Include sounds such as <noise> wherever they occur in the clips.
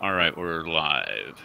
All right, we're live.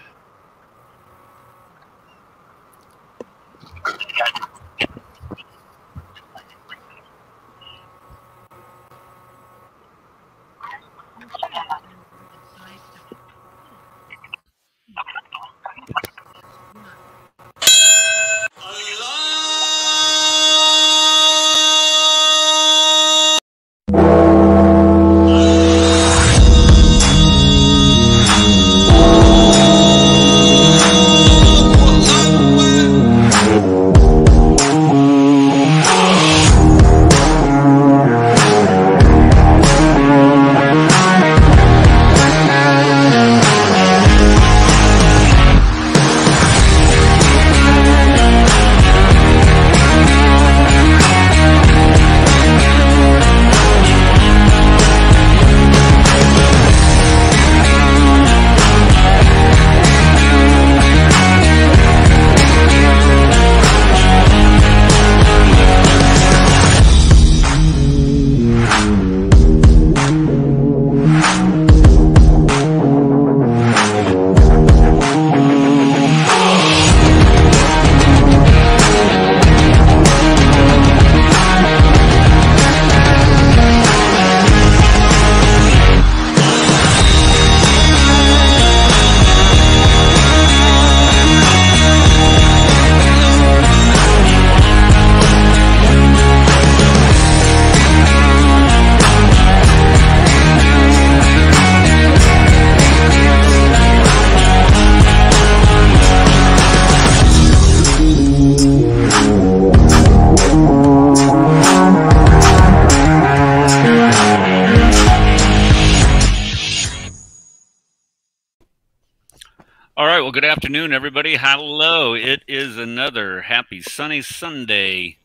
Hello. It is another happy sunny Sunday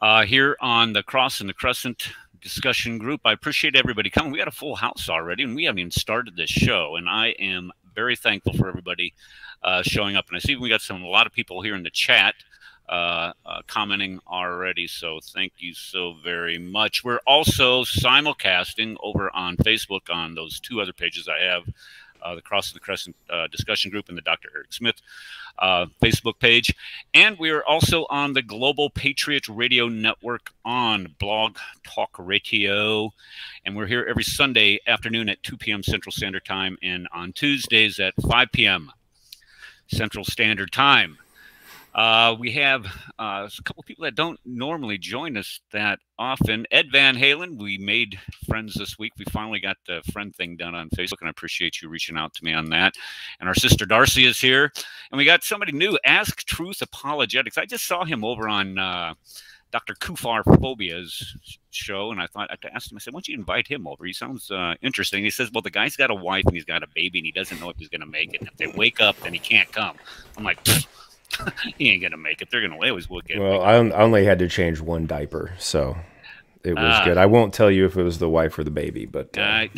uh, here on the Cross and the Crescent discussion group. I appreciate everybody coming. We got a full house already, and we haven't even started this show. And I am very thankful for everybody uh, showing up. And I see we got some a lot of people here in the chat. Uh, uh, commenting already. So thank you so very much. We're also simulcasting over on Facebook on those two other pages I have uh, the Cross of the Crescent uh, discussion group and the Dr. Eric Smith uh, Facebook page. And we are also on the Global Patriot Radio Network on Blog Talk Radio. And we're here every Sunday afternoon at 2 p.m. Central Standard Time and on Tuesdays at 5 p.m. Central Standard Time. Uh, we have uh, a couple of people that don't normally join us that often. Ed Van Halen, we made friends this week. We finally got the friend thing done on Facebook, and I appreciate you reaching out to me on that. And our sister Darcy is here. And we got somebody new, Ask Truth Apologetics. I just saw him over on uh, Dr. Kufar Phobia's show, and I thought I asked him. I said, "Why don't you invite him over? He sounds uh, interesting." He says, "Well, the guy's got a wife and he's got a baby, and he doesn't know if he's going to make it. And if they wake up, then he can't come." I'm like. <laughs> he ain't gonna make it. They're gonna always look at. Well, I only had to change one diaper, so it was uh, good. I won't tell you if it was the wife or the baby, but. Uh...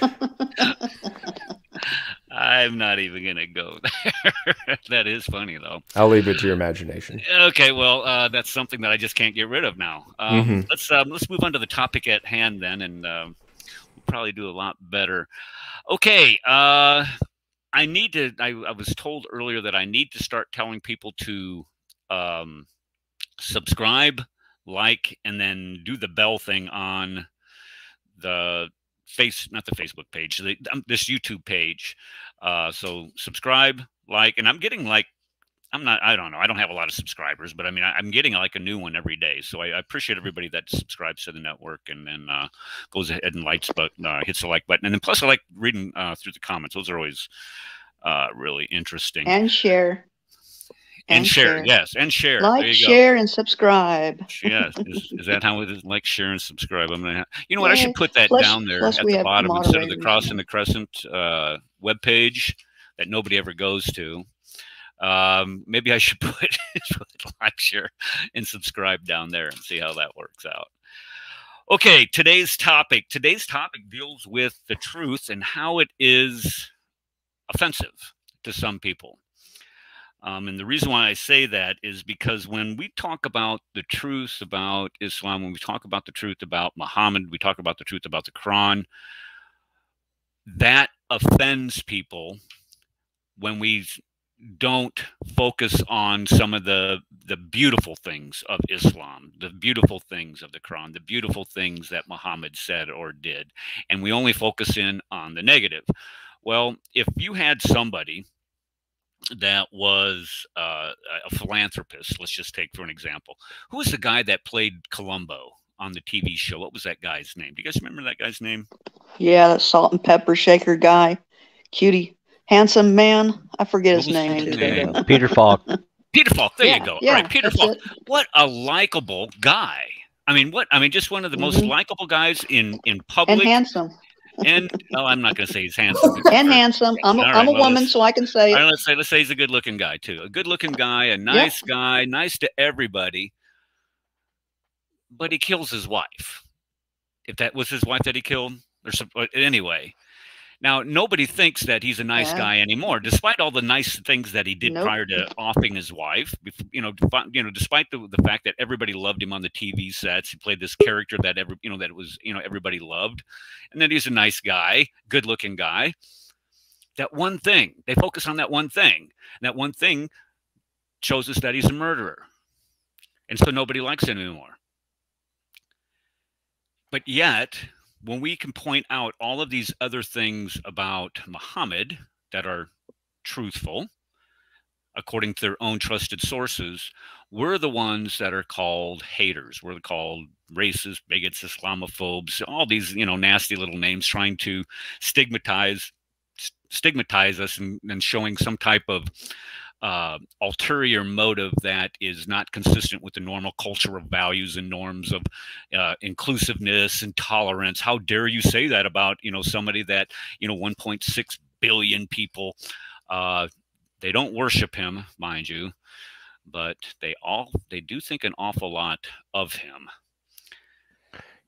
<laughs> <laughs> I'm not even gonna go <laughs> there. that is funny though. I'll leave it to your imagination. Okay, well, uh, that's something that I just can't get rid of now. Um, mm-hmm. Let's um, let's move on to the topic at hand then, and uh, we'll probably do a lot better. Okay, uh, I need to. I, I, was told earlier that I need to start telling people to um, subscribe, like, and then do the bell thing on the face, not the Facebook page, the, um, this YouTube page. Uh, so subscribe, like, and I'm getting like I'm not, I don't know. I don't have a lot of subscribers, but I mean, I, am getting like a new one every day. So I, I, appreciate everybody that subscribes to the network and then uh, goes ahead and likes, but uh, hits the like button. And then plus, I like reading uh, through the comments. Those are always uh, really interesting. And share. And, and share, share, yes, and share. Like, share, and subscribe. yes, <laughs> is, is, that how it is? Like, share, and subscribe. I'm gonna. Have, you know what? Yeah. I should put that plus, down there at the bottom instead of the cross and the crescent uh, web page that nobody ever goes to. Um, maybe I should <laughs> put, like, share, and subscribe down there and see how that works out. Okay, today's topic. Today's topic deals with the truth and how it is offensive to some people. Um, and the reason why I say that is because when we talk about the truth about Islam, when we talk about the truth about Muhammad, we talk about the truth about the Quran, that offends people when we don't focus on some of the the beautiful things of Islam, the beautiful things of the Quran, the beautiful things that Muhammad said or did, and we only focus in on the negative. Well, if you had somebody that was uh, a philanthropist, let's just take for an example, who was the guy that played Columbo on the TV show? What was that guy's name? Do you guys remember that guy's name? Yeah, that salt and pepper shaker guy, cutie handsome man. I forget his name. name? <laughs> Peter Falk. Peter Falk. There Yeah, you go. yeah, All right, Peter Falk. it. What a likable guy. I mean, what? I mean, just one of the most Mhm. likable guys in in public. And public. handsome. And oh, I'm not going to say he's handsome. <laughs> And handsome. I'm, a right, am a well, woman, so I can say All right, let's say let's say he's a good-looking guy too. A good-looking guy, a nice guy, nice to everybody. But he kills his wife. If that was his wife that he killed, or some, anyway. Now nobody thinks that he's a nice Yeah. guy anymore, despite all the nice things that he did Nope. prior to offing his wife. You know, you know, despite the, the fact that everybody loved him on the TV sets, he played this character that every you know that was you know everybody loved, and then he's a nice guy, good-looking guy that one thing. They focus on that one thing. That one thing shows us that he's a murderer. And so nobody likes him anymore. But yet, when we can point out all of these other things about Muhammad that are truthful, according to their own trusted sources, we're the ones that are called haters. We're called racist, bigots, Islamophobes, all these, you know, nasty little names trying to stigmatize stigmatize us and, and showing some type of uh, ulterior motive that is not consistent with the normal cultural values and norms of uh, inclusiveness and tolerance. How dare you say that about you know somebody that you know 1.6 billion people uh, they don't worship him, mind you, but they all they do think an awful lot of him.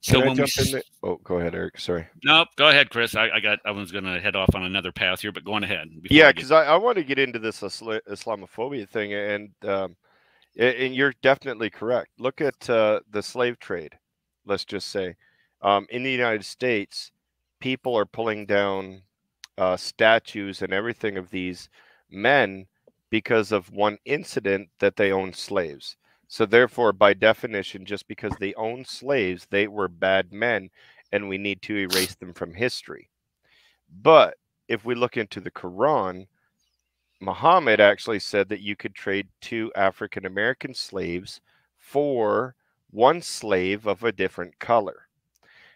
So Can I when we in there? Oh, go ahead, Eric. Sorry. no, go ahead, Chris. I, I got. I was going to head off on another path here, but go on ahead. Yeah, I get- because I, I want to get into this Islamophobia thing, and um, and you're definitely correct. Look at uh, the slave trade. Let's just say, um, in the United States, people are pulling down uh, statues and everything of these men because of one incident that they owned slaves. So therefore, by definition, just because they owned slaves, they were bad men, and we need to erase them from history. But if we look into the Quran, Muhammad actually said that you could trade two African American slaves for one slave of a different color.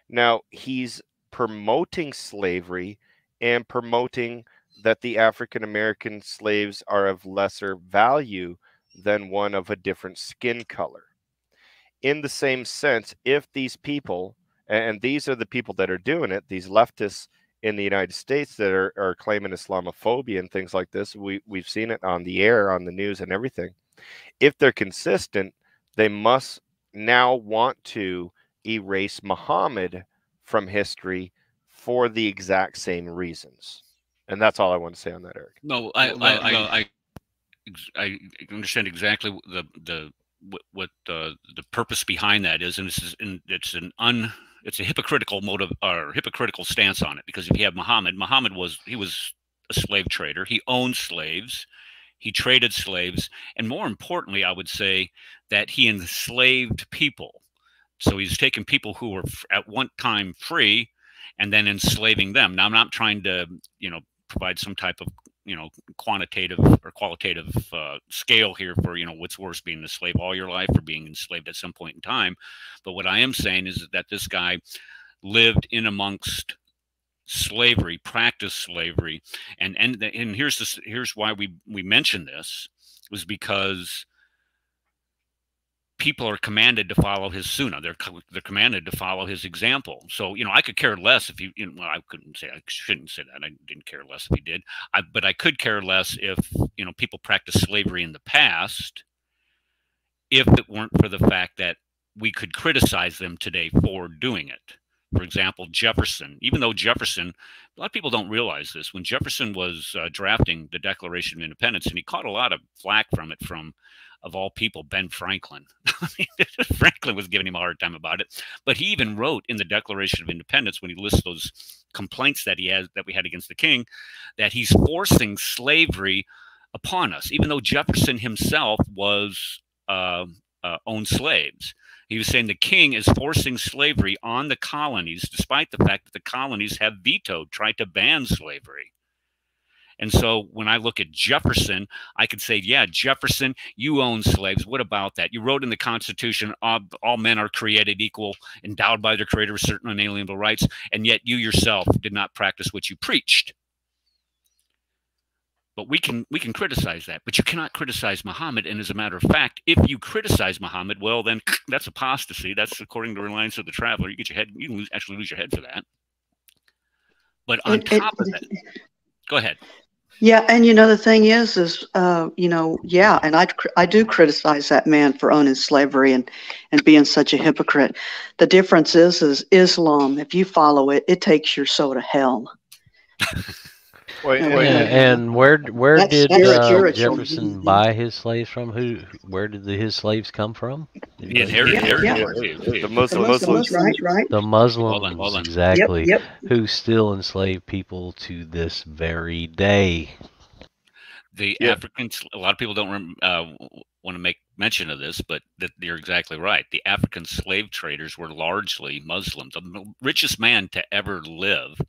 Now, he's promoting slavery and promoting that the African American slaves are of lesser value than one of a different skin color. In the same sense, if these people, and these are the people that are doing it, these leftists in the United States that are, are claiming Islamophobia and things like this. We we've seen it on the air, on the news, and everything. If they're consistent, they must now want to erase Muhammad from history for the exact same reasons. And that's all I want to say on that, Eric. No, I, Well, I, no, I, I, understand exactly the the what, what uh, the purpose behind that is, and this is and it's an un it's a hypocritical motive or hypocritical stance on it because if you have Muhammad, Muhammad was he was a slave trader. He owned slaves. He traded slaves, and more importantly, I would say that he enslaved people. So he's taking people who were at one time free, and then enslaving them. Now, I'm not trying to, you know, provide some type of you know quantitative or qualitative uh, scale here for you know what's worse being a slave all your life or being enslaved at some point in time. But what i am saying is that this guy lived in amongst slavery practiced slavery. And and and here's this here's why we we mention this was because people are commanded to follow his sunnah. They're they're commanded to follow his example. So you know, I could care less if he. You know, well, I couldn't say I shouldn't say that. I didn't care less if he did. I, but I could care less if you know people practiced slavery in the past, if it weren't for the fact that we could criticize them today for doing it. For example, Jefferson. Even though Jefferson, a lot of people don't realize this. When Jefferson was uh, drafting the Declaration of Independence, and he caught a lot of flack from it from of all people, Ben Franklin. <laughs> <laughs> Franklin was giving him a hard time about it, but he even wrote in the Declaration of Independence when he lists those complaints that he has that we had against the king, that he's forcing slavery upon us, even though Jefferson himself was uh, uh, owned slaves. He was saying the king is forcing slavery on the colonies, despite the fact that the colonies have vetoed, tried to ban slavery. And so when I look at Jefferson, I could say, yeah, Jefferson, you own slaves. What about that? You wrote in the Constitution, all, all men are created equal, endowed by their creator with certain unalienable rights, and yet you yourself did not practice what you preached. But we can we can criticize that, but you cannot criticize Muhammad. And as a matter of fact, if you criticize Muhammad, well, then <clears throat> that's apostasy. That's according to Reliance of the Traveler. You get your head, you can lose, actually lose your head for that. But on it, top it, of that, go ahead. Yeah, and you know the thing is, is uh, you know, yeah, and I I do criticize that man for owning slavery and and being such a hypocrite. The difference is, is Islam. If you follow it, it takes your soul to hell. <laughs> Wait, wait, yeah, and where where that's, did that's uh, Jefferson buy his slaves from? Who where did the, his slaves come from? He inherited, yeah, yeah. the Muslim, the Muslims, right, right. The Muslims, hold on, hold on. exactly, yep, yep. who still enslave people to this very day. The yep. Africans, a lot of people don't uh, want to make mention of this, but that you're exactly right. The African slave traders were largely Muslims. The richest man to ever live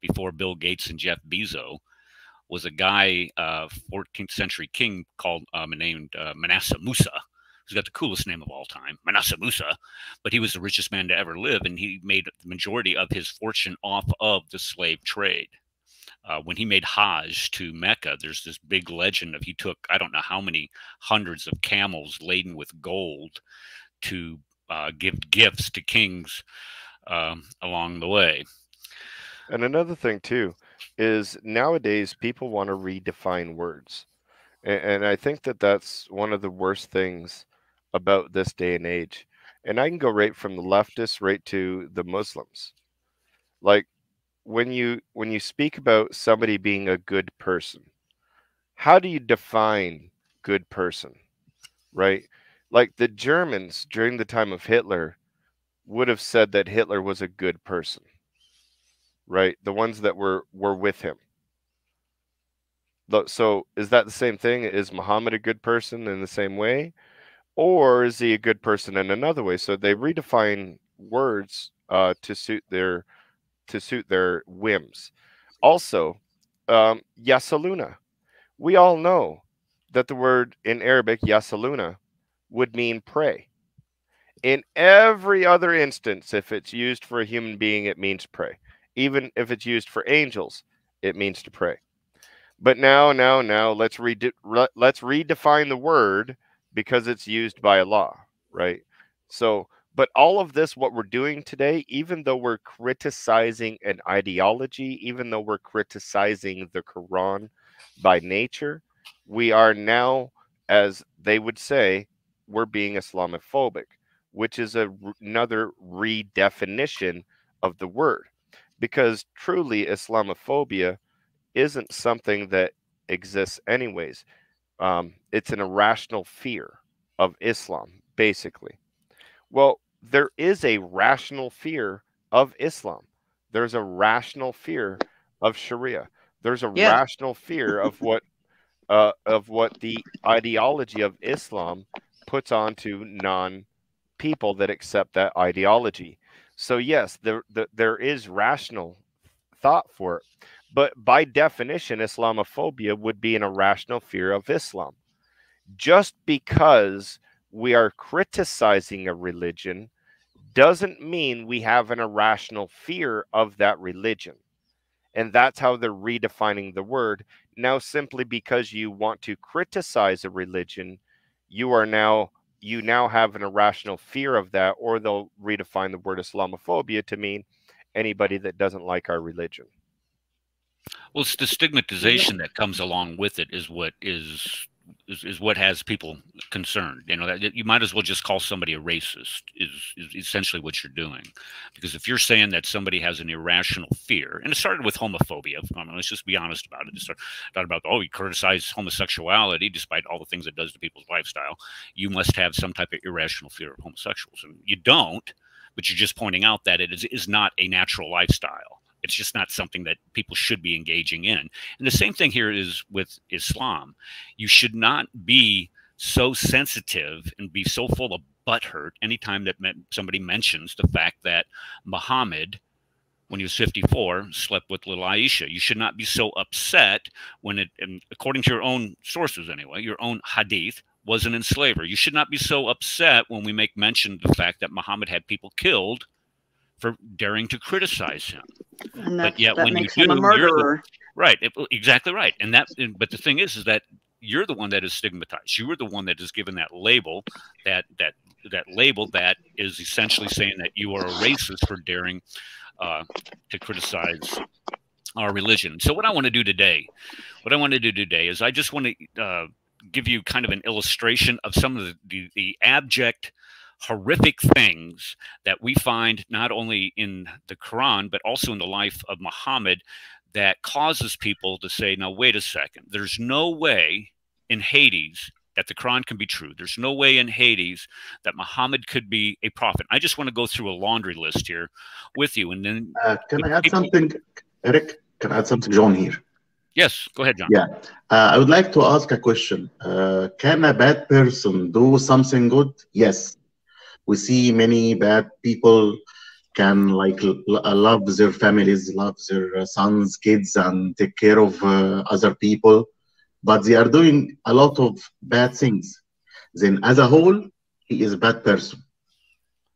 before Bill Gates and Jeff Bezos was a guy, uh, 14th century king called um, named uh, Mansa Musa, who's got the coolest name of all time, Mansa Musa. But he was the richest man to ever live, and he made the majority of his fortune off of the slave trade. Uh, when he made Hajj to Mecca, there's this big legend of he took I don't know how many hundreds of camels laden with gold to uh, give gifts to kings um, along the way. And another thing too is nowadays people want to redefine words. And, and, I think that that's one of the worst things about this day and age. And I can go right from the leftists right to the Muslims. Like when you when you speak about somebody being a good person, how do you define good person? Right? Like the Germans during the time of Hitler would have said that Hitler was a good person right? The ones that were were with him. So is that the same thing? Is Muhammad a good person in the same way, or is he a good person in another way? So they redefine words uh, to suit their to suit their whims. Also, um, yasaluna. We all know that the word in Arabic yasaluna would mean pray. In every other instance, if it's used for a human being, it means pray even if it's used for angels, it means to pray. But now, now, now, let's re- let's redefine the word because it's used by Allah, right? So, but all of this, what we're doing today, even though we're criticizing an ideology, even though we're criticizing the Quran by nature, we are now, as they would say, we're being Islamophobic, which is a, another redefinition of the word because truly Islamophobia isn't something that exists anyways. Um, it's an irrational fear of Islam, basically. Well, there is a rational fear of Islam. There's a rational fear of Sharia. There's a yeah. rational fear of what uh, of what the ideology of Islam puts onto non people that accept that ideology. So yes, there the, there is rational thought for it, but by definition, Islamophobia would be an irrational fear of Islam. Just because we are criticizing a religion doesn't mean we have an irrational fear of that religion. And that's how they're redefining the word. Now, simply because you want to criticize a religion, you are now you now have an irrational fear of that, or they'll redefine the word Islamophobia to mean anybody that doesn't like our religion. Well, it's the stigmatization that comes along with it is what is is, is what has people concerned. You know, that you might as well just call somebody a racist is, is essentially what you're doing. Because if you're saying that somebody has an irrational fear, and it started with homophobia, I mean, let's just be honest about it. It started about, oh, he criticize homosexuality despite all the things it does to people's lifestyle. You must have some type of irrational fear of homosexuals. And you don't, but you're just pointing out that it is, is not a natural lifestyle it's just not something that people should be engaging in. And the same thing here is with Islam. You should not be so sensitive and be so full of butthurt anytime that somebody mentions the fact that Muhammad, when he was 54, slept with little Aisha. You should not be so upset when it, according to your own sources anyway, your own hadith, was an enslaver. You should not be so upset when we make mention of the fact that Muhammad had people killed for daring to criticize him. That, but yet, when you do, a murderer. The, right, it, exactly right. And that, but the thing is, is that you're the one that is stigmatized. You are the one that is given that label, that that that label that is essentially saying that you are a racist for daring uh, to criticize our religion. So, what I want to do today, what I want to do today is I just want to uh, give you kind of an illustration of some of the, the, the abject horrific things that we find not only in the Quran, but also in the life of Muhammad that causes people to say, now, wait a second, there's no way in Hades that the Quran can be true. There's no way in Hades that Muhammad could be a prophet. I just want to go through a laundry list here with you. And then. Uh, can I add people... something, Eric? Can I add something, John, here? Yes, go ahead, John. Yeah. Uh, I would like to ask a question. Uh, can a bad person do something good? Yes we see many bad people can like love their families, love their uh, sons, kids, and take care of uh, other people, but they are doing a lot of bad things. Then, as a whole, he is a bad person.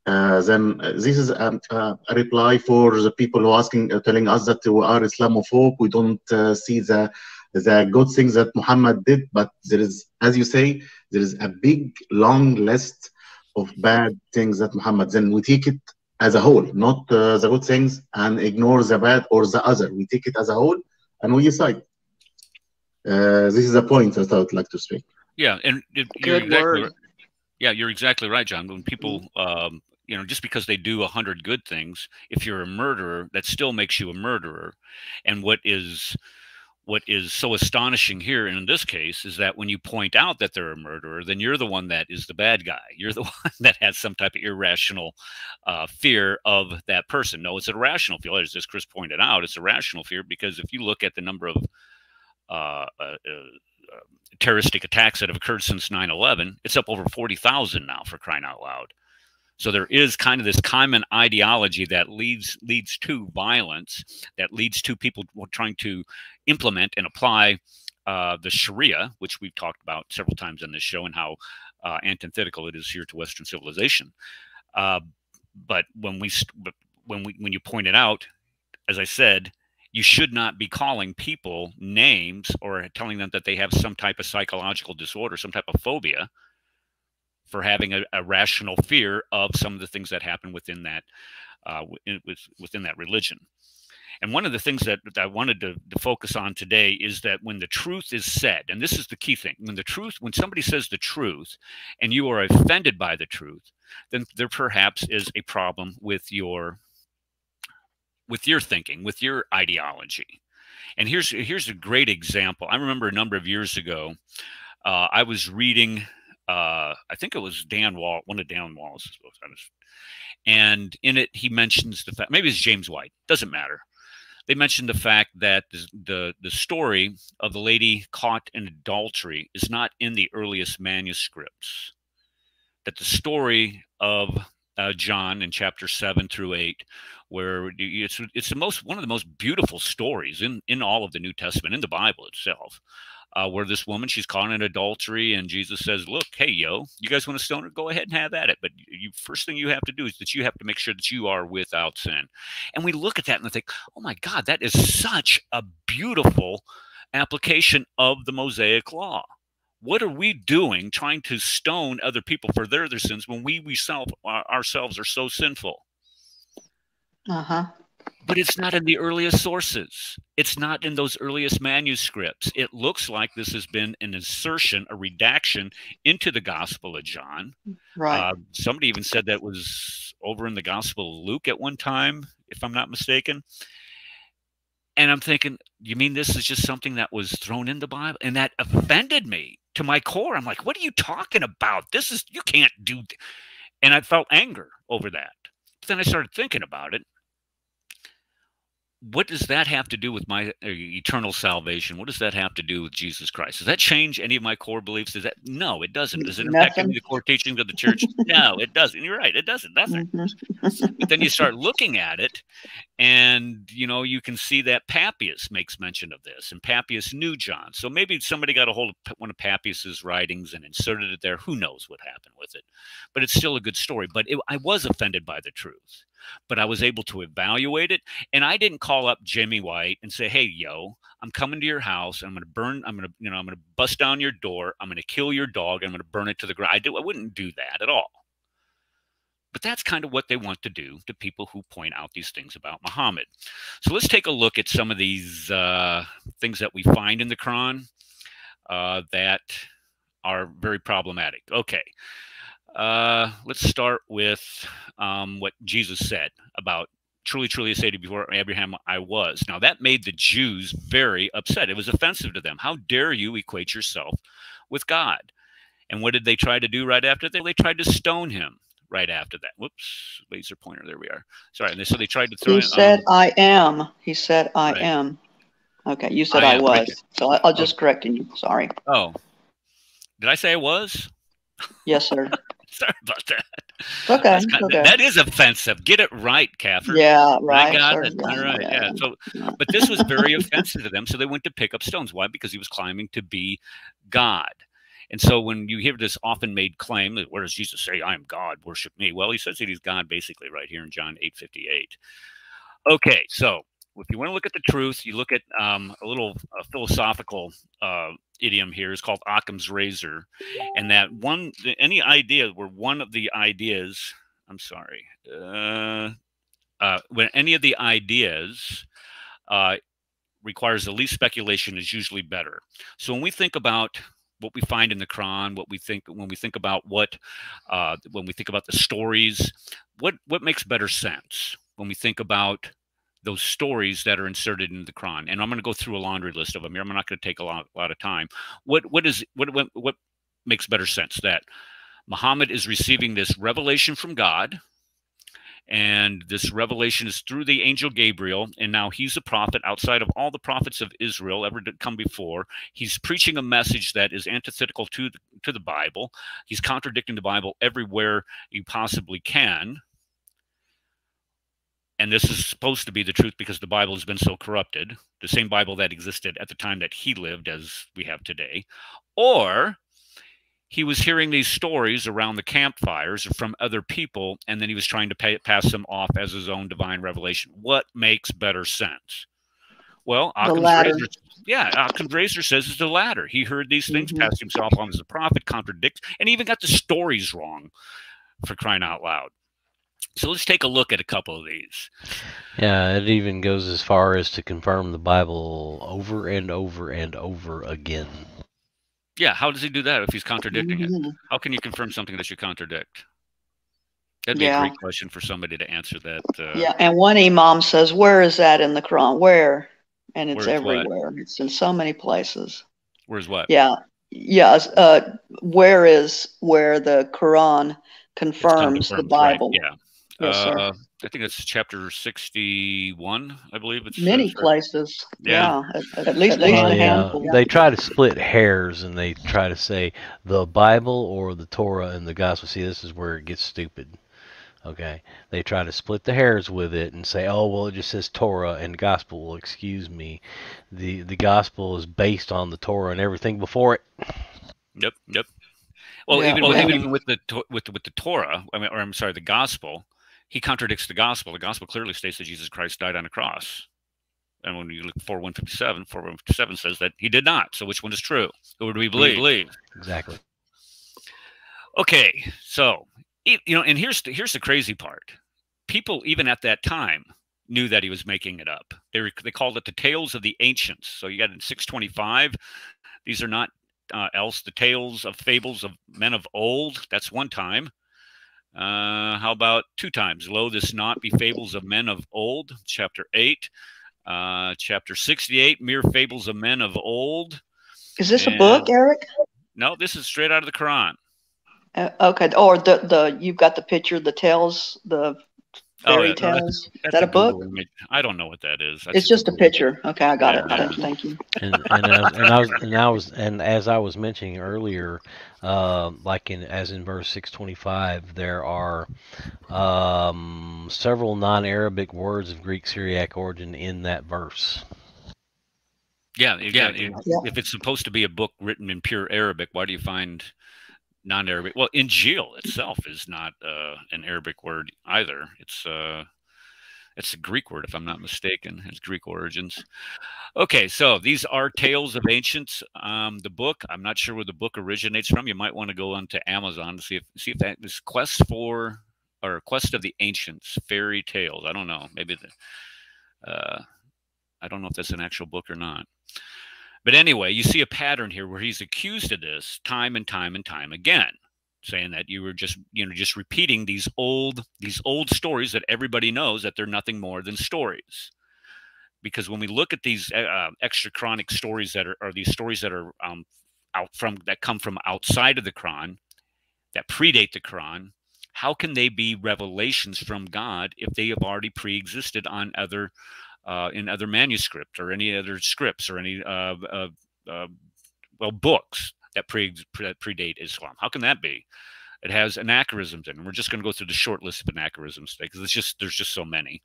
Uh, then uh, this is a, um, uh, a, reply for the people who are asking, uh, telling us that we are Islamophobe. We don't see the the good things that Muhammad did, but there is, as you say, there is a big long list of bad things that Muhammad, then we take it as a whole, not uh, the good things and ignore the bad or the other. We take it as a whole and we decide. Uh, this is a point that I would like to speak. Yeah, and it, you're exactly right. yeah, you're exactly right, John. When people, um, you know, just because they do a hundred good things, if you're a murderer, that still makes you a murderer. And what is what is so astonishing here and in this case is that when you point out that they're a murderer, then you're the one that is the bad guy. <laughs> You're the one that has some type of irrational uh, fear of that person. No, it's a rational fear. As Chris pointed out, it's a rational fear because if you look at the number of uh, uh, uh terroristic attacks that have occurred since 9 11, it's up over 40,000 now for crying out loud. So there is kind of this common ideology that leads leads to violence, that leads to people trying to implement and apply uh, the Sharia, which we've talked about several times on this show, and how uh, antithetical it is here to Western civilization. Uh, but when we when we when you point it out, as I said, you should not be calling people names or telling them that they have some type of psychological disorder, some type of phobia, for having a, a, rational fear of some of the things that happen within that uh, within that religion. And one of the things that, that I wanted to, to, focus on today is that when the truth is said, and this is the key thing, when the truth, when somebody says the truth and you are offended by the truth, then there perhaps is a problem with your with your thinking, with your ideology. And here's here's a great example. I remember a number of years ago, uh, I was reading uh, I think it was Dan Wall, one of Dan Wall's. And in it, he mentions the fact, maybe it's James White, doesn't matter. They mentioned the fact that the, the, the story of the lady caught in adultery is not in the earliest manuscripts. That the story of uh, John in chapter seven through eight, where it's it's the most one of the most beautiful stories in in all of the New Testament in the Bible itself uh, where this woman she's caught in adultery and jesus says look hey yo you guys want to stone her? Go ahead and have at it. But you first thing you have to do is that you have to make sure that you are without sin. And we look at that and think oh my god that is such a beautiful application of the mosaic law. What are we doing trying to stone other people for their, their sins when we we self, ourselves are so sinful? Uh-huh but it's not in the earliest sources. It's not in those earliest manuscripts. It looks like this has been an insertion, a redaction into the Gospel of John. Right. Uh, somebody even said that was over in the Gospel of Luke at one time, if I'm not mistaken. And I'm thinking, you mean this is just something that was thrown in the Bible? And that offended me to my core. I'm like, what are you talking about? This is, you can't do. Th-. And I felt anger over that. But then I started thinking about it what does that have to do with my uh, eternal salvation? What does that have to do with Jesus Christ? Does that change any of my core beliefs? Does that no, it doesn't. Does it impact any of the core teachings of the church? no, it doesn't. You're right, it doesn't. Nothing. Mm-hmm. but then you start looking at it, and you know you can see that Papias makes mention of this, and Papias knew John. So maybe somebody got a hold of one of Papias's writings and inserted it there. Who knows what happened with it? But it's still a good story. But it, I was offended by the truth but I was able to evaluate it. And I didn't call up Jimmy White and say, "Hey, yo, I'm coming to your house. I'm going to burn. I'm going to, you know, I'm going to bust down your door. I'm going to kill your dog. I'm going to burn it to the ground." I, do, I wouldn't do that at all. But that's kind of what they want to do to people who point out these things about Muhammad. So let's take a look at some of these uh, things that we find in the Quran uh, that are very problematic. Okay. Uh, let's start with um, what Jesus said about truly, truly I say to before Abraham I was. Now that made the Jews very upset. It was offensive to them. How dare you equate yourself with God? And what did they try to do right after that? They tried to stone him right after that. Whoops, laser pointer. There we are. Sorry. And they, so they tried to throw. He said, um, "I am." He said, "I right. am." Okay, you said I, I was. Right. So I'll just oh. correct you. Sorry. Oh, did I say I was? Yes, sir. <laughs> Sorry about that. Okay, kind of, okay. That is offensive. Get it right, Catherine. Yeah, right. God, that's yeah, right. Yeah. yeah. So, but this was very <laughs> offensive to them. So they went to pick up stones. Why? Because he was claiming to be God. And so when you hear this often made claim, where does Jesus say, I am God, worship me? Well, he says that he's God basically right here in John 8 58. Okay, so if you want to look at the truth, you look at um, a little a philosophical uh, idiom here is called Occam's razor, and that one any idea where one of the ideas, I'm sorry, uh, uh, when any of the ideas uh, requires the least speculation is usually better. So when we think about what we find in the Quran, what we think when we think about what uh, when we think about the stories, what what makes better sense when we think about those stories that are inserted in the Quran. And I'm going to go through a laundry list of them here. I'm not going to take a lot, lot of time. What what is what, what what makes better sense that Muhammad is receiving this revelation from God, and this revelation is through the angel Gabriel, and now he's a prophet outside of all the prophets of Israel ever to come before. He's preaching a message that is antithetical to the, to the Bible. He's contradicting the Bible everywhere you possibly can and this is supposed to be the truth because the Bible has been so corrupted, the same Bible that existed at the time that he lived as we have today, or he was hearing these stories around the campfires from other people, and then he was trying to pay, pass them off as his own divine revelation. What makes better sense? Well, Occam's razor, yeah, Occam's razor says it's the latter. He heard these things, mm-hmm. passed himself on as a prophet, contradicts, and even got the stories wrong for crying out loud. So let's take a look at a couple of these. Yeah, it even goes as far as to confirm the Bible over and over and over again. Yeah, how does he do that if he's contradicting mm-hmm. it? How can you confirm something that you contradict? That'd be yeah. a great question for somebody to answer that. Uh, yeah, and one imam says, "Where is that in the Quran? Where?" And it's everywhere. What? It's in so many places. Where's what? Yeah, yeah. Uh, where is where the Quran confirms the Bible? Right. Yeah. Yes, uh, I think it's chapter 61, I believe it's many places. Yeah. yeah at, at, least, at least a handful. They try to split hairs and they try to say the Bible or the Torah and the gospel. See, this is where it gets stupid. Okay. They try to split the hairs with it and say, "Oh, well, it just says Torah and gospel." Well, excuse me. The the gospel is based on the Torah and everything before it. Yep, yep. Well, yeah, even, well, with, even with the with with the Torah, I mean, or I'm sorry, the gospel, he contradicts the gospel. The gospel clearly states that Jesus Christ died on a cross. And when you look at 4157, 4157 says that he did not. So which one is true? Who do we believe? believe? Exactly. Okay, so you know, and here's the, here's the crazy part. People even at that time knew that he was making it up. They were, they called it the Tales of the Ancients. So you got in 625. These are not uh, else the tales of fables of men of old. That's one time. Uh, how about two times? Lo, this not be fables of men of old. Chapter eight. Uh, chapter 68, mere fables of men of old. Is this and, a book, Eric? No, this is straight out of the Quran. Uh, okay, or the the you've got the picture, the tales, the fairy oh, tales. That's, is that a, a book? I don't know what that is. That's it's just a picture. Okay, I got yeah. it. Thank you. And, and, uh, and, I was and I was and as I was mentioning earlier, uh, like in as in verse six twenty five, there are um, several non Arabic words of Greek Syriac origin in that verse. Yeah, yeah, yeah. If it's supposed to be a book written in pure Arabic, why do you find non-Arabic. Well, Injil itself is not uh, an Arabic word either. It's uh, it's a Greek word, if I'm not mistaken. It's Greek origins. Okay, so these are Tales of Ancients. Um, the book, I'm not sure where the book originates from. You might want to go onto Amazon to see if see if that this quest for or quest of the ancients fairy tales. I don't know. Maybe the uh, I don't know if that's an actual book or not. But anyway, you see a pattern here where he's accused of this time and time and time again, saying that you were just, you know, just repeating these old these old stories that everybody knows that they're nothing more than stories. Because when we look at these uh, extra Quranic stories that are, are these stories that are um, out from that come from outside of the Quran, that predate the Quran, how can they be revelations from God if they have already pre-existed on other uh, in other manuscripts or any other scripts or any uh, uh, well books that pre, pre predate Islam. How can that be? It has anachronisms in, and we're just going to go through the short list of anachronisms because it's just there's just so many,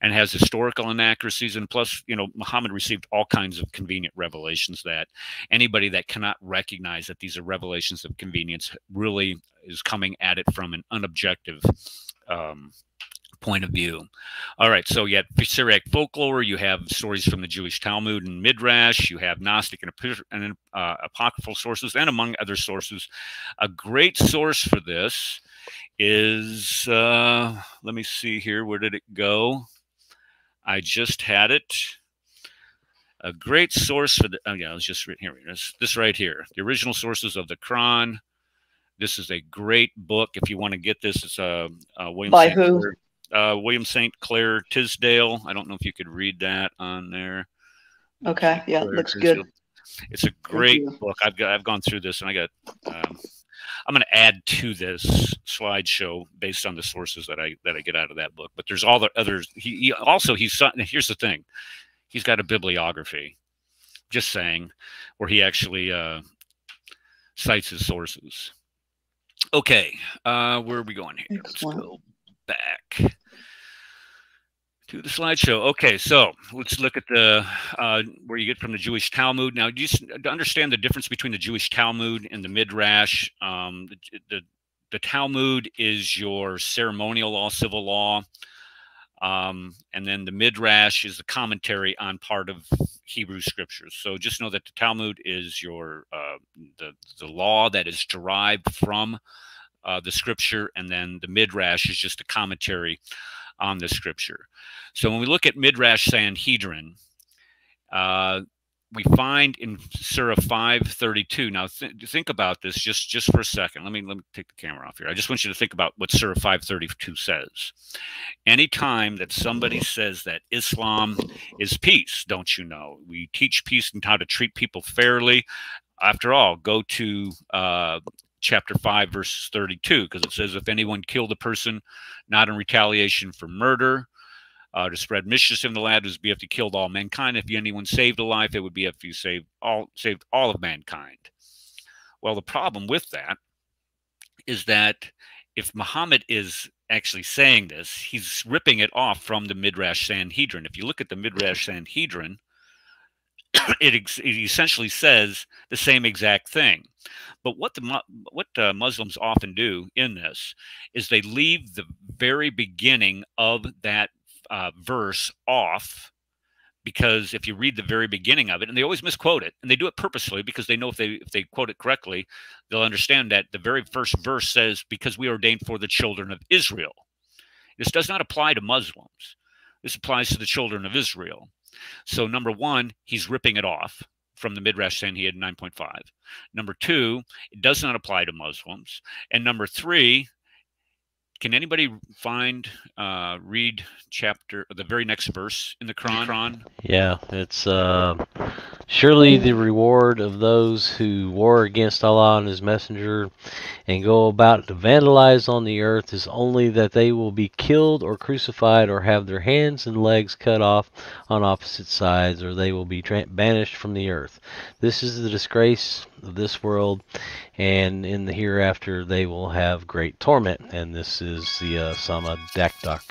and has historical inaccuracies, and plus, you know, Muhammad received all kinds of convenient revelations that anybody that cannot recognize that these are revelations of convenience really is coming at it from an unobjective um, point of view. All right, so you have Syriac folklore, you have stories from the Jewish Talmud and Midrash, you have Gnostic and, and uh, apocryphal sources, and among other sources. A great source for this is, uh, let me see here, where did it go? I just had it. A great source for the, oh yeah, it's just here. This, this right here, the original sources of the Quran. This is a great book. If you want to get this, it's a, a William. By who? Uh, William St. Clair Tisdall. I don't know if you could read that on there. Okay, yeah, Clair looks Tisdall. good. It's a great book. I've got, I've gone through this, and I got. Um, I'm going to add to this slideshow based on the sources that I that I get out of that book. But there's all the others. He, he also he's here's the thing, he's got a bibliography. Just saying, where he actually uh, cites his sources. Okay, uh, where are we going here? Excellent. Let's go back to the slideshow. Okay, so let's look at the uh, where you get from the Jewish Talmud. Now, just to understand the difference between the Jewish Talmud and the Midrash, um, the, the, the Talmud is your ceremonial law, civil law, um, and then the Midrash is the commentary on part of Hebrew scriptures. So just know that the Talmud is your uh, the the law that is derived from uh, the scripture, and then the midrash is just a commentary on the scripture. So when we look at midrash Sanhedrin, uh, we find in Surah 532. Now th think about this just just for a second. Let me let me take the camera off here. I just want you to think about what Surah 532 says. Anytime that somebody says that Islam is peace, don't you know? We teach peace and how to treat people fairly. After all, go to uh, chapter 5 verses 32 because it says if anyone killed a person not in retaliation for murder uh, to spread mischief in the land was be if you killed all mankind. If anyone saved a life it would be if you saved all saved all of mankind. Well the problem with that is that if muhammad is actually saying this he's ripping it off from the midrash sanhedrin. If you look at the midrash sanhedrin <coughs> it, it, essentially says the same exact thing. But what the what uh, Muslims often do in this is they leave the very beginning of that uh, verse off because if you read the very beginning of it, and they always misquote it, and they do it purposely because they know if they if they quote it correctly, they'll understand that the very first verse says, "Because we ordained for the children of Israel." This does not apply to Muslims. This applies to the children of Israel. So, number one, he's ripping it off from the Midrash Sanhedrin 9.5. Number two, it does not apply to Muslims. And number three, can anybody find uh, read chapter the very next verse in the Quran? Yeah, it's uh, surely the reward of those who war against Allah and His Messenger and go about to vandalize on the earth is only that they will be killed or crucified or have their hands and legs cut off on opposite sides or they will be banished from the earth. This is the disgrace of this world, and in the hereafter they will have great torment. And this is the uh, Usama Dakdok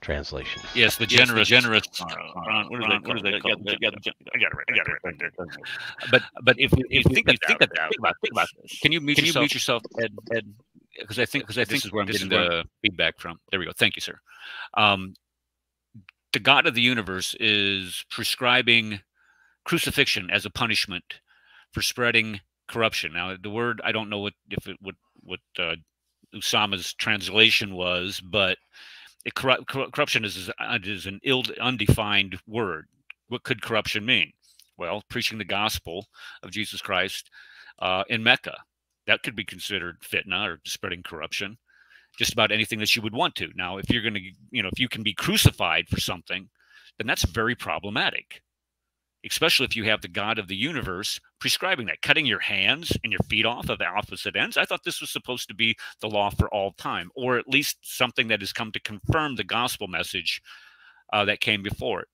translation. Yes, the generous, yes, the generous. Uh, uh, what is that? What is that called? I got it right. I got it right there. But but if if you think that think about think about think about this, can you mute can yourself? you mute yourself, Ed? Ed? Because I think because I think this is where I'm getting the feedback from. There we go. Thank you, sir. Um, the God of the universe is prescribing crucifixion as a punishment for spreading corruption. Now, the word I don't know what if it what what uh, Usama's translation was, but it, corru- corruption is is an ill undefined word. What could corruption mean? Well, preaching the gospel of Jesus Christ uh, in Mecca that could be considered fitna or spreading corruption. Just about anything that you would want to. Now, if you're going to, you know, if you can be crucified for something, then that's very problematic especially if you have the God of the universe prescribing that, cutting your hands and your feet off of the opposite ends. I thought this was supposed to be the law for all time, or at least something that has come to confirm the gospel message uh, that came before it.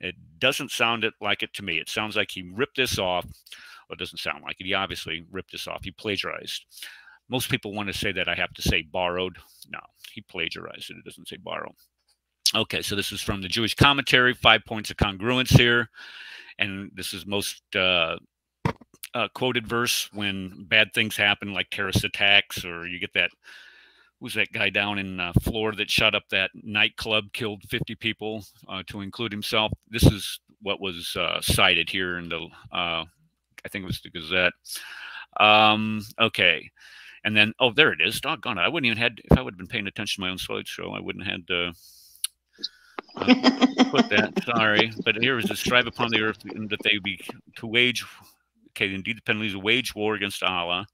It doesn't sound it like it to me. It sounds like he ripped this off. Well, it doesn't sound like it. He obviously ripped this off. He plagiarized. Most people want to say that I have to say borrowed. No, he plagiarized it. It doesn't say borrow. Okay, so this is from the Jewish commentary, five points of congruence here and this is most uh, uh, quoted verse when bad things happen, like terrorist attacks, or you get that. Who's that guy down in uh, Florida that shut up that nightclub, killed 50 people, uh, to include himself? This is what was uh, cited here in the, uh, I think it was the Gazette. Um, okay. And then, oh, there it is. Doggone it. I wouldn't even had, if I would have been paying attention to my own slideshow, I wouldn't have had <laughs> put that. Sorry, but here is to strive upon the earth that they be to wage. Okay, indeed, the penalties wage war against Allah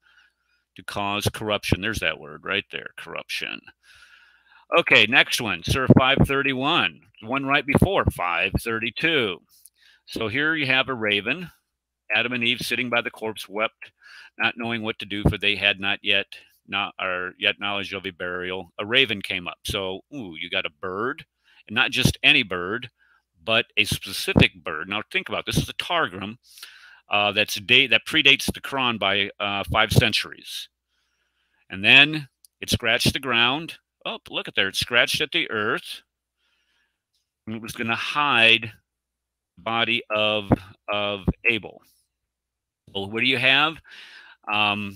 to cause corruption. There's that word right there, corruption. Okay, next one, Surah 531, one right before 532. So here you have a raven. Adam and Eve sitting by the corpse wept, not knowing what to do, for they had not yet not or yet knowledge of a burial. A raven came up. So, ooh, you got a bird and not just any bird, but a specific bird. Now think about this: is a targum uh, that's date that predates the Quran by uh, five centuries, and then it scratched the ground. Oh, look at there! It scratched at the earth. And it was going to hide the body of of Abel. Well, what do you have? Um,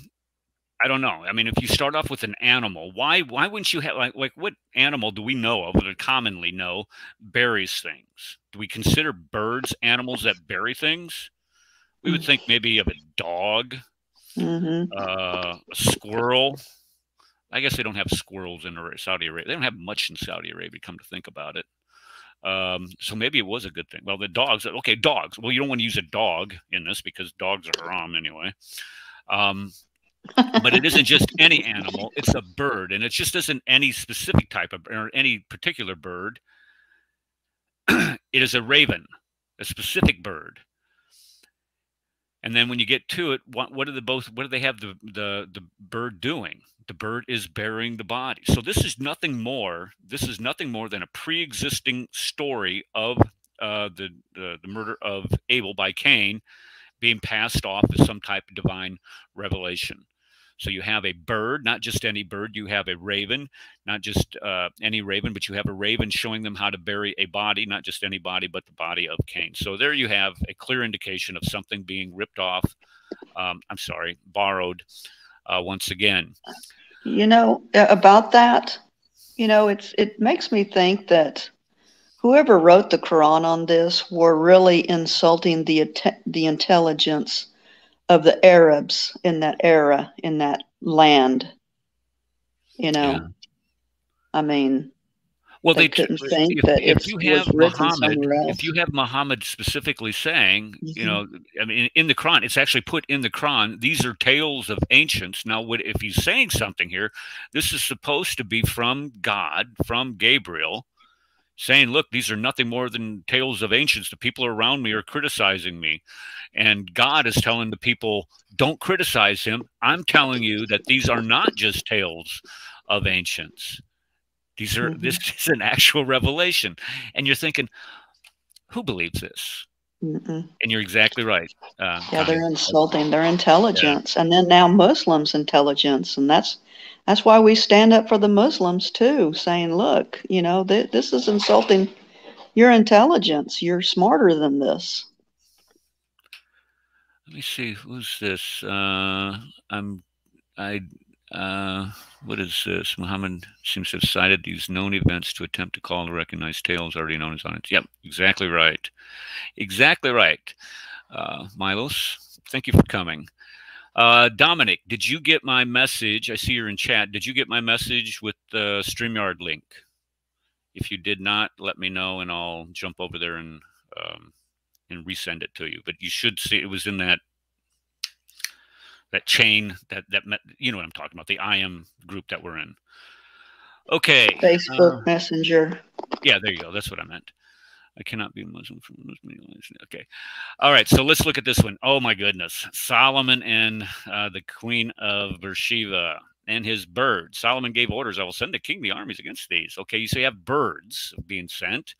I don't know. I mean, if you start off with an animal, why why wouldn't you have like like what animal do we know of that commonly know buries things? Do we consider birds animals that bury things? We would think maybe of a dog, mm-hmm. uh, a squirrel. I guess they don't have squirrels in Saudi Arabia. They don't have much in Saudi Arabia. Come to think about it. Um, so maybe it was a good thing. Well, the dogs. Okay, dogs. Well, you don't want to use a dog in this because dogs are haram anyway. Um, but it isn't just <laughs> any animal it's a bird and it just isn't any specific type of or any particular bird. <clears throat> It is a raven a specific bird. And then when you get to it what, what are the both what do they have the, the the bird doing? The bird is burying the body. So this is nothing more this is nothing more than a pre-existing story of uh, the, the the murder of abel by cain being passed off as some type of divine revelation so you have a bird, not just any bird. You have a raven, not just uh, any raven, but you have a raven showing them how to bury a body, not just any body, but the body of Cain. So there you have a clear indication of something being ripped off. Um, I'm sorry, borrowed uh, once again. You know about that. You know, it's it makes me think that whoever wrote the Quran on this were really insulting the the intelligence of the Arabs in that era, in that land. You know, yeah. I mean, Well, they, they, couldn't if, think that if you have Muhammad, if you have Muhammad specifically saying, you Mhm. know, I mean, in the Quran, it's actually put in the Quran. These are tales of ancients. Now, what if he's saying something here? This is supposed to be from God, from Gabriel, saying, "Look, these are nothing more than tales of ancients. The people around me are criticizing me." And God is telling the people, don't criticize him. I'm telling you that these are not just tales of ancients. These are <laughs> Mhm. this is an actual revelation. And you're thinking, who believes this? Mm-mm. And you're exactly right. Uh, Yeah, they're insulting their intelligence, and then now Muslims' intelligence, and that's that's why we stand up for the Muslims too, saying, "Look, you know, th- this is insulting your intelligence. You're smarter than this." Let me see. Who's this? Uh, I'm. I. Uh, what is this? Muhammad seems to have cited these known events to attempt to call to recognize tales already known as it. Yep, exactly right. Exactly right. Uh, Milos, thank you for coming. Uh, Dominic, did you get my message? I see you're in chat. Did you get my message with the StreamYard link? If you did not, let me know and I'll jump over there and um, and resend it to you. But you should see it was in that that chain that that met, you know what I'm talking about the IM group that we're in. Okay. Facebook uh, Messenger. yeah, there you go. That's what I meant. I cannot be a Muslim from Muslim. Okay. All right. So let's look at this one. Oh my goodness. Solomon and uh, the Queen of Beersheba and his birds. Solomon gave orders, I will send the king the armies against these. Okay. So you have birds being sent.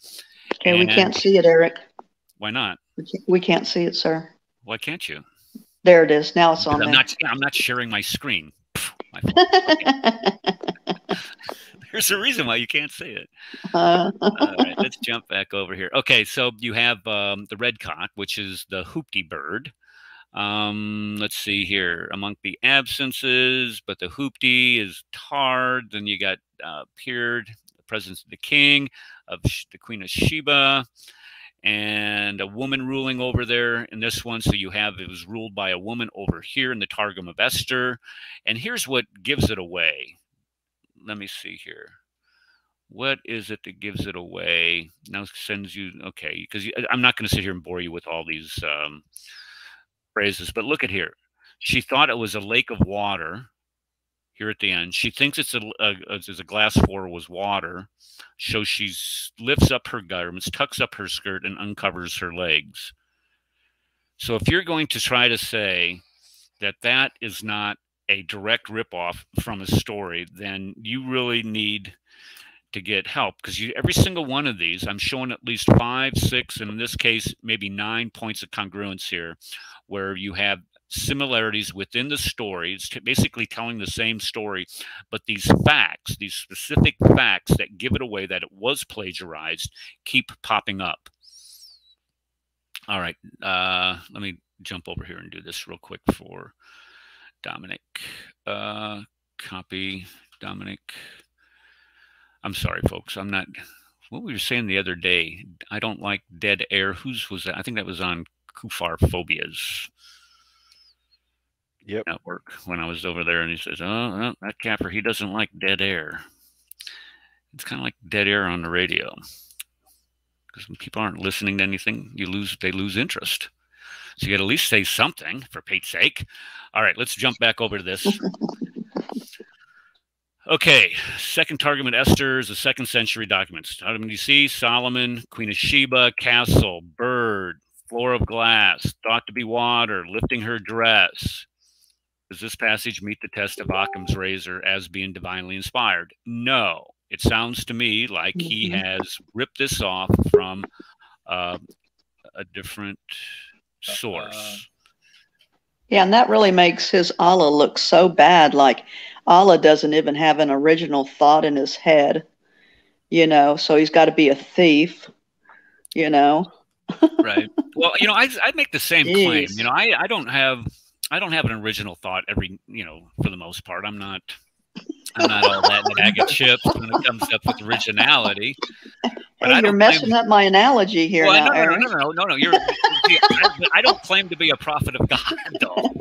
Okay, we can't see it, Eric. Why not? We can't, see it, sir. Why can't you? There it is. Now it's on I'm there. not I'm not sharing my screen. My. <laughs> <laughs> There's a reason why you can't see it. Uh, All right, let's jump back over here. Okay, so you have um, the red cock, which is the hoopty bird. Um, let's see here among the absences, but the hoopty is tarred. Then you got uh, appeared the presence of the king, of the queen of Sheba, and a woman ruling over there in this one. So you have it was ruled by a woman over here in the Targum of Esther. And here's what gives it away. Let me see here. What is it that gives it away? Now sends you okay because I'm not going to sit here and bore you with all these um, phrases, but look at here. She thought it was a lake of water. Here at the end, she thinks it's a, a, a, a glass floor was water. So she lifts up her garments, tucks up her skirt, and uncovers her legs. So if you're going to try to say that that is not a direct ripoff from a story, then you really need to get help because you every single one of these, I'm showing at least five, six, and in this case, maybe nine points of congruence here, where you have similarities within the story. It's basically telling the same story, but these facts, these specific facts that give it away that it was plagiarized, keep popping up. All right, uh, let me jump over here and do this real quick for Dominic. Uh, copy Dominic. I'm sorry, folks. I'm not. What we were saying the other day, I don't like dead air. Whose was that? I think that was on Kufar Phobias Yep. network when I was over there, and he says, "Oh, well, that capper, he doesn't like dead air." It's kind of like dead air on the radio because when people aren't listening to anything, you lose they lose interest. So you got to at least say something for Pete's sake. All right, let's jump back over to this. <laughs> Okay, second Targum Esther is the second century documents. Targum you see Solomon, Queen of Sheba, castle, bird, floor of glass, thought to be water, lifting her dress. Does this passage meet the test of Occam's razor as being divinely inspired? No. It sounds to me like he Mhm. has ripped this off from uh, a different source. yeah, and that really makes his Allah look so bad. Like Allah doesn't even have an original thought in his head, you know. So he's got to be a thief, you know. <laughs> right well you know I, i'd make the same claim you know I, I don't have i don't have an original thought every you know for the most part i'm not i'm not all that in bag of chips when it comes up with originality But Hey, you're messing claim- up my analogy here well, now, no, no, no, no, no, no, no. You're. see, I, I don't claim to be a prophet of God, though.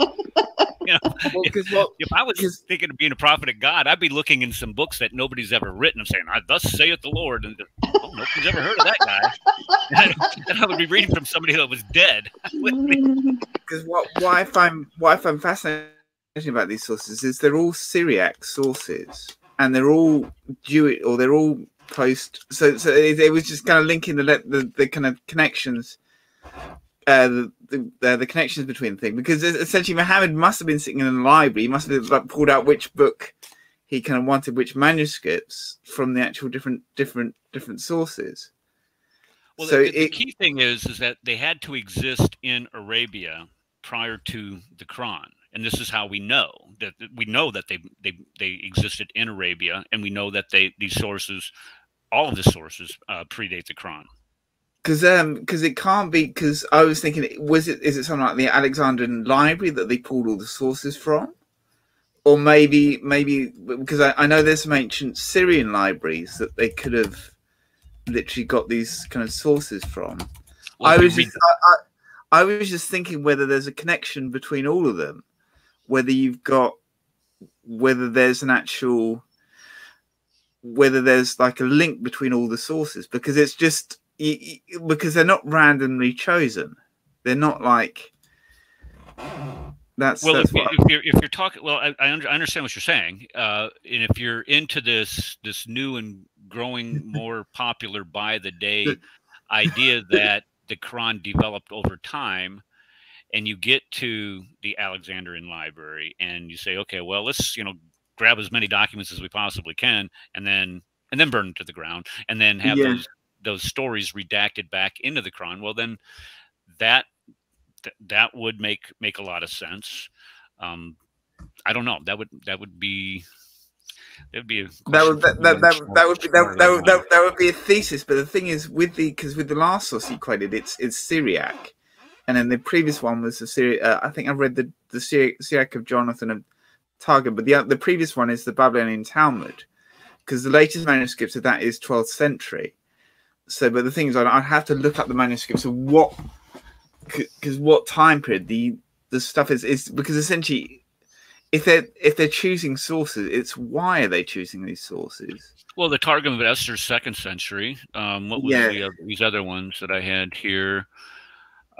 you know, well, if, what, if, I was thinking of being a prophet of God, I'd be looking in some books that nobody's ever written. I'm saying, "Thus saith the Lord," and oh, nobody's ever heard of that guy. <laughs> and I would be reading from somebody that was dead. <laughs> Because what, what I find what I find fascinating about these sources is they're all Syriac sources, and they're all Jewish, or they're all post. So, so it, it was just kind of linking the the, the kind of connections uh, the the, uh, the connections between things because essentially Muhammad must have been sitting in the library. He must have like, pulled out which book he kind of wanted, which manuscripts from the actual different different different sources. Well, so the, the, it, key thing is is that they had to exist in Arabia prior to the Quran, and this is how we know that we know that they they they existed in Arabia, and we know that they these sources, all of the sources, uh, predate the Quran. Because um because it can't be because I was thinking was it is it something like the Alexandrian library that they pulled all the sources from, or maybe maybe because I, I know there's some ancient Syrian libraries that they could have literally got these kind of sources from. Well, I was just I, I, I was just thinking whether there's a connection between all of them, whether you've got whether there's an actual whether there's like a link between all the sources because it's just because they're not randomly chosen. They're not like that's well. That's if, if, you're if you're talking, well, I, I, understand what you're saying, uh, and if you're into this this new and growing more <laughs> popular by the day idea that the Quran developed over time, and you get to the Alexandrian library and you say, okay, well, let's you know grab as many documents as we possibly can, and then and then burn them to the ground, and then have yeah. those those stories redacted back into the Quran, well then that th- that would make make a lot of sense. Um, I don't know. That would that would be that would be a that would that, that, that, that, would be that, that, would, that, that would be a thesis. But the thing is, with the because with the last source you quoted, it's it's Syriac, and then the previous one was the Syriac. Uh, I think I read the the Syriac, Syriac of Jonathan of Targum, but the the previous one is the Babylonian Talmud, because the latest manuscripts of that is 12th century so but the thing is i'd have to look up the manuscripts of what because what time period the the stuff is is because essentially if they're if they're choosing sources it's why are they choosing these sources well the targum of esther second century um what was yeah. the, uh, these other ones that i had here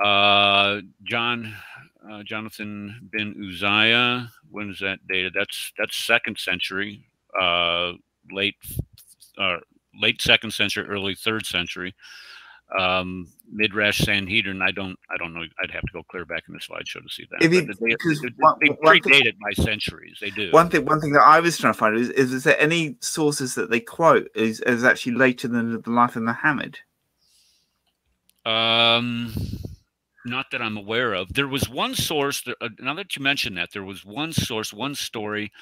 uh john uh, jonathan ben uzziel when is that dated that's that's second century uh late uh late second century, early third century. Um, Midrash Sanhedrin, I don't, I don't know. I'd have to go clear back in the slideshow to see that. If it, they, they, one, they predate it by centuries. They do. One thing, one thing that I was trying to find is, is, is there any sources that they quote is, is actually later than the life of Muhammad? Um, not that I'm aware of. There was one source. That, uh, now that you mentioned that, there was one source, one story.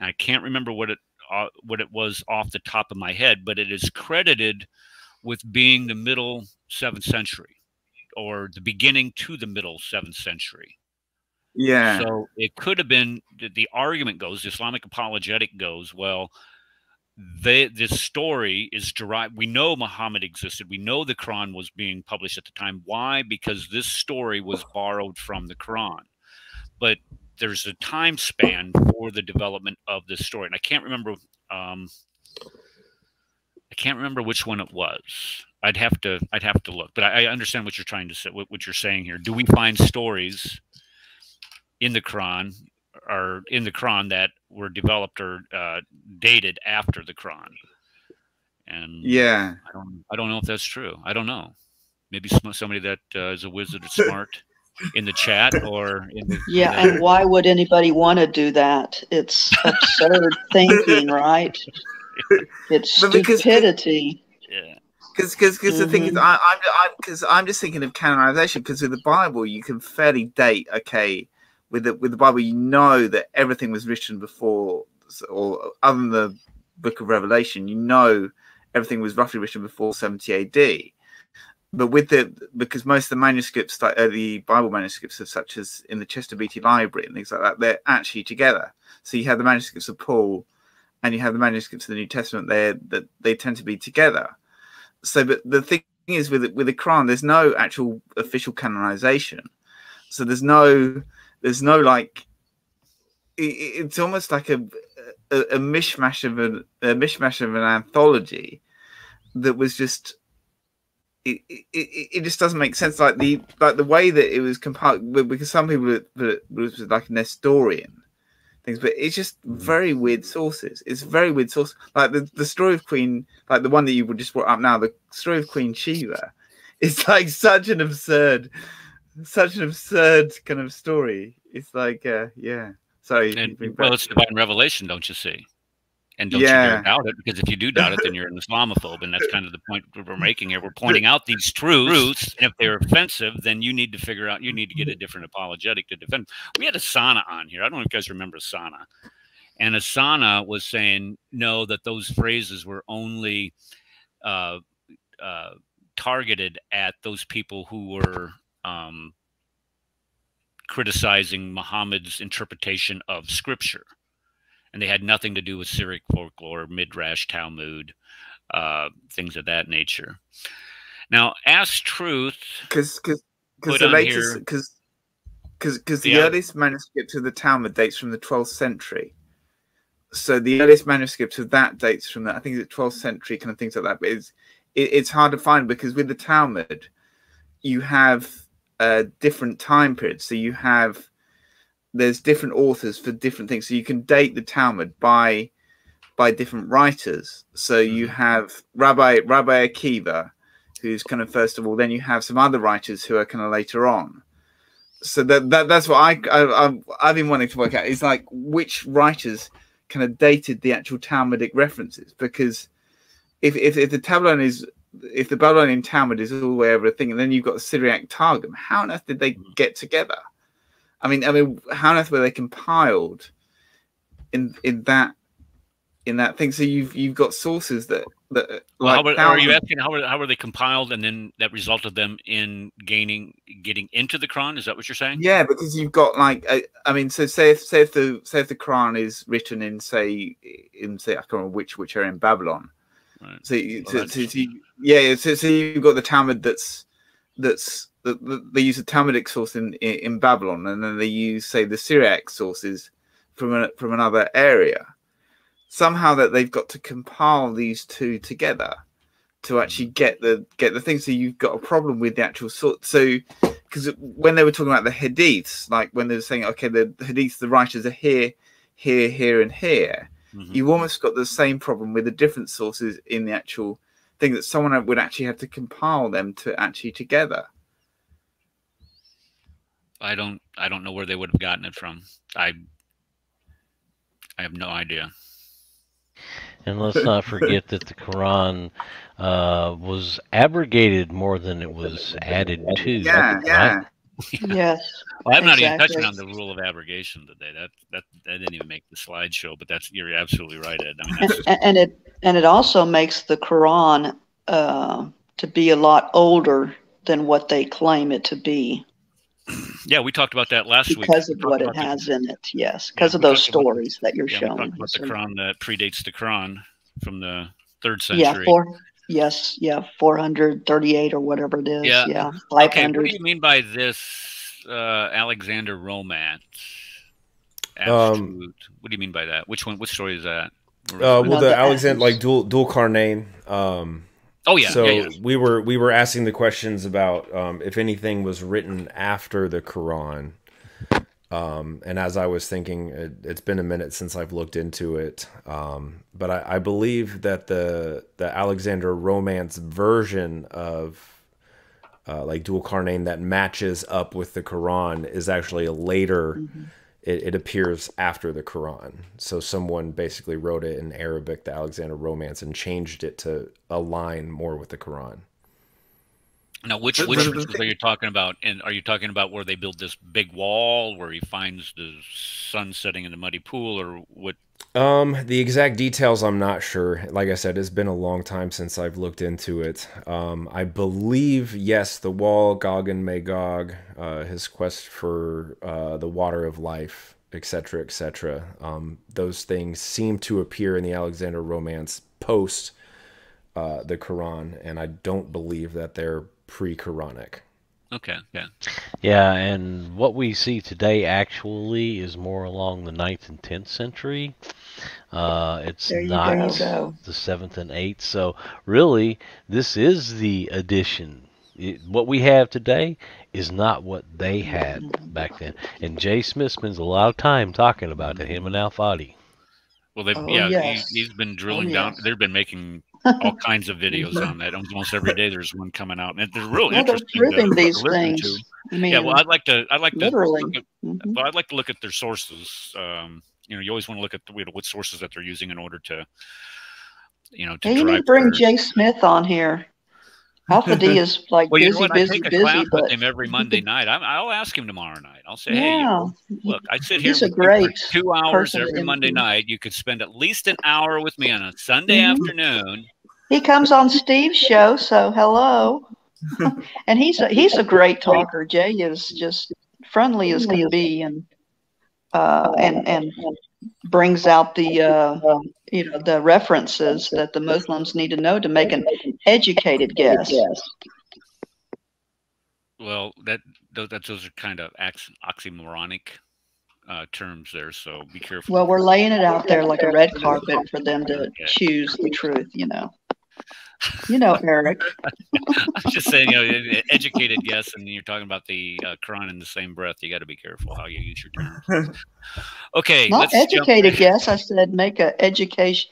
I can't remember what it uh, what it was off the top of my head, but it is credited with being the middle seventh century or the beginning to the middle seventh century. Yeah. So it could have been the argument goes, the Islamic apologetic goes, well, they, this story is derived. We know Muhammad existed. We know the Quran was being published at the time. Why? Because this story was borrowed from the Quran. But there's a time span for the development of this story, and I can't remember. Um, I can't remember which one it was. I'd have to. I'd have to look, but I, I understand what you're trying to say. What, what, you're saying here. Do we find stories in the Quran or in the Quran that were developed or uh, dated after the Quran? And yeah, I don't. I don't know if that's true. I don't know. Maybe somebody that uh, is a wizard or smart in the chat <laughs> or in the, yeah and why would anybody want to do that it's <laughs> absurd thinking right <laughs> it's stupidity yeah because because because mm-hmm. the thing is mm-hmm. I, i'm because I'm, I'm just thinking of canonization because with the bible you can fairly date okay with the with the bible you know that everything was written before or other than the book of revelation you know everything was roughly written before 70 ad but with the because most of the manuscripts like uh, the bible manuscripts of such as in the chester beatty library and things like that they're actually together. So you have the manuscripts of paul and you have the manuscripts of the new testament there that they tend to be together. So but the thing is with with the quran there's no actual official canonization. So there's no there's no like it, it's almost like a, a, a mishmash of a, a mishmash of an anthology that was just it, it, it just doesn't make sense. Like the like the way that it was compiled, because some people it was like Nestorian things, but it's just mm. very weird sources. It's very weird source. Like the, the story of Queen, like the one that you would just brought up now, the story of Queen Shiva. <laughs> It's like such an absurd, such an absurd kind of story. It's like, uh, yeah. Sorry. And, well, it's divine revelation, don't you see? And don't yeah. you dare doubt it, because if you do doubt it, then you're an <laughs> Islamophobe, and that's kind of the point we're making here. We're pointing out these <laughs> truths, and if they're offensive, then you need to figure out. You need to get a different apologetic to defend. We had Asana on here. I don't know if you guys remember Asana, and Asana was saying no, that those phrases were only uh, uh, targeted at those people who were um, criticizing Muhammad's interpretation of Scripture and they had nothing to do with Syriac folklore, Midrash, Talmud, uh, things of that nature. Now, Ask Truth, because because the latest because because the, the earliest manuscript of the Talmud dates from the 12th century. So the earliest manuscript of that dates from that. I think it's 12th century kind of things like that. But it's it, it's hard to find because with the Talmud, you have uh, different time periods. So you have there's different authors for different things. So you can date the Talmud by by different writers. So you mm-hmm. have Rabbi Rabbi Akiva, who's kind of first of all. Then you have some other writers who are kind of later on. So that, that that's what I, I I've been wanting to work out is like which writers kind of dated the actual Talmudic references because if if, if the Tableau is if the Babylonian Talmud is all the way over a thing, and then you've got the Syriac Targum, how on earth did they mm-hmm. get together? I mean, I mean, how on earth were they compiled in in that in that thing? So you've you've got sources that that well, like how, were, are you asking how were, how were they compiled and then that resulted them in gaining getting into the Quran? Is that what you're saying? Yeah, because you've got like I mean, so say if say if the say if the Quran is written in say in say I can't remember which which are in Babylon. Right. So, well, so, so, yeah, so, so you've got the Talmud that's that's the, the, they use the Talmudic source in, in, in Babylon, and then they use say the Syriac sources from a, from another area. Somehow that they've got to compile these two together to actually mm. get the get the thing. So you've got a problem with the actual sort. So because when they were talking about the hadiths, like when they were saying, okay, the hadiths, the writers are here, here, here, and here. Mm-hmm. You almost got the same problem with the different sources in the actual thing that someone would actually have to compile them to actually together. I don't I don't know where they would have gotten it from. I I have no idea. And let's not forget that the Quran uh, was abrogated more than it was added to. Yeah, right? yeah. <laughs> yes. Well, I'm not even touching on the rule of abrogation today. That that that didn't even make the slideshow, but that's you're absolutely right, Ed. I mean, and, just... and, it and it also makes the Quran uh, to be a lot older than what they claim it to be. Yeah, we talked about that last because week. Because of what it has the, in it, yes. Because yeah, of those stories about, that you're yeah, showing. We talked about the Quran that predates the Quran from the third century. Yeah, four, yes, yeah, 438 or whatever it is. Yeah, yeah 500. Okay, what do you mean by this uh, Alexander romance? Um, what do you mean by that? Which one? Which story is that? Uh, well, the Alexander, like Dul Dul Qarnayn. Um, Oh yeah. So yeah, yeah. we were we were asking the questions about um, if anything was written after the Quran. Um, and as I was thinking, it, has been a minute since I've looked into it, um, but I, I, believe that the the Alexander Romance version of uh, like Dhul Qarnayn that matches up with the Quran is actually a later. Mm-hmm it, it, appears after the Quran. So someone basically wrote it in Arabic, the Alexander Romance, and changed it to align more with the Quran. Now, which which are you talking about? And are you talking about where they build this big wall, where he finds the sun setting in the muddy pool, or what? Um, the exact details I'm not sure. Like I said, it's been a long time since I've looked into it. Um, I believe yes, the wall, Gog and Magog, uh, his quest for uh, the water of life, etc., etc. Um, those things seem to appear in the Alexander Romance post uh, the Quran, and I don't believe that they're pre-Quranic. Okay. Yeah. Yeah, and what we see today actually is more along the 9th and 10th century. Uh, it's not go. the 7th and 8th. So, really, this is the addition. It, what we have today is not what they had back then. And Jay Smith spends a lot of time talking about it, him and Al Fadi. Well, they've Oh, yeah, yes. he, he's been drilling Oh, down. yes. They've been making all kinds of videos on that. Almost every day, there's one coming out, and they're really Well, they're interesting. proving to these listen things. to. I mean, Yeah, well, I'd like to. I'd like to literally. look at Mhm. Well, I'd like to look at their sources. Um, you know, you always want to look at the, you know, what sources that they're using in order to, you know, to Hey, you need to bring their- Jay Smith on here. Al Fadi is like Well, you know busy. I busy, take a busy, class but with him every Monday <laughs> night. I'm, I'll ask him tomorrow night. I'll say, hey, yeah, know, look, I sit here He's a with for great two hours every Monday night. You could spend at least an hour with me on a Sunday Mhm. afternoon. he comes on Steve's show, so hello. <laughs> and he's a, he's a great talker. Jay is just friendly as can be, and uh, and and brings out the uh, you know the references that the Muslims need to know to make an educated guess. Well, that those, that those are kind of oxymoronic uh, terms there, so be careful. Well, we're laying it out there like a red carpet for them to choose the truth. You know, you know, <laughs> Eric. I'm just saying, you know, educated guess, and you're talking about the uh, Quran in the same breath. You got to be careful how you use your terms. <laughs> Okay, Not educated guess. I said make a education.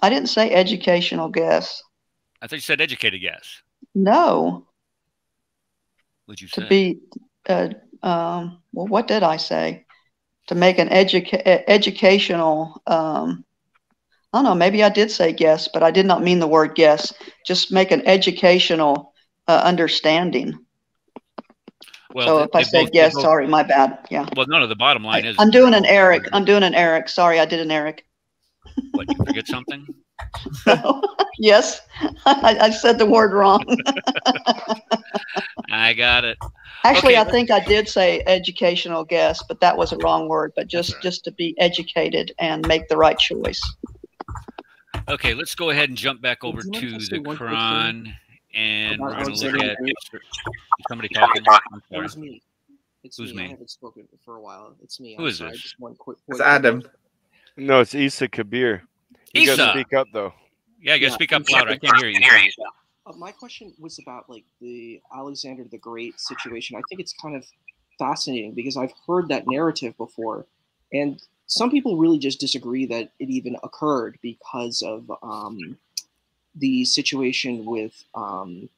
I didn't say educational guess. I thought you said educated guess. No, What'd you say to say? be. Uh, um, well, what did I say? To make an educa- educational. Um, I don't know. Maybe I did say guess, but I did not mean the word guess. Just make an educational uh, understanding. well, so they- if I said both- yes, both- sorry, my bad. Yeah. Well, no, no. The bottom line is I'm doing an Eric. I'm doing an Eric. Sorry, I did an Eric. What? You forget something? <laughs> no. yes, <laughs> I, I said the word wrong. <laughs> I got it. Actually, Okay. I think I did say educational guess, but that was a wrong word. But just right. just to be educated and make the right choice. Okay, let's go ahead and jump back over Would you mind to the say one quick thing Quran, and we're going to look at the somebody talking. I'm sorry. was me. It's Who's me. me? I haven't spoken for a while. It's me. Who I'm is sorry. this? Just one quick. It's point. Adam. No, it's Isa Kabir. You gotta speak up though. Yeah, you got to Yeah, speak up I'm louder. I can't hear you. Uh, my question was about like the Alexander the Great situation. I think it's kind of fascinating because I've heard that narrative before, and some people really just disagree that it even occurred because of um, the situation with um,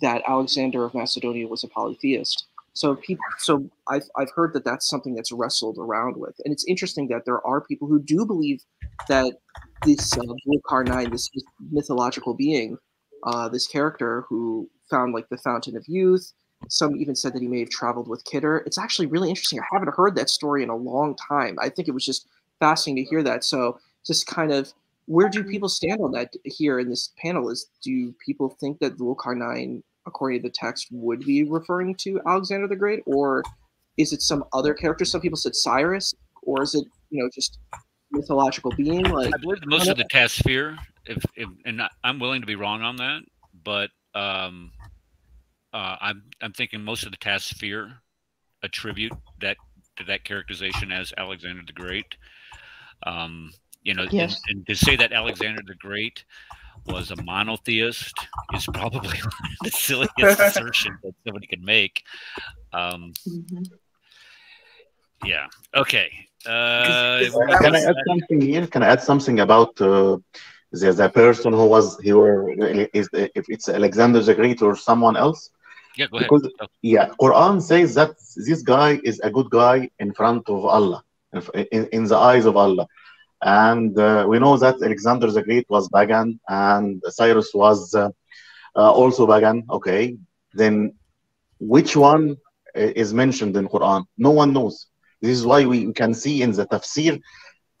that Alexander of Macedonia was a polytheist. So people, so I've I've heard that that's something that's wrestled around with, and it's interesting that there are people who do believe that this uh, Zulkarnain, this mythological being, uh, this character who found like the fountain of youth. Some even said that he may have traveled with Khidr. It's actually really interesting. I haven't heard that story in a long time. I think it was just fascinating to hear that. So just kind of where do people stand on that here in this panel? Is do people think that Zulkarnain, according to the text, would be referring to Alexander the Great, or is it some other character? Some people said Cyrus, or is it you know just mythological being like I believe most of the tafsir, if, if and I- I'm willing to be wrong on that, but um, uh, I'm I'm thinking most of the tafsir attribute that to that characterization as Alexander the Great. Um, you know, and- Yes. and, to say that Alexander the Great was a monotheist is probably <laughs> the silliest <laughs> assertion that somebody could make. Um, Mhm. yeah. Okay. Uh, Because- we're Can I add back- something here? Can I add something about uh, the, the person who was here? Is if it's Alexander the Great or someone else? Yeah, go ahead. Because yeah, Quran says that this guy is a good guy in front of Allah, in, in the eyes of Allah, and uh, we know that Alexander the Great was pagan and Cyrus was uh, uh, also pagan. Okay, then which one uh, is mentioned in Quran? No one knows. This is why we can see in the tafsir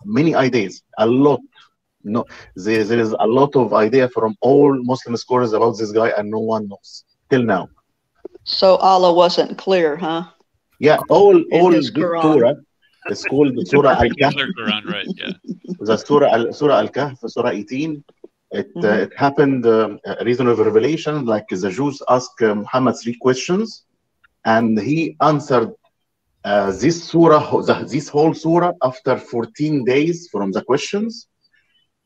many ideas, a lot. No, there, there is a lot of idea from all Muslim scholars about this guy, and no one knows till now. So Allah wasn't clear, huh? Yeah, all all his big Quran. Surah is <laughs> called Surah Al Kahf. Clear Quran, right? Yeah. The Surah Al Surah Al Kahf, Surah 18. It uh, Mhm. it happened um, a reason of revelation. Like the Jews ask uh, Muhammad three questions, and he answered uh, this surah, this whole surah, after 14 days from the questions.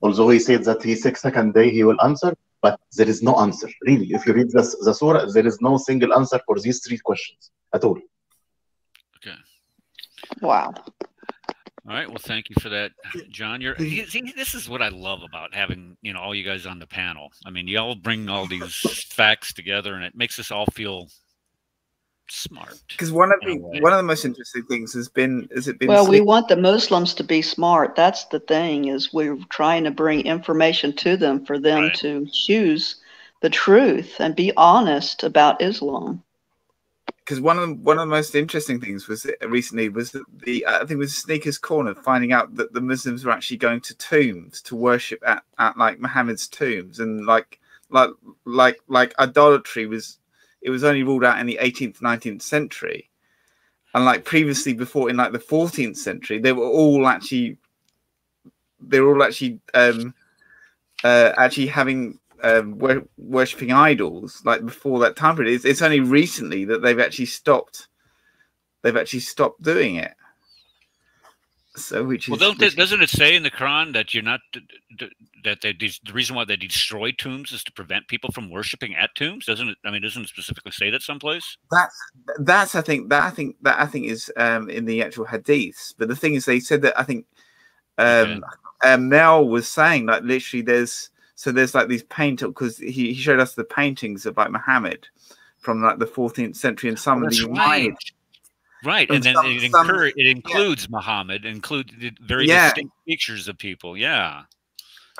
Although he said that he second day he will answer, but there is no answer. Really, if you read the, the surah, there is no single answer for these three questions at all. Okay. Wow. All right. Well, thank you for that, John. You're see, this is what I love about having you know all you guys on the panel. I mean, y'all bring all these facts together, and it makes us all feel smart. Because one of the one of the most interesting things has been has it been well, we want the Muslims to be smart. That's the thing is we're trying to bring information to them for them right. to choose the truth and be honest about Islam. Because one of the, one of the most interesting things was recently was that the uh, I think it was Speaker's Corner finding out that the Muslims were actually going to tombs to worship at, at like Muhammad's tombs and like like like like idolatry was it was only ruled out in the 18th, 19th century. And like previously, before in like the 14th century, they were all actually they were all actually um, uh, actually having um, wor- worshipping idols. Like before that time period, it's, it's only recently that they've actually stopped. They've actually stopped doing it. So, which is well, which doesn't it say in the Quran that you're not that they the reason why they destroy tombs is to prevent people from worshiping at tombs? Doesn't it? I mean, doesn't it specifically say that someplace? That's that's I think that I think that I think is um, in the actual hadiths. But the thing is, they said that I think um, okay. um, Mel was saying like literally there's so there's like these paint because he, he showed us the paintings of like Muhammad from like the 14th century and some oh, of the right. Right, and, and then some, it, incur, it includes yeah. Muhammad, includes very yeah. distinct pictures of people. Yeah.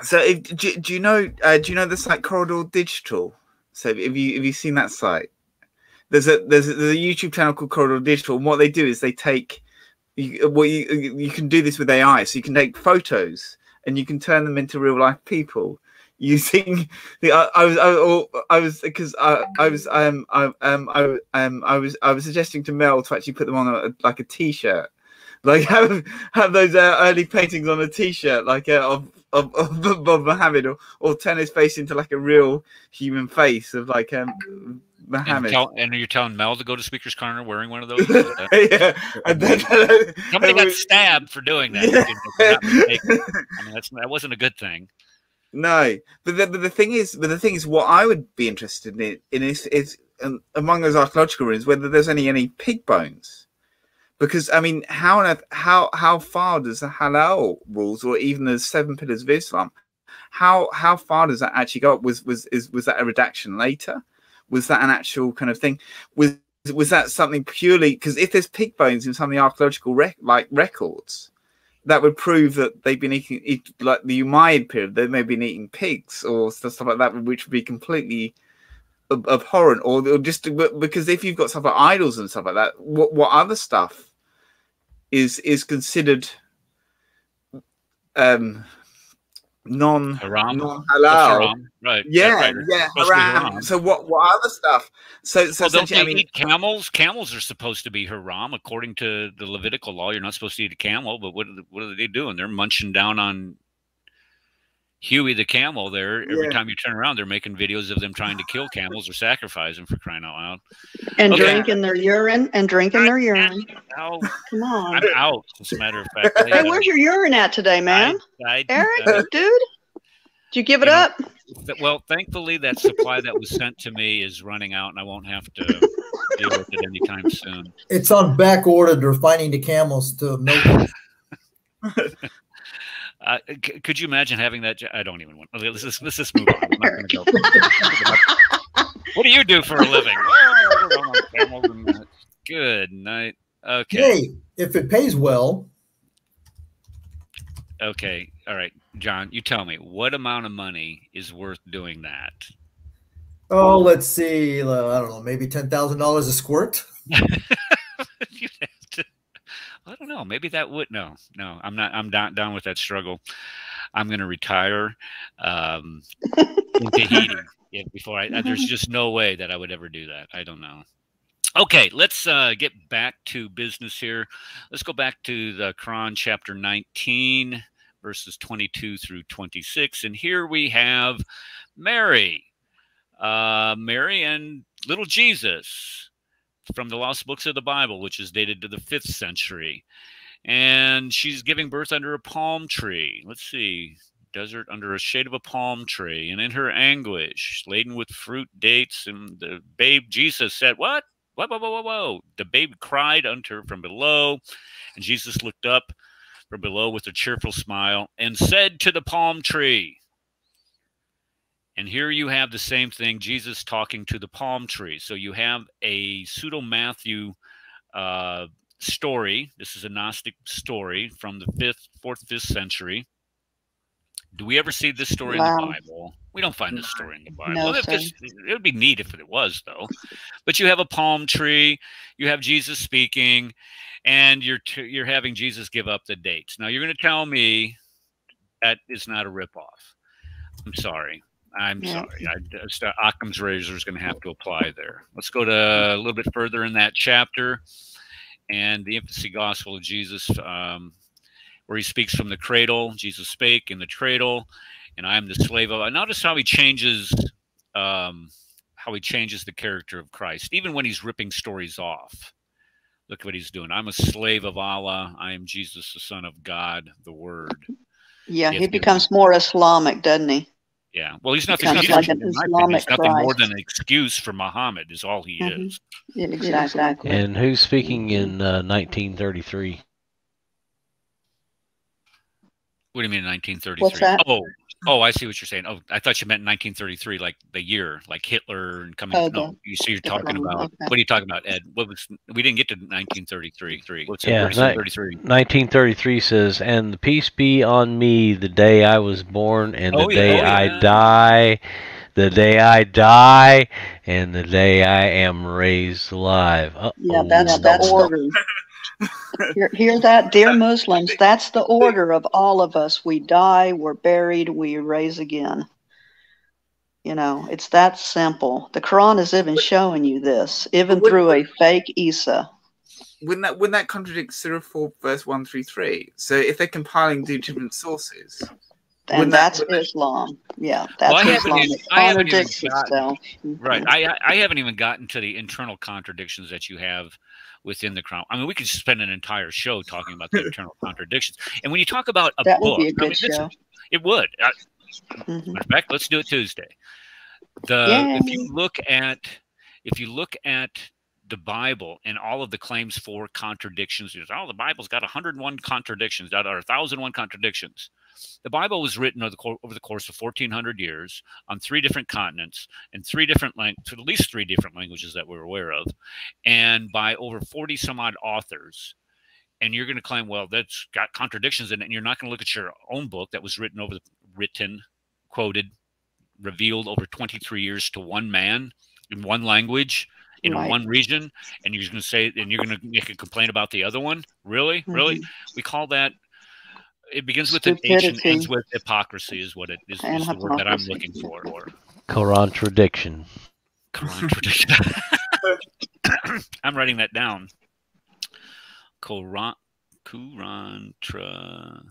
So, if, do, do you know? Uh, do you know the site Corridor Digital? So, have you have you seen that site? There's a there's a, there's a YouTube channel called Corridor Digital, and what they do is they take you, well, you you can do this with AI, so you can take photos and you can turn them into real life people using the I, I was I, I was because I, I was um I um I um I was I was suggesting to Mel to actually put them on a, like a t-shirt like <laughs> have have those uh, early paintings on a t-shirt like uh, of of, <laughs> of Bob Mohammed or, or turn his face into like a real human face of like um Mohammed. And, tell, and you're telling Mel to go to Speaker's Corner wearing one of those? <laughs> yeah. Then, Somebody got stabbed for doing that. Yeah. I mean, that's, that wasn't a good thing. No, but the, but the thing is, but the thing is, what I would be interested in, in is, is um, among those archaeological ruins whether there's any any pig bones, because I mean, how on earth, how how far does the halal rules or even the seven pillars of Islam, how how far does that actually go? Was was is was that a redaction later? Was that an actual kind of thing? Was was that something purely because if there's pig bones in some of the archaeological rec- like records, that would prove that they've been eating eat, like the Umayyad period. They may have been eating pigs or stuff like that, which would be completely ab- abhorrent. Or, or just because if you've got stuff like idols and stuff like that, what what other stuff is is considered um non haram, non halal, right? Yeah, right. yeah, haram. haram. So what? What other stuff? So, so well, don't they I mean, eat camels? Camels are supposed to be haram according to the Levitical law. You're not supposed to eat a camel, but what what are they doing? They're munching down on Huey the camel there. Every yeah. time you turn around, they're making videos of them trying to kill camels or sacrifice them for crying out loud. And okay. drinking their urine and drinking their urine. Out. Come on. I'm out, as a matter of fact. hey, where's your urine at today, man? I, I, Eric, uh, dude? Did you give it you up? Know, well, thankfully, that supply that was sent to me is running out, and I won't have to deal with it anytime soon. It's on back order. They're finding the camels to milk. <laughs> Uh, c- could you imagine having that? I don't even want. Let's just, let's just move on. I'm not going to go. <laughs> what do you do for a living? Good night. Okay. Hey, if it pays well. Okay. All right, John. You tell me what amount of money is worth doing that? Oh, let's see. Uh, I don't know. Maybe ten thousand dollars a squirt. <laughs> <laughs> I don't know. Maybe that would no, no. I'm not. I'm down down with that struggle. I'm going to retire um, in Tahiti <laughs> yeah, before I. There's just no way that I would ever do that. I don't know. Okay, let's uh, get back to business here. Let's go back to the Quran chapter 19, verses 22 through 26, and here we have Mary, uh, Mary and little Jesus from the lost books of the Bible, which is dated to the fifth century. And she's giving birth under a palm tree. Let's see, desert under a shade of a palm tree. And in her anguish, laden with fruit, dates, and the babe Jesus said, What? Whoa, whoa, whoa, whoa, whoa. The babe cried unto her from below. And Jesus looked up from below with a cheerful smile and said to the palm tree, and here you have the same thing, Jesus talking to the palm tree. So you have a pseudo Matthew uh, story. This is a Gnostic story from the fifth, fourth, fifth century. Do we ever see this story wow. in the Bible? We don't find this story in the Bible. No, it, it would be neat if it was, though. But you have a palm tree, you have Jesus speaking, and you're you're having Jesus give up the dates. Now you're going to tell me that is not a ripoff. I'm sorry. I'm yeah. sorry. I, just Occam's razor is going to have to apply there. Let's go to a little bit further in that chapter, and the infancy gospel of Jesus, um, where he speaks from the cradle. Jesus spake in the cradle, and I am the slave of. I Notice how he changes, um, how he changes the character of Christ, even when he's ripping stories off. Look what he's doing. I'm a slave of Allah. I am Jesus, the Son of God, the Word. Yeah, he becomes more Islamic, doesn't he? Yeah. Well, he's nothing. He's, like he's nothing more than an excuse for Muhammad. Is all he mm-hmm. is. Yeah, exactly. And who's speaking in uh, 1933? What do you mean 1933? What's that? Oh, Oh, I see what you're saying. Oh, I thought you meant 1933, like the year, like Hitler and coming. Oh, no, you see, you're talking about okay. what are you talking about, Ed? What was we didn't get to 1933? Three. What's yeah, 1933 says, "And the peace be on me the day I was born, and the oh, day oh, yeah. I die." the day I die and the day I am raised alive. Uh-oh. Yeah, that's that's order. <laughs> <laughs> hear, hear that, dear Muslims? That's the order of all of us. We die, we're buried, we raise again. You know, it's that simple. The Quran is even showing you this, even through a fake Isa. Wouldn't that wouldn't that contradict Surah 4 verse 133? So if they're compiling two different sources, and that's that, Islam. Yeah, that's well, Islam. It contradicts itself. Mm-hmm. Right. I I haven't even gotten to the internal contradictions that you have within the crown. I mean, we could spend an entire show talking about the internal contradictions. And when you talk about a that book, would be a good I mean, show. It would. mm-hmm. In fact, let's do it Tuesday. The Yay. if you look at if you look at the Bible and all of the claims for contradictions, oh, the Bible's got 101 contradictions, or 1,001 contradictions. The Bible was written over the, over the course of 1,400 years on three different continents in three different languages, at least three different languages that we're aware of, and by over 40 some odd authors. And you're going to claim, well, that's got contradictions in it, and you're not going to look at your own book that was written over the written, quoted, revealed over 23 years to one man in one language in right. one region and you're going to say and you're going to make a complaint about the other one really mm-hmm. really we call that it begins with Stupidity. an H and ends with hypocrisy is what it is, is the word that I'm looking for. Or contradiction. Contradiction. <laughs> I'm writing that down. Quran, Kurantra.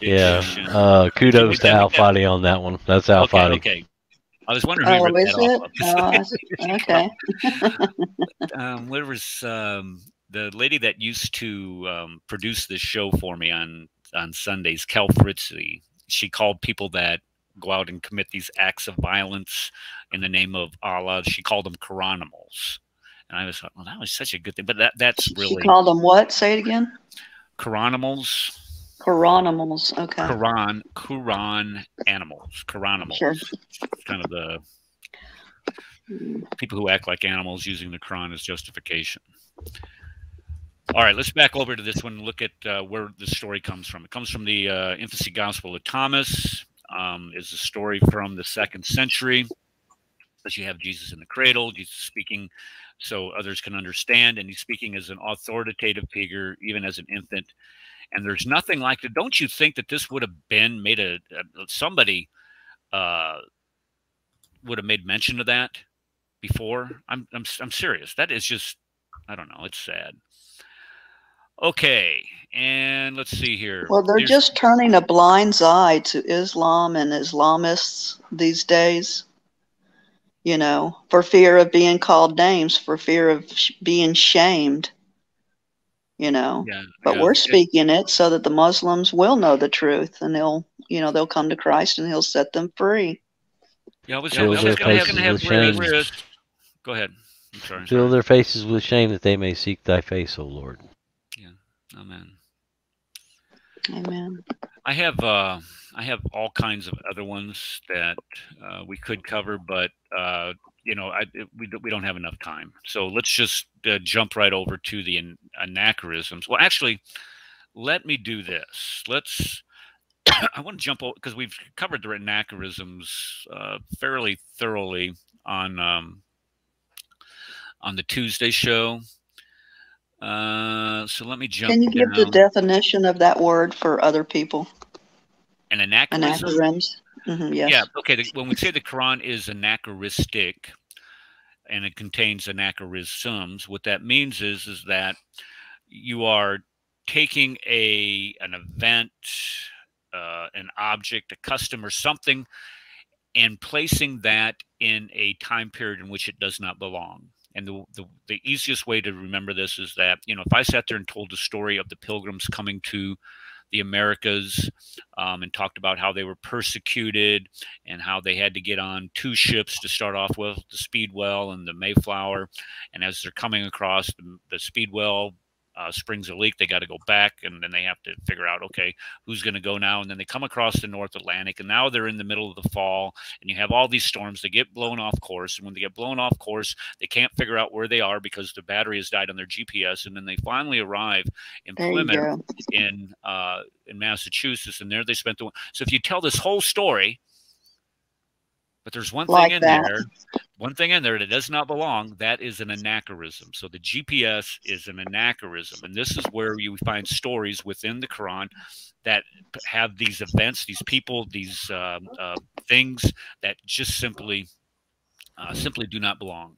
Yeah. Uh, kudos to Al Fadi on that one. That's Al okay, Fadi. Okay. I was wondering. Oh, is it? Oh, <laughs> okay. <laughs> um, where was um, the lady that used to um, produce this show for me on on Sundays, Kel Fritzy. She called people that go out and commit these acts of violence in the name of Allah. She called them Quranimals. And I was like, well, that was such a good thing. But that that's really. She called them what? Say it again. Quranimals. Quranimals. Okay. Quran, Quran animals. Quranimals. Sure. Kind of the people who act like animals using the Quran as justification. All right, let's back over to this one and look at uh, where the story comes from. It comes from the uh, Infancy Gospel of Thomas. Um, is a story from the second century. As you have Jesus in the cradle, Jesus speaking so others can understand, and he's speaking as an authoritative figure, even as an infant. And there's nothing like it. Don't you think that this would have been made a, a somebody uh, would have made mention of that before? I'm, I'm I'm serious. That is just I don't know. It's sad. Okay, and let's see here. Well, they're There's... just turning a blind eye to Islam and Islamists these days. you know, for fear of being called names, for fear of sh- being shamed, you know. Yeah, But yeah. we're speaking it so that the Muslims will know the truth and they'll, you know, they'll come to Christ and he'll set them free. Yeah, I was, I Fill was their gonna have, faces gonna have with Chris- shame. Go ahead. I'm sorry. Fill their faces with shame that they may seek thy face, O Lord. Amen. Amen. I have uh, I have all kinds of other ones that uh, we could cover, but uh, you know, I, it- we don't- we don't have enough time. So let's just uh, jump right over to the an- anachronisms. Well, actually, let me do this. Let's. <coughs> I want to jump over because we've covered the anachronisms uh, fairly thoroughly on um, on the Tuesday show. Uh, so let me jump Can you give the definition of that word for other people? An anachronism. Anachronisms. hmm yes. Yeah. Okay. The, when we say the Quran is anachronistic, and it contains anachronisms, what that means is is that you are taking a an event, uh, an object, a custom, or something, and placing that in a time period in which it does not belong. And the, the, the easiest way to remember this is that, you know, if I sat there and told the story of the pilgrims coming to the Americas um, and talked about how they were persecuted and how they had to get on two ships to start off with the Speedwell and the Mayflower. And as they're coming across the, the Speedwell, uh, springs a leak, they got to go back and then they have to figure out, okay, who's going to go now? And then they come across the North Atlantic and now they're in the middle of the fall and you have all these storms. They get blown off course. And when they get blown off course, they can't figure out where they are because the battery has died on their GPS. And then they finally arrive in There Plymouth in uh, in Massachusetts, and there they spent the. So if you tell this whole story, but there's one Like thing in that. there, one thing in there that does not belong. That is an anachronism. So the GPS is an anachronism, and this is where you find stories within the Quran that have these events, these people, these um, uh, things that just simply, uh, simply do not belong.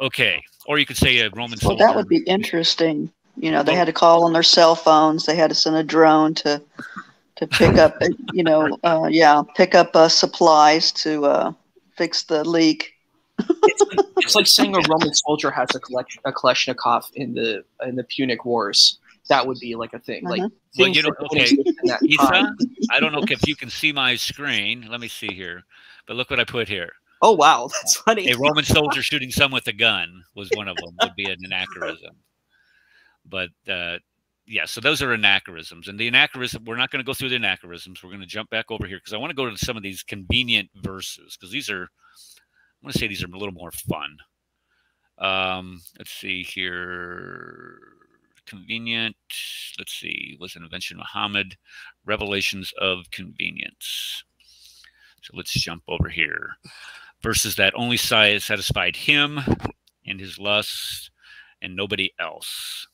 Okay, or you could say a Roman Well, soldier. that would be interesting. You know, they had to call on their cell phones. They had to send a drone to to pick up, uh, you know, uh, yeah, pick up uh, supplies to uh, fix the leak. It's like, it's like saying a Roman soldier has a, collect, a Kalashnikov in the in the Punic Wars. That would be like a thing. Like Mhm. Well, you know, okay, exist in that Isa, time. I don't know if you can see my screen. Let me see here. But look what I put here. Oh wow, that's funny. A Roman soldier shooting some with a gun was one of them. Would be an anachronism. But uh, yeah, so those are anachronisms. And the anachronism, we're not going to go through the anachronisms. We're going to jump back over here because I want to go to some of these convenient verses because these are, I want to say these are a little more fun. Um, let's see here. Convenient. Let's see. Was an invention of Muhammad. Revelations of convenience. So let's jump over here. Verses that only satisfied him and his lust and nobody else.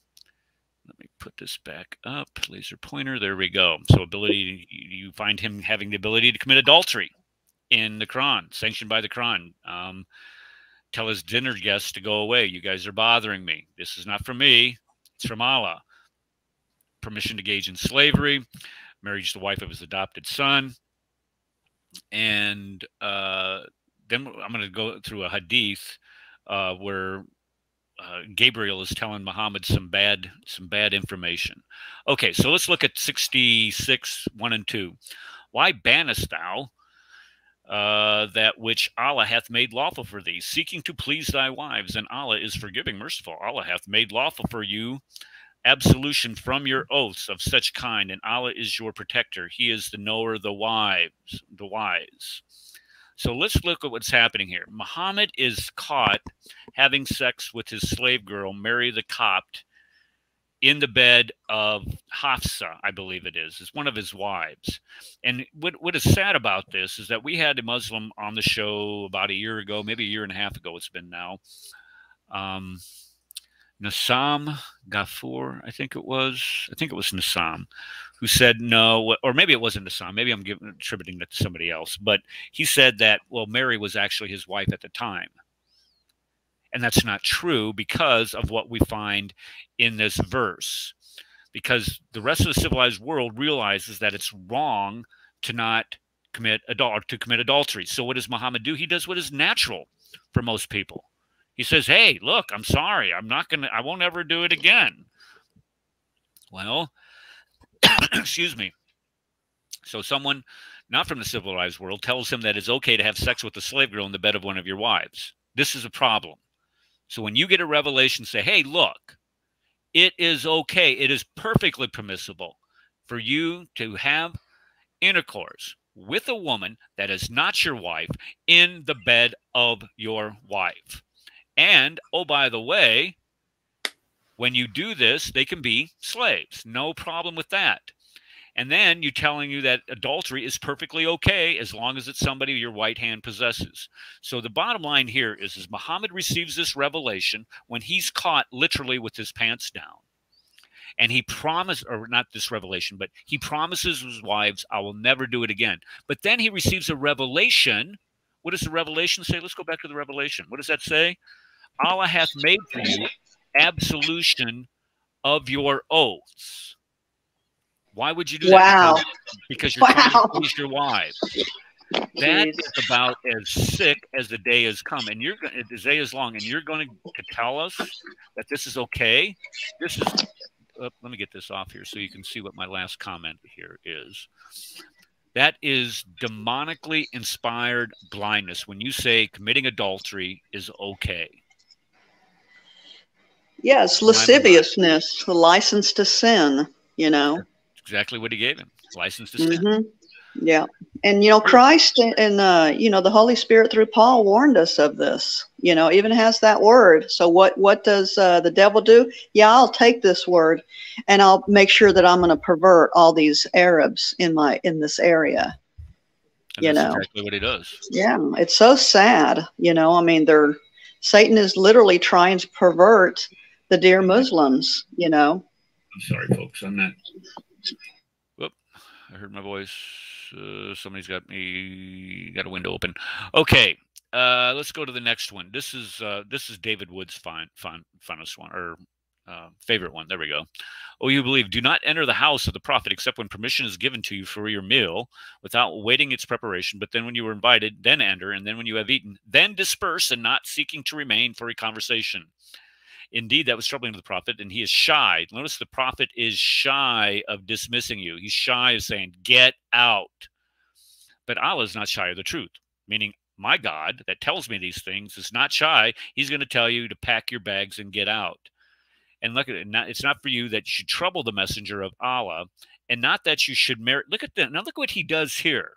Put this back up. Laser pointer. There we go. So ability. You find him having the ability to commit adultery in the Quran, sanctioned by the Quran. Um, tell his dinner guests to go away. You guys are bothering me. This is not from me. It's from Allah. Permission to engage in slavery. Marriage the wife of his adopted son. And uh, then I'm going to go through a hadith uh, where uh, Gabriel is telling Muhammad some bad some bad information. Okay, so let's look at 66 1 and 2. Why bannest thou uh, that which Allah hath made lawful for thee, seeking to please thy wives? And Allah is forgiving, merciful. Allah hath made lawful for you absolution from your oaths of such kind, and Allah is your protector. He is the knower, the wives, the wise. So let's look at what's happening here. Muhammad is caught having sex with his slave girl, Mary the Copt, in the bed of Hafsa, I believe it is. It's one of his wives. And what, what is sad about this is that we had a Muslim on the show about a year ago, maybe a year and a half ago, it's been now. Um, Nassam Ghafour, I think it was. I think it was Nassam, who said no, or maybe it wasn't Nassam. Maybe I'm giving, attributing that to somebody else. But he said that well, Mary was actually his wife at the time, and that's not true because of what we find in this verse. Because the rest of the civilized world realizes that it's wrong to not commit adul- to commit adultery. So what does Muhammad do? He does what is natural for most people. He says, "Hey, look, I'm sorry. I'm not going to I won't ever do it again." Well, <coughs> excuse me. So someone not from the civilized world tells him that it's okay to have sex with a slave girl in the bed of one of your wives. This is a problem. So when you get a revelation, say, hey, look, it is okay. It is perfectly permissible for you to have intercourse with a woman that is not your wife in the bed of your wife. And, oh, by the way, when you do this, they can be slaves. No problem with that. And then you're telling you that adultery is perfectly okay as long as it's somebody your right hand possesses. So the bottom line here is, is Muhammad receives this revelation when he's caught literally with his pants down. And he promised, or not this revelation, but he promises his wives, I will never do it again. But then he receives a revelation. What does the revelation say? Let's go back to the revelation. What does that say? Allah hath made for you absolution of your oaths. Why would you do that? Wow. Because, because you're trying to please your wives. That is about as sick as the day has come, and you're going. The day is long, and you're going to tell us that this is okay. This is. Uh, let me get this off here so you can see what my last comment here is. That is demonically inspired blindness when you say committing adultery is okay. Yes, lasciviousness, the license to sin, you know. Exactly what he gave him. License to sin. hmm Yeah. And, you know, Christ and, uh, you know, the Holy Spirit through Paul warned us of this, you know, even has that word. So what, what does uh, the devil do? Yeah, I'll take this word and I'll make sure that I'm going to pervert all these Arabs in my, in this area. And You that's know. exactly what he does. Yeah. It's so sad. You know, I mean, they're, Satan is literally trying to pervert the dear Muslims, you know. I'm sorry, folks. I'm not. Whoop! I heard my voice. Uh, somebody's got me got a window open. Okay, uh, let's go to the next one. This is uh, this is David Wood's fun, fun, funnest one or uh, favorite one. There we go. Oh, you believe? Do not enter the house of the prophet except when permission is given to you for your meal, without waiting its preparation. But then, when you are invited, then enter, and then when you have eaten, then disperse, and not seeking to remain for a conversation. Indeed, that was troubling to the prophet, and he is shy. Notice the prophet is shy of dismissing you. He's shy of saying, Get out. But Allah is not shy of the truth, meaning my God that tells me these things is not shy. He's going to tell you to pack your bags and get out. And look at it. It's not for you that you should trouble the messenger of Allah, and not that you should merit. Look at that. Now, look what he does here.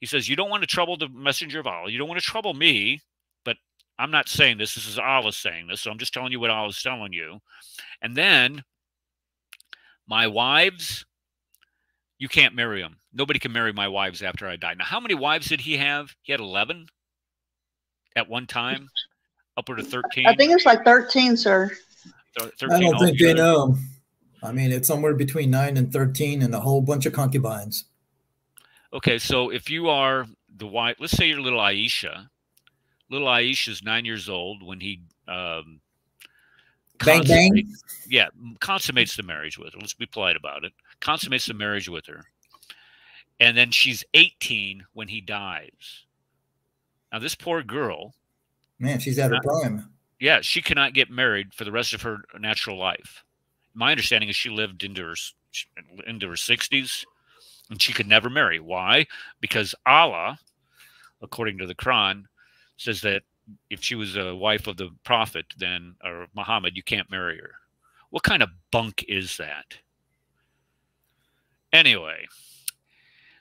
He says, You don't want to trouble the messenger of Allah. You don't want to trouble me, I'm not saying this. This is Allah saying this. So I'm just telling you what Allah is telling you. And then, my wives, you can't marry them. Nobody can marry my wives after I die. Now, how many wives did he have? He had 11 at one time, upward of 13. I think it's like 13, sir. Thir- I don't think they know. I mean, it's somewhere between nine and thirteen, and a whole bunch of concubines. Okay, so if you are the wife, let's say you're little Aisha. Little Aisha's nine years old when he um, Bang, bang. yeah, consummates the marriage with her. Let's be polite about it. Consummates the marriage with her, and then she's 18 when he dies. Now this poor girl, Man, she's at her prime. yeah, she cannot get married for the rest of her natural life. My understanding is she lived into her into her 60s and she could never marry. Why? Because Allah, according to the Quran, says that if she was a wife of the prophet, then or Muhammad, you can't marry her. What kind of bunk is that? Anyway,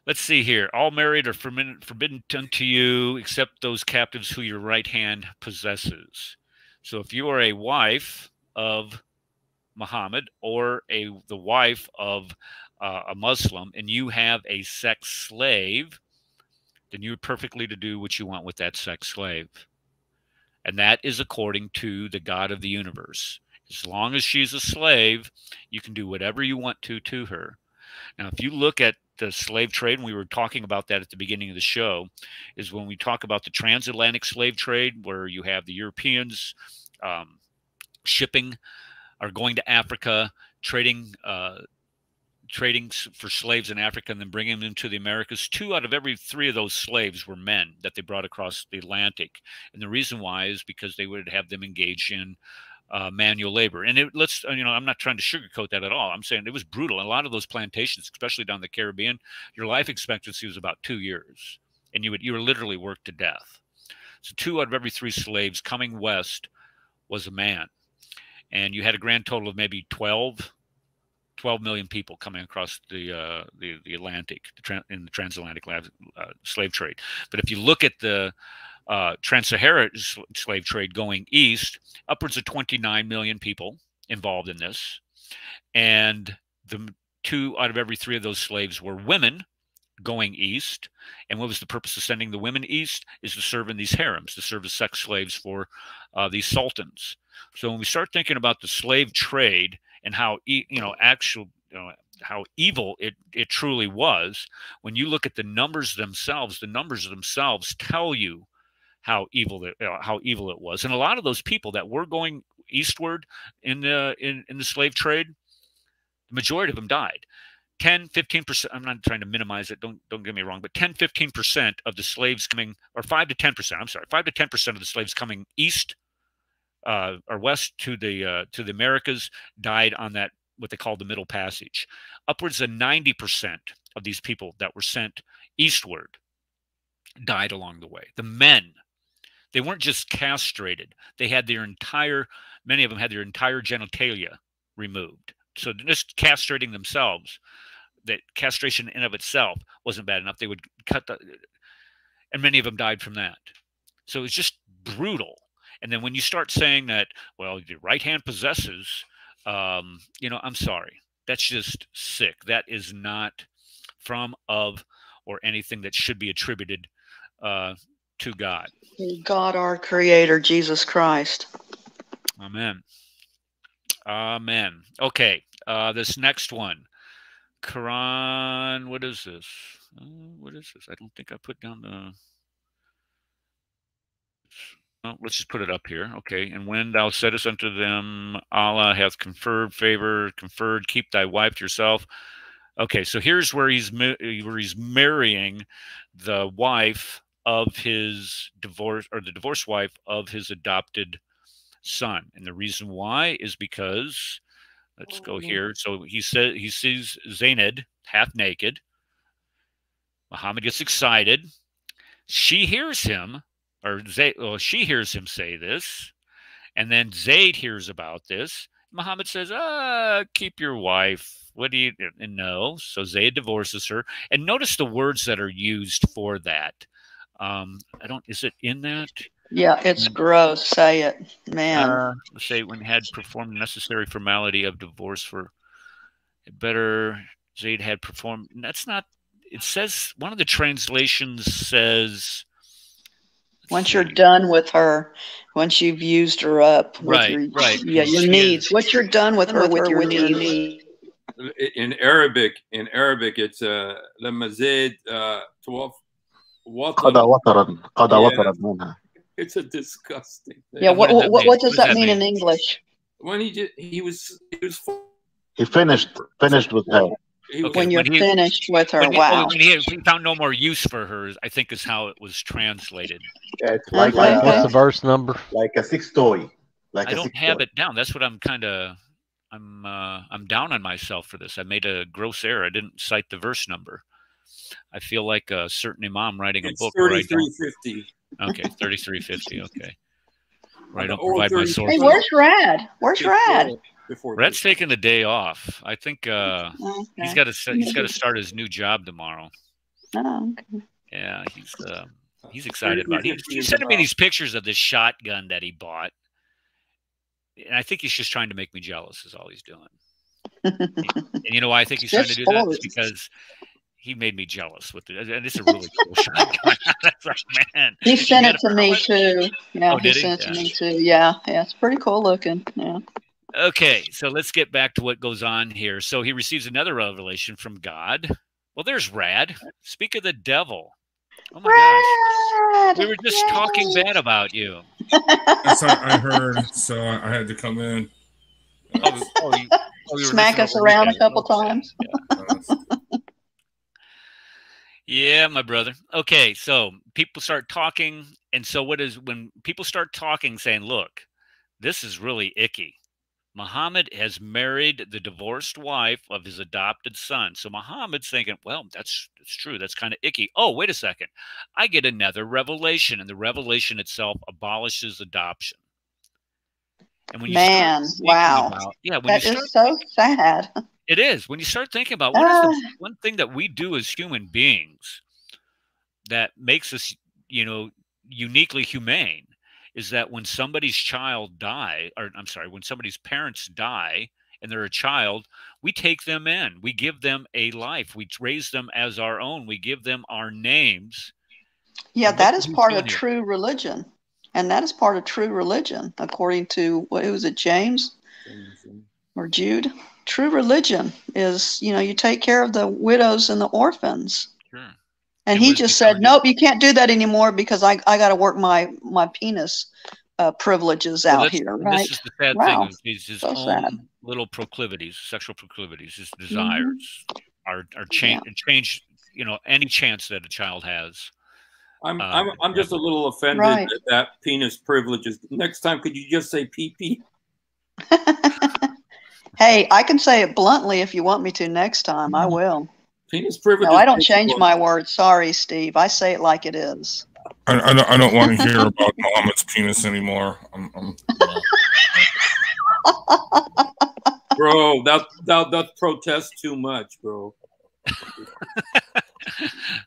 let's see here. All married are forbidden, forbidden unto you, except those captives who your right hand possesses. So if you are a wife of Muhammad or a the wife of uh, a Muslim and you have a sex slave, then you're perfectly to do what you want with that sex slave. And that is according to the God of the universe. As long as she's a slave, you can do whatever you want to to her. Now, if you look at the slave trade, and we were talking about that at the beginning of the show, is when we talk about the transatlantic slave trade, where you have the Europeans um, shipping are going to Africa, trading uh, trading for slaves in Africa and then bringing them to the Americas. Two out of every three of those slaves were men that they brought across the Atlantic, and the reason why is because they would have them engage in uh, manual labor. And it, let's, uh, you know, I'm not trying to sugarcoat that at all. I'm saying it was brutal. A lot of those plantations, especially down the Caribbean, your life expectancy was about two years, and you would you were literally worked to death. So two out of every three slaves coming west was a man, and you had a grand total of maybe 12, 12 million people coming across the uh, the, the Atlantic the in the transatlantic lab, uh, slave trade. But if you look at the uh, trans-Sahara s- slave trade going east, upwards of 29 million people involved in this, and the two out of every three of those slaves were women going east. And what was the purpose of sending the women east? Is to serve in these harems, to serve as sex slaves for uh, these sultans. So when we start thinking about the slave trade and how you know actual you know, how evil it it truly was, when you look at the numbers themselves, the numbers themselves tell you how evil uh, how evil it was. And a lot of those people that were going eastward in the in, in the slave trade, the majority of them died. 10 15% i'm not trying to minimize it don't don't get me wrong but 10 15% of the slaves coming or 5 to 10% i'm sorry 5 to 10% of the slaves coming east uh, or west to the uh, to the americas died on that what they call the middle passage. Upwards of 90% of these people that were sent eastward died along the way. The men they weren't just castrated. They had their entire many of them had their entire genitalia removed. So just castrating themselves that castration in of itself wasn't bad enough. They would cut the and many of them died from that. So it was just brutal and then when you start saying that well your right hand possesses um, you know i'm sorry that's just sick that is not from of or anything that should be attributed uh, to god God, our Creator, Jesus Christ. Amen. Amen. Okay. Uh, this next one, Quran. What is this? Uh, what is this? I don't think I put down the. Oh, let's just put it up here. Okay. And when thou saidest unto them, Allah hath conferred favor, conferred, keep thy wife to yourself. Okay. So here's where he's where he's marrying the wife of his divorce or the divorced wife of his adopted son. And the reason why is because let's go mm-hmm. here. So he says he sees Zaynab half naked. Muhammad gets excited. She hears him, or Zayd, well, she hears him say this, and then Zayd hears about this. Muhammad says, "Ah, keep your wife. What do you and no?" So Zayd divorces her, and notice the words that are used for that. Um, I don't. Is it in that? Yeah, it's gross. Say it, man. Uh, say when had performed necessary formality of divorce for better Zayd had performed. That's not. It says one of the translations says once you're done with her, once you've used her up with Right, your right. yeah your She needs. is- Once you're done with her with your needs. in Arabic, in Arabic, it's uh, لما زيد uh, توف قضى وطن. وطرا قضى Yeah. وطرا منها It's a disgusting thing. Yeah, what does what, that what, mean? what does What does that that mean in mean? English? When he just, he was he was he finished finished with her he was Okay, When you're when he- finished with her, when he, wow. oh, when he, he found no more use for her. I think is how it was translated. Yeah, it's like Okay. a, What's the verse number? like a sex toy like I a don't have toy. it down. That's what I'm kind of. I'm uh, I'm down on myself for this. I made a gross error. I didn't cite the verse number. I feel like a certain imam writing a book where I thirty three fifty. Okay, thirty-three fifty. Okay. Where I don't Or provide my 33. sources. Hey, where's Rad? Where's Rad? Before Red's taking the day off. I think uh, he's Okay. got to he's got to start his new job tomorrow. Oh, okay. Yeah, he's uh, he's excited about. It. He, 3350 he's sending me these pictures of this shotgun that he bought, and I think he's just trying to make me jealous. Is all he's doing. <laughs> And you know why I think he's trying to do that? for Is it. because he made me jealous with it. And it's a really cool <laughs> shotgun. <laughs> That's like, man. He sent it to me pellet? too. Yeah, Oh, he he? sent it to me too. Yeah, yeah, it's pretty cool looking. Yeah. Okay, so let's get back to what goes on here. So he receives another revelation from God. Well, there's Rad. Speak of the devil. Oh my gosh. Rad! We were just talking bad about you. That's what I heard, so I I had to come in. Oh, oh, you, oh, you Smack us around a couple Okay. times. Yeah. Yeah, my brother. Okay, so people start talking, and so what is when people start talking, saying, "Look, this is really icky." Muhammad has married the divorced wife of his adopted son. So Muhammad's thinking, well, that's that's true. That's kind of icky. Oh, wait a second. I get another revelation, and the revelation itself abolishes adoption. And when you Man, wow. about- yeah, when That you is start so sad. <laughs> it is. When you start thinking about what is the Ah. one thing that we do as human beings that makes us, you know, uniquely humane is that when somebody's child die, or I'm sorry, when somebody's parents die and they're a child, we take them in. We give them a life. We raise them as our own. We give them our names. Yeah, And that look is who's part of here. true religion. And that is part of true religion, according to what was it, James or Jude? True religion is, you know, you take care of the widows and the orphans. Sure. And And he just said, you? Nope, you can't do that anymore because I, I gotta work my my penis uh, privileges Well, out here, and right? This is the sad Wow. thing is his, his So own sad. little proclivities, sexual proclivities, his Mhm. desires are are change change. You know, any chance that a child has. I'm Uh, I'm I'm just a little offended Right. that that penis privileges. Next time, could you just say PP? <laughs> Hey, I can say it bluntly if you want me to next time. I will. Penis privileges. No, I don't change my words. Sorry, Steve. I say it like it is. I, I don't, I don't want to hear about Muhammad's penis anymore. I'm, I'm, bro. That that that protest too much, bro. <laughs>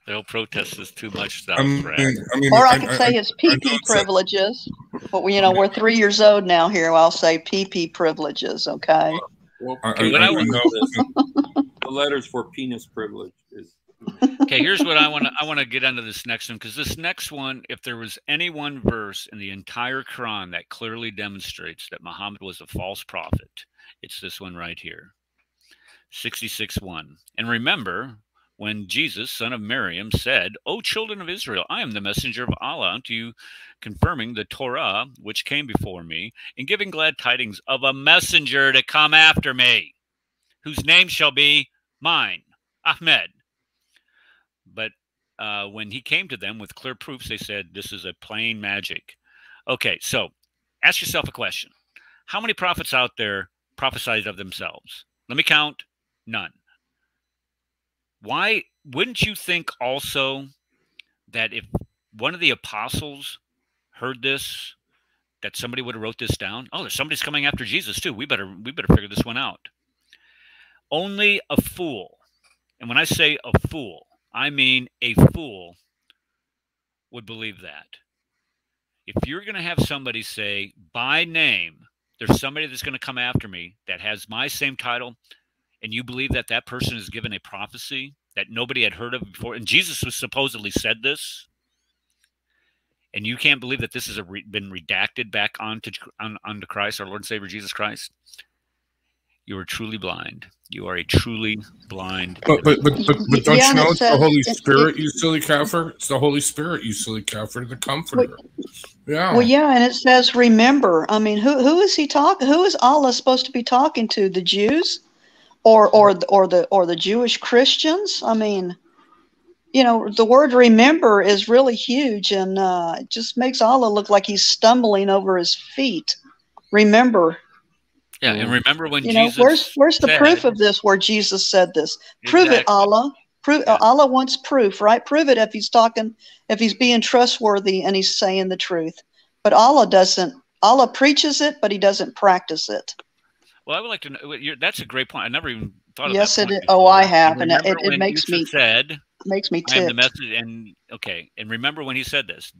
They'll protest is too much. I South mean, I mean, Or I I- could I- say his I know PP privileges. But we, you know, we're three years old now here. I'll say PP privileges, okay? Well, I- I- okay, What I you want- know <laughs> the letters for penis privilege is okay, here's what I want to I want to get onto this next one because this next one, if there was any one verse in the entire Quran that clearly demonstrates that Muhammad was a false prophet, it's this one right here. 66 1. And remember when Jesus, son of Miriam, said, O children of Israel, I am the messenger of Allah unto you, confirming the Torah which came before me, and giving glad tidings of a messenger to come after me, whose name shall be mine, Ahmed. But uh, when he came to them with clear proofs, they said, This is a plain magic. Okay, so ask yourself a question How many prophets out there prophesied of themselves? Let me count none. Why wouldn't you think also that if one of the apostles heard this, that somebody would have wrote this down? Oh, there's somebody's coming after Jesus too. We better we better figure this one out. Only a fool, and when I say a fool, I mean a fool would believe that. If you're going to have somebody say by name, there's somebody that's going to come after me that has my same title, and you believe that that person is given a prophecy that nobody had heard of before, and Jesus was supposedly said this, and you can't believe that this has re- been redacted back onto on, onto Christ, our Lord and Savior Jesus Christ, you are truly blind. You are a truly blind. but, but, but, but, but don't Yeah, you know it it's the uh, Holy it- it- Spirit, you silly kafir? It's the Holy Spirit, you silly kafir, the comforter. Yeah. Well, yeah, and it says, remember. I mean, who who is he talking? Who is Allah supposed to be talking to? The Jews, or or the- or the or the Jewish Christians? I mean, you know, the word remember is really huge, and uh, it just makes Allah look like he's stumbling over his feet. Remember, Yeah, and remember when you know, where's where's the said- proof of this? Where Jesus said this? Prove it, Allah. Prove Allah wants proof, right? Prove it if he's talking, if he's being trustworthy and he's saying the truth. But Allah doesn't. Allah preaches it, but he doesn't practice it. Well, I would like to know. You're, that's a great point. I never even thought of Yes, that. it point is. Oh, I have, and it- it makes Yusuf me- said, Makes me "I am the message." And okay, and remember when he said this.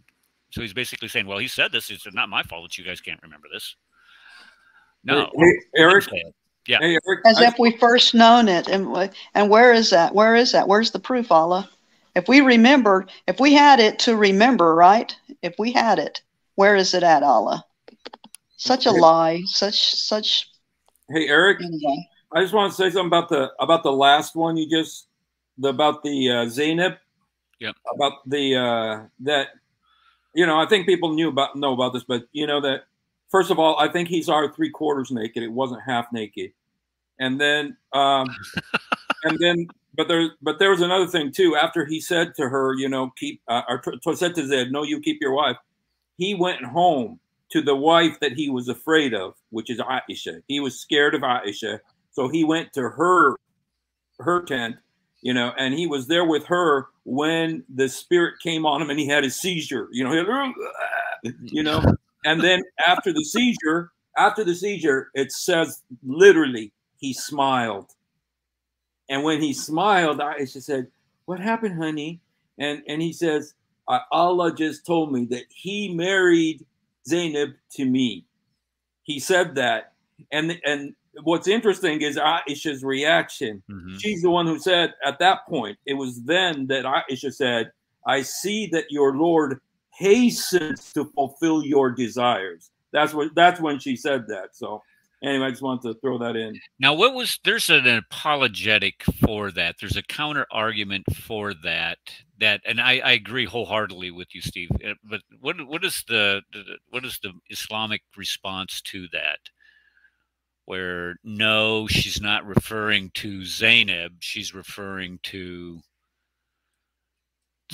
So he's basically saying, "Well, he said this. It's not my fault that you guys can't remember this." No, Hey, Eric. Yeah. Hey, Eric. As I- if we first known it, and uh, and where is that? Where is that? Where's the proof, Allah? If we remembered, if we had it to remember, right? If we had it, where is it at, Allah? Such a lie. Such such. Hey, Eric. Anyway. I just want to say something about the about the last one you just the, about the uh, Zaynab. Yep. About the uh, that you know I think people knew about know about this, but you know that first of all I think he's our three quarters naked. It wasn't half naked, and then um, <laughs> and then but there but there was another thing too. After he said to her, you know, keep uh, or said to Zed, no, you keep your wife. He went home to the wife that he was afraid of, which is Aisha. He was scared of Aisha, so he went to her her tent, you know, and he was there with her when the spirit came on him and he had a seizure, you know, you know, and then after the seizure, after the seizure, it says literally he smiled. And when he smiled, Aisha said, What happened, honey? And and he says, Allah just told me that he married Zainab to me. He said that. And and what's interesting is Aisha's reaction. Mm-hmm. She's the one who said at that point, it was then that Aisha said, I see that your Lord hastens to fulfill your desires. That's what that's when she said that. So anyway, I just want to throw that in. Now, what was there's an apologetic for that. There's a counter argument for that. That, and I, I agree wholeheartedly with you, Steve. Uh, but what what is the what is the Islamic response to that? Where no, she's not referring to Zainab. She's referring to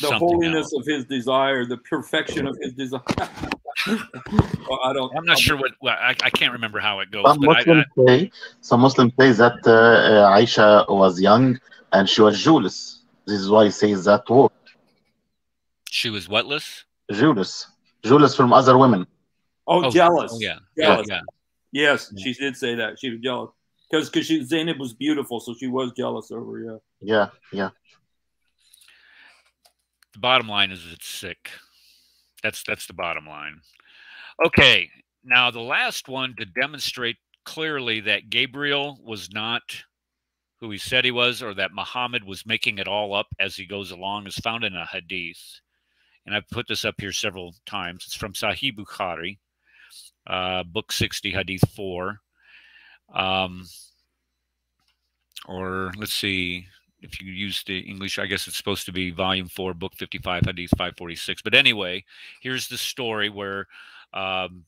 the holiness else. of his desire, the perfection of his desire. <laughs> well, I don't. I'm not I'm, sure what. Well, I, I can't remember how it goes. Some Muslims I, I, say some Muslims say that uh, uh, Aisha was young and she was jealous. This is why he says that word. She was whatless. Jealous, jealous from other women. Oh, oh jealous. Oh, yeah. Jealous. Yeah. Yes, yeah. she did say that. She was jealous because because she Zainab was beautiful, so she was jealous over. Yeah. Yeah. Yeah. The bottom line is it's sick. That's that's the bottom line. Okay, now the last one to demonstrate clearly that Gabriel was not who he said he was, or that Muhammad was making it all up as he goes along, is found in a hadith. And I've put this up here several times. It's from Sahih Bukhari, uh, book 60, hadith 4. Um, or let's see, if you use the English, I guess it's supposed to be volume four, book 55, hadith 546. But anyway, here's the story where um,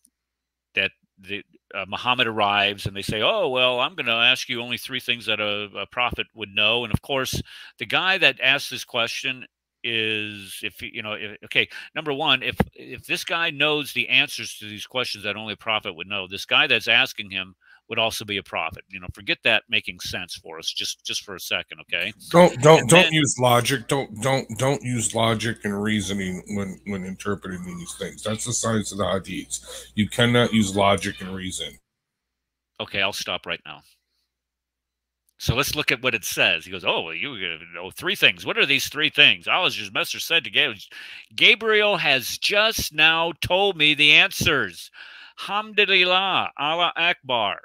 that the uh, Muhammad arrives and they say, "Oh well, I'm going to ask you only three things that a, a, prophet would know." And of course, the guy that asks this question is if you know if, okay number one if if this guy knows the answers to these questions that only a prophet would know this guy that's asking him would also be a prophet. You know, forget that making sense for us just just for a second, okay? Don't don't and don't then, use logic. Don't don't don't use logic and reasoning when when interpreting these things. That's the science of the hadiths. You cannot use logic and reason. Okay, I'll stop right now. So let's look at what it says. He goes, "Oh, well, you know oh, three things. What are these three things?" Allah's message said to Gabriel, "Gabriel has just now told me the answers. Hamdulillah, Allah Akbar."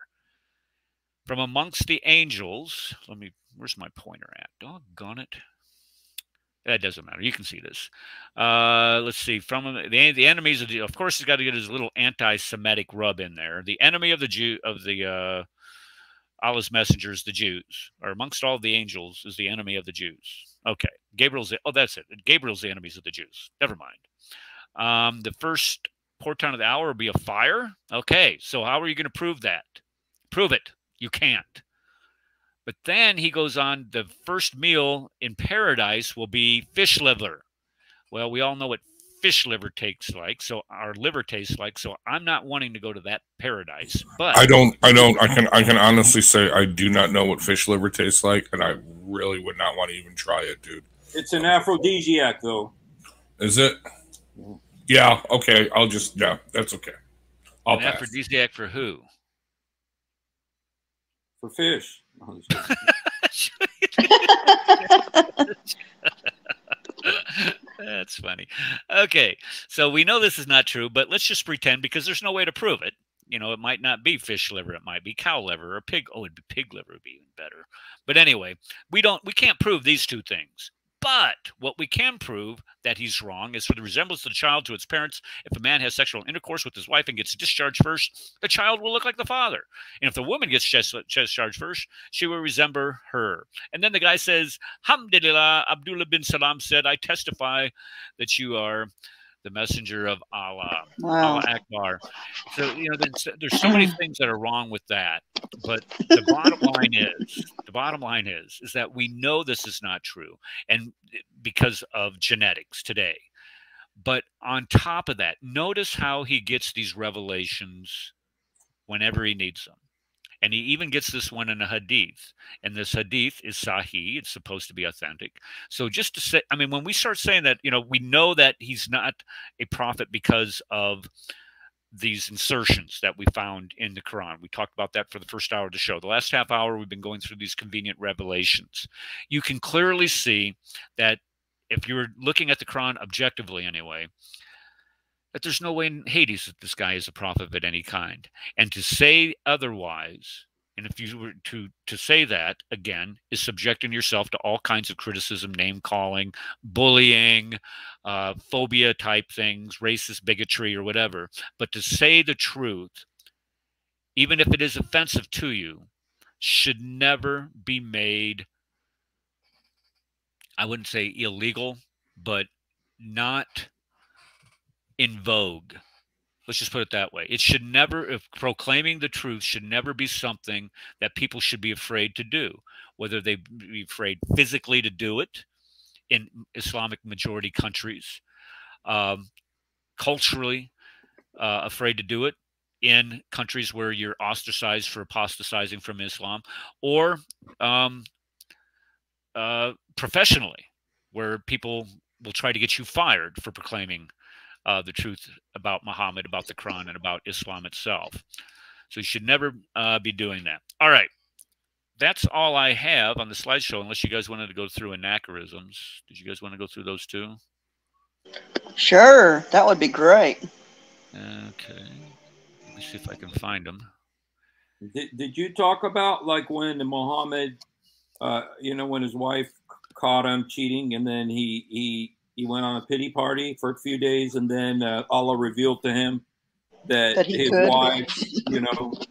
From amongst the angels, let me, where's my pointer at? Doggone it. That doesn't matter. You can see this. Uh, let's see. From the, the enemies of the, of course, he's got to get his little anti-Semitic rub in there. The enemy of the Jew of the uh, Allah's messengers, the Jews, or amongst all the angels, is the enemy of the Jews. Okay, Gabriel's. The, oh, that's it. Gabriel's the enemies of the Jews. Never mind. Um, the first portent of the hour will be a fire. Okay, so how are you going to prove that? Prove it. You can't. But then he goes on the first meal in paradise will be fish liver. Well, we all know what fish liver tastes like, so our liver tastes like. So I'm not wanting to go to that paradise. But I don't, I don't, I can, I can honestly say I do not know what fish liver tastes like, and I really would not want to even try it, dude. It's an aphrodisiac, though. Is it? Yeah. Okay. I'll just yeah. That's okay. I'll an pass. aphrodisiac for who? For fish. <laughs> <laughs> That's funny. Okay, so we know this is not true, but let's just pretend because there's no way to prove it. You know, it might not be fish liver, it might be cow liver or pig. Oh, it'd be pig liver would be even better. But anyway, we don't we can't prove these two things. But what we can prove that he's wrong is for the resemblance of the child to its parents. If a man has sexual intercourse with his wife and gets discharged first, the child will look like the father. And if the woman gets discharged first, she will resemble her. And then the guy says, Hamdulillah, Abdullah bin Salam said, I testify that you are the messenger of Allah, Wow. Allah Akbar. So you know, there's, there's so many <clears throat> things that are wrong with that. But the bottom line is, the bottom line is, is that we know this is not true, and eh, because of genetics today. But on top of that, notice how he gets these revelations whenever he needs them. And he even gets this one in a hadith. And this hadith is sahih. It's supposed to be authentic. So just to say, I mean, when we start saying that, you know, we know that he's not a prophet because of these insertions that we found in the Quran. We talked about that for the first hour of the show. The last half hour, we've been going through these convenient revelations. You can clearly see that if you're looking at the Quran objectively, anyway, that there's no way in Hades that this guy is a prophet of any kind. And to say otherwise, and if you were to to say that again, is subjecting yourself to all kinds of criticism, name calling, bullying, uh, phobia type things, racist bigotry, or whatever. But to say the truth, even if it is offensive to you, should never be made. I wouldn't say illegal, but not in vogue. Let's just put it that way. It should never, if proclaiming the truth should never be something that people should be afraid to do, whether they be afraid physically to do it in Islamic majority countries, um, culturally uh, afraid to do it in countries where you're ostracized for apostatizing from Islam, or um, uh, professionally, where people will try to get you fired for proclaiming uh, the truth about Muhammad, about the Quran, and about Islam itself. So you should never uh, be doing that. All right. That's all I have on the slideshow, unless you guys wanted to go through anachronisms. Did you guys want to go through those too? Sure, that would be great. Okay. Let me see if I can find them. Did, did you talk about like when Muhammad, uh, you know, when his wife caught him cheating, and then he he he went on a pity party for a few days, and then uh, Allah revealed to him that, That his could. wife, you know. <laughs>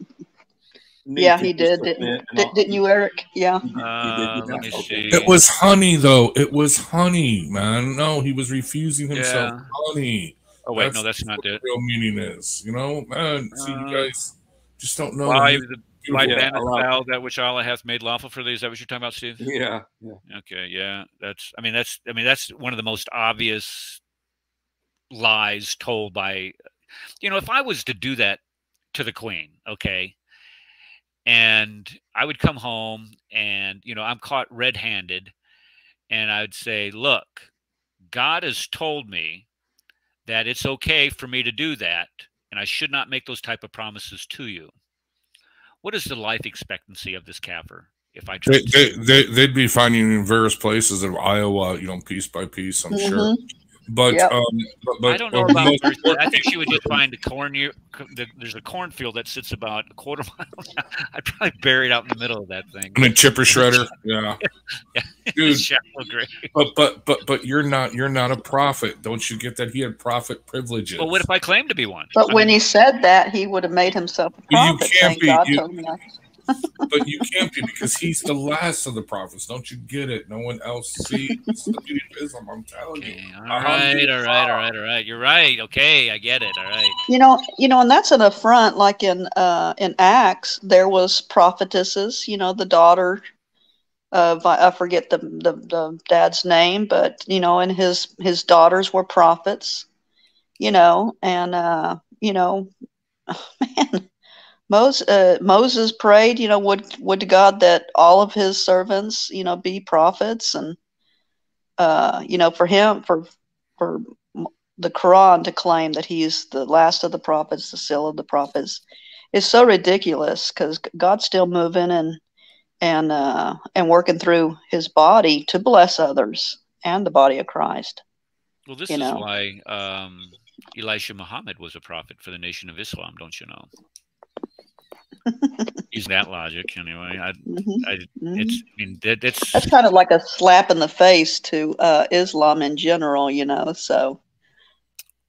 Yeah, he did. Did, and did, all- didn't you, Eric? Yeah. Uh, let me see. It was honey, though. It was honey, man. No, he was refusing himself Yeah. honey. Oh wait, no, that's not what it. the real meaning is. You know, man. See, Uh, you guys just don't know. Why He's the beautiful. why Yeah, banneth Allah. thou that which Allah hath made lawful for thee? Is that what you're talking about, Steve? Yeah, yeah. Okay, yeah. That's I mean that's I mean that's one of the most obvious lies told by you know, if I was to do that to the queen, okay, and I would come home and you know, I'm caught red-handed and I'd say, "Look, God has told me that it's okay for me to do that and I should not make those type of promises to you." What is the life expectancy of this kafir if I they, they, they, they'd be finding in various places of Iowa, you know, piece by piece, I'm sure. Mm-hmm. But, Yep. um, but, but I don't know uh, about most- Thursday. I think she would just find the corn. Near, the, there's a cornfield that sits about a quarter <laughs> mile. I'd probably bury it out in the middle of that thing. and a chipper shredder. Yeah. <laughs> Yeah. Dude, but but but but you're not you're not a prophet. Don't you get that he had prophet privileges? Well, what if I claim to be one? But I when mean, he said that, he would have made himself a Well, you prophet. can't be- God you- told me not. But you can't be because he's the last of the prophets. Don't you get it? No one else sees the beauty of Islam. I'm telling you. all right, all right, all right, all right. You're right. Okay, I get it. All right. You know, you know, and that's an affront. Like in uh, in Acts, there was prophetesses. You know, the daughter of I I forget the, the the dad's name, but you know, and his his daughters were prophets. You know, and uh, you know, <laughs> man, Moses uh, Moses prayed. You know, would would to God that all of his servants, you know, be prophets, and uh, you know, for him for for the Quran to claim that he's the last of the prophets, the seal of the prophets, is so ridiculous because God's still moving and and uh, and working through His body to bless others and the body of Christ. Well, this You is know. why um, Elijah Muhammad was a prophet for the nation of Islam. Don't you know? Using that logic, anyway. I, Mhm, I, mhm. it's. I mean, that, that's That's kind of like a slap in the face to uh, Islam in general, you know. So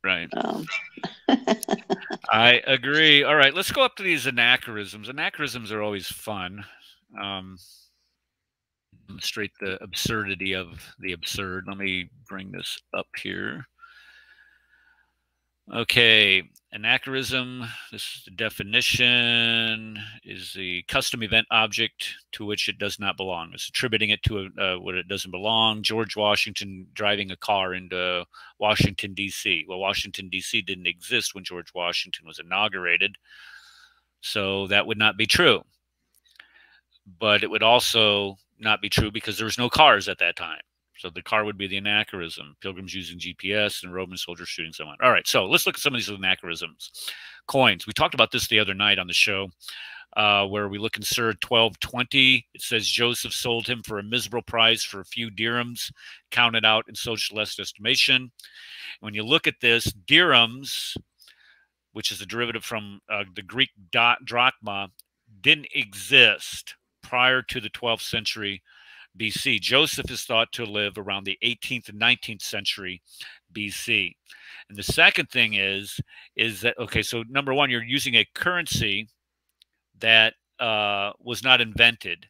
right. um, <laughs> I agree. All right, let's go up to these anachronisms. Anachronisms are always fun. Um, demonstrate the absurdity of the absurd. Let me bring this up here. Okay, anachronism. This is the definition: is the custom event object to which it does not belong. It's attributing it to uh, what it doesn't belong. George Washington driving a car into Washington D.C. Well, Washington D.C. didn't exist when George Washington was inaugurated, so that would not be true. But it would also not be true because there was no cars at that time. So the car would be the anachronism. Pilgrims using GPS and Roman soldiers shooting someone. All right, so let's look at some of these anachronisms. Coins. We talked about this the other night on the show, uh, where we look in Sir 1220. It says Joseph sold him for a miserable price for a few dirhams, counted out in socialist estimation. When you look at this, dirhams, which is a derivative from uh, the Greek drachma, didn't exist prior to the 12th century BC. Joseph is thought to live around the 18th and 19th century BC. And the second thing is, is that okay? So number one, you're using a currency that uh, was not invented.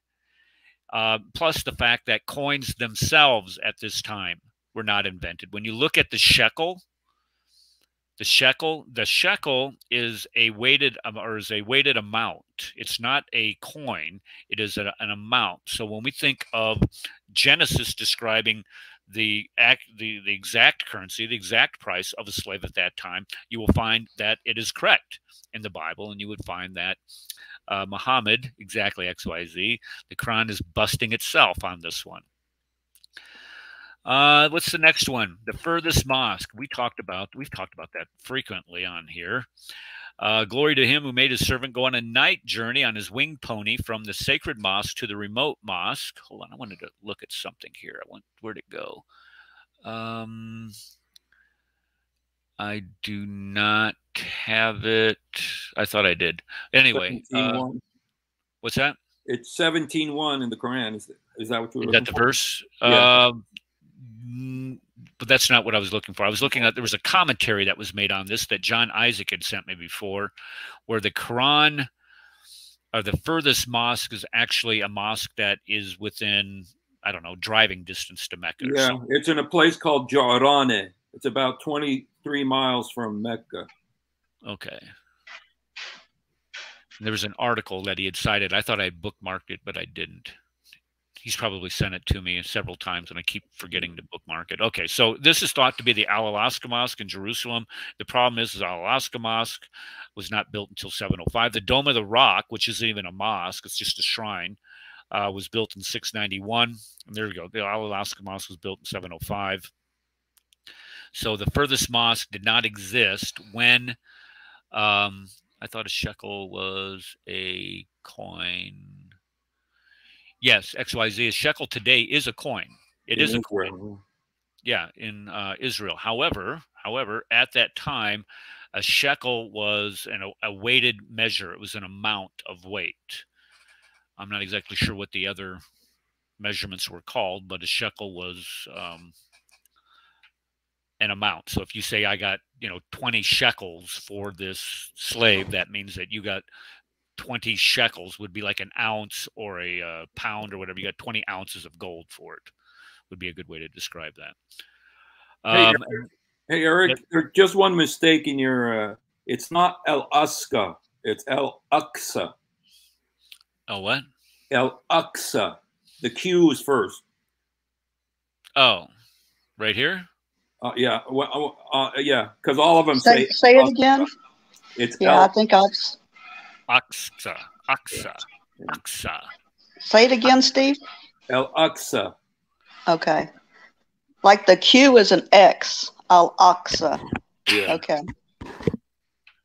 Uh, plus the fact that coins themselves at this time were not invented. When you look at the shekel, the shekel, the shekel is a weighted or is a weighted amount. It's not a coin. It is a, an amount. So when we think of Genesis describing the act, the, the exact currency, the exact price of a slave at that time, you will find that it is correct in the Bible, and you would find that uh, Muhammad, exactly X Y Z, the Quran is busting itself on this one. Uh, what's the next one? The furthest mosque. We talked about. We've talked about that frequently on here. Uh, glory to him who made his servant go on a night journey on his winged pony from the sacred mosque to the remote mosque. Hold on, I wanted to look at something here. I want where'd it go? Um, I do not have it. I thought I did. Anyway, uh, what's that? It's seventeen one in the Quran. Is that, is that what you were? Is that the for? verse? Yeah. Mm, but that's not what I was looking for. I was looking at there was a commentary that was made on this that John Isaac had sent me before, where the Quran or the furthest mosque is actually a mosque that is within I don't know driving distance to Mecca. Yeah, it's in a place called Ja'rane. It's about 23 miles from Mecca. Okay. There was an article that he had cited. I thought I bookmarked it, but I didn't he's probably sent it to me several times and I keep forgetting to bookmark it. Okay, so this is thought to be the Al Aqsa Mosque in Jerusalem. The problem is, is Al Aqsa Mosque was not built until 705. The Dome of the Rock, which isn't even a mosque, it's just a shrine, uh, was built in 691. And there we go. The Al Aqsa Mosque was built in 705. So the furthest mosque did not exist when um, I thought a shekel was a coin Yes, XYZ. A shekel today is a coin. It is a coin. Yeah, in uh, Israel. However, however, at that time, a shekel was an, a weighted measure. It was an amount of weight. I'm not exactly sure what the other measurements were called, but a shekel was um, an amount. So if you say I got you know 20 shekels for this slave, that means that you got 20 shekels would be like an ounce or a uh, pound or whatever. You got 20 ounces of gold for it, would be a good way to describe that. Um, hey, Eric, hey, Eric there's just one mistake in your. Uh, it's not El Aqsa, it's El Aqsa. Oh, what? El Aqsa. The Q is first. Oh, right here? Uh, yeah. Well, uh, uh yeah, because all of them say, say. Say it again. It's yeah, El, I think I've. Aqsa, Aqsa, Aqsa. Say it again, Steve. El Aqsa. Okay. Like the Q is an X. Al Aqsa. Yeah. Okay.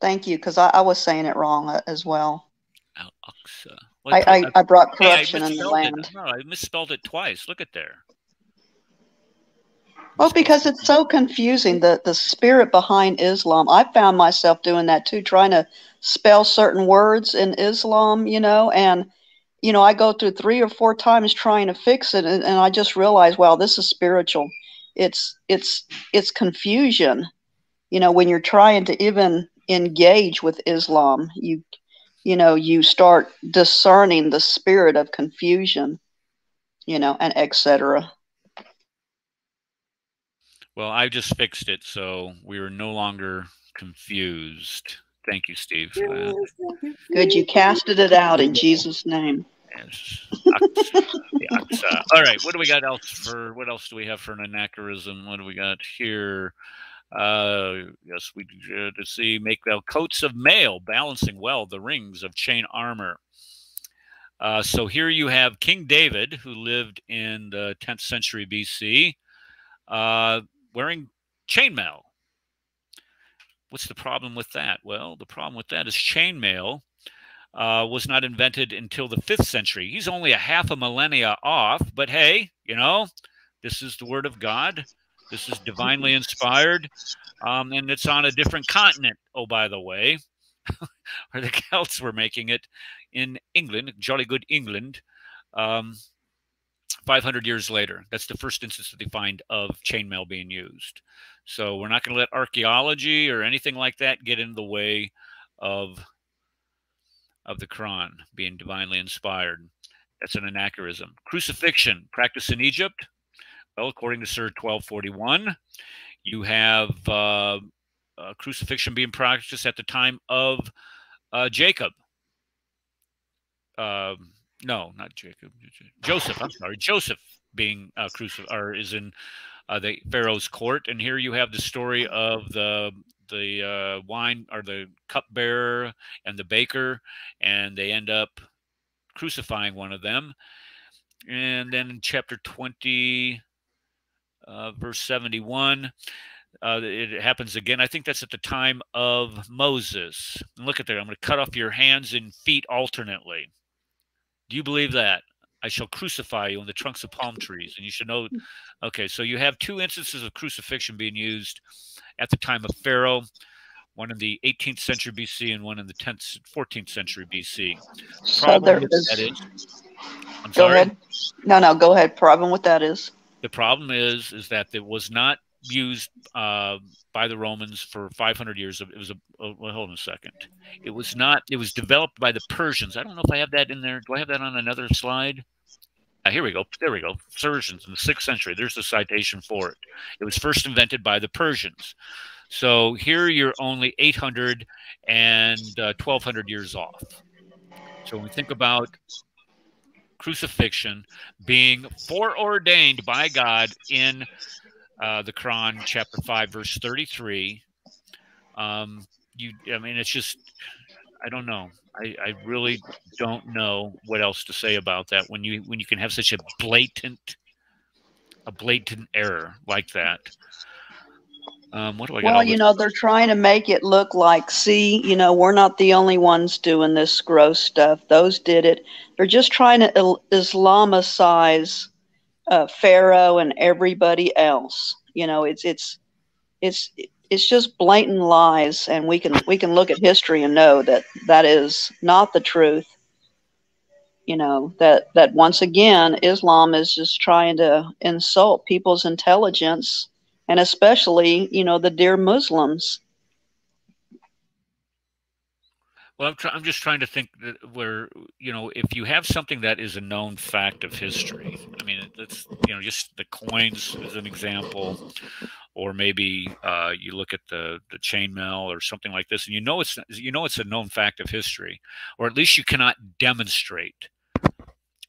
Thank you, because I, I, was saying it wrong uh, as well. Al Aqsa. Well, I, I, I, brought corruption hey, in the land. It. No, I misspelled it twice. Look at there. Well, because it's so confusing, the, the spirit behind Islam. I found myself doing that too, trying to spell certain words in Islam, you know, and, you know, I go through three or four times trying to fix it. And, and I just realized, wow, this is spiritual. It's, it's, it's confusion. You know, when you're trying to even engage with Islam, you, you know, you start discerning the spirit of confusion, you know, and etc. Well, I just fixed it, so we are no longer confused. Thank you, Steve. Uh, Good, you casted it out in Jesus' name. yes. Yes, uh, All right. What do we got else for? What else do we have for an anachronism? What do we got here? Uh, yes, we uh, to see make the coats of mail balancing well the rings of chain armor. Uh, so here you have King David, who lived in the 10th century BC, uh, wearing chainmail. What's the problem with that? Well, the problem with that is chainmail uh, was not invented until the 5th century. He's only a half a millennia off, but hey, you know, this is the word of God. This is divinely inspired, um, and it's on a different continent. Oh, by the way, <laughs> where the Celts were making it in England, jolly good England, um, 500 years later. That's the first instance that they find of chainmail being used. So we're not going to let archaeology or anything like that get in the way of of the Quran being divinely inspired. That's an anachronism. Crucifixion, practice in Egypt. Well, according to Sir 1241, you have uh, uh, crucifixion being practiced at the time of uh, Jacob. Um, no, not Jacob. Joseph. I'm sorry, Joseph being uh, crucified or is in uh, the Pharaoh's court, and here you have the story of the the uh, wine or the cupbearer and the baker, and they end up crucifying one of them. And then in chapter 20, uh, verse 71, uh, it happens again. I think that's at the time of Moses. And look at there. I'm going to cut off your hands and feet alternately. Do you believe that? I shall crucify you on the trunks of palm trees. And you should know. <laughs> Okay, so you have two instances of crucifixion being used at the time of Pharaoh, one in the 18th century BC and one in the 10th, 14th century BC. So Problem there with is. that is, I'm Go sorry. ahead. No, no, go ahead. Problem with that is. The problem is, is that it was not used uh, by the Romans for 500 years. It was a. Oh, well, hold on a second. It was not. It was developed by the Persians. I don't know if I have that in there. Do I have that on another slide? Uh, here we go. There we go. Persians in the sixth century. There's the citation for it. It was first invented by the Persians. So here you're only 800 and uh, 1200 years off. So when we think about crucifixion being foreordained by God in uh, the Quran, chapter 5, verse 33, um, you, I mean, it's just, I don't know. I, I really don't know what else to say about that when you when you can have such a blatant a blatant error like that. Um, what do I? Well, you know, they're trying to make it look like, see, you know, we're not the only ones doing this gross stuff. Those did it. They're just trying to Islamicize uh, Pharaoh and everybody else. You know, it's it's it's it's just blatant lies, and we can we can look at history and know that that is not the truth. You know that that once again, Islam is just trying to insult people's intelligence and especially you know the dear muslims Well, I'm, try- I'm just trying to think where you know if you have something that is a known fact of history. I mean, it's you know just the coins as an example, or maybe uh, you look at the the chainmail or something like this, and you know it's you know it's a known fact of history, or at least you cannot demonstrate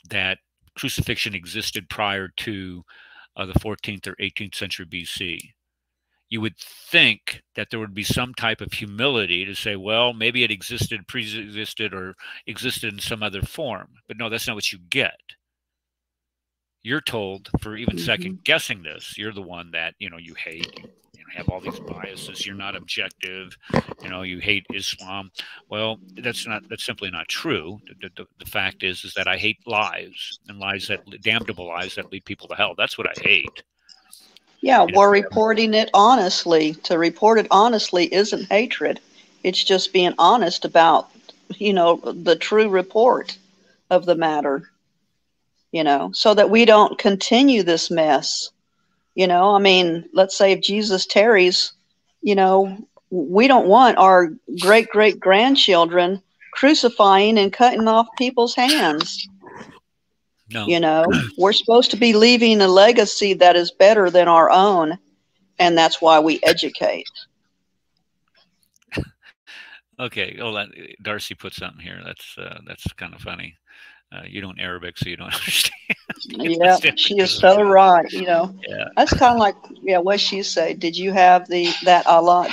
that crucifixion existed prior to uh, the 14th or 18th century BC you would think that there would be some type of humility to say, well, maybe it existed, pre-existed, or existed in some other form. But no, that's not what you get. You're told for even mm-hmm. second guessing this, you're the one that you know you hate. You know, have all these biases. You're not objective. You know, you hate Islam. Well, that's not. That's simply not true. The, the, the fact is, is that I hate lies and lies that damnable lies that lead people to hell. That's what I hate. Yeah we're reporting it honestly. To report it honestly isn't hatred. It's just being honest about you know the true report of the matter you know so that we don't continue this mess. You know i mean let's say if jesus tarries you know we don't want our great great grandchildren crucifying and cutting off people's hands No. you know we're supposed to be leaving a legacy that is better than our own and that's why we educate <laughs> Okay. Oh, that, Darcy put something here. That's uh, that's kind of funny. Uh, you don't Arabic, so you don't <laughs> understand. Yeah, she is so right. You know, Yeah. that's kind of like yeah. What she say? Did you have the that Allah?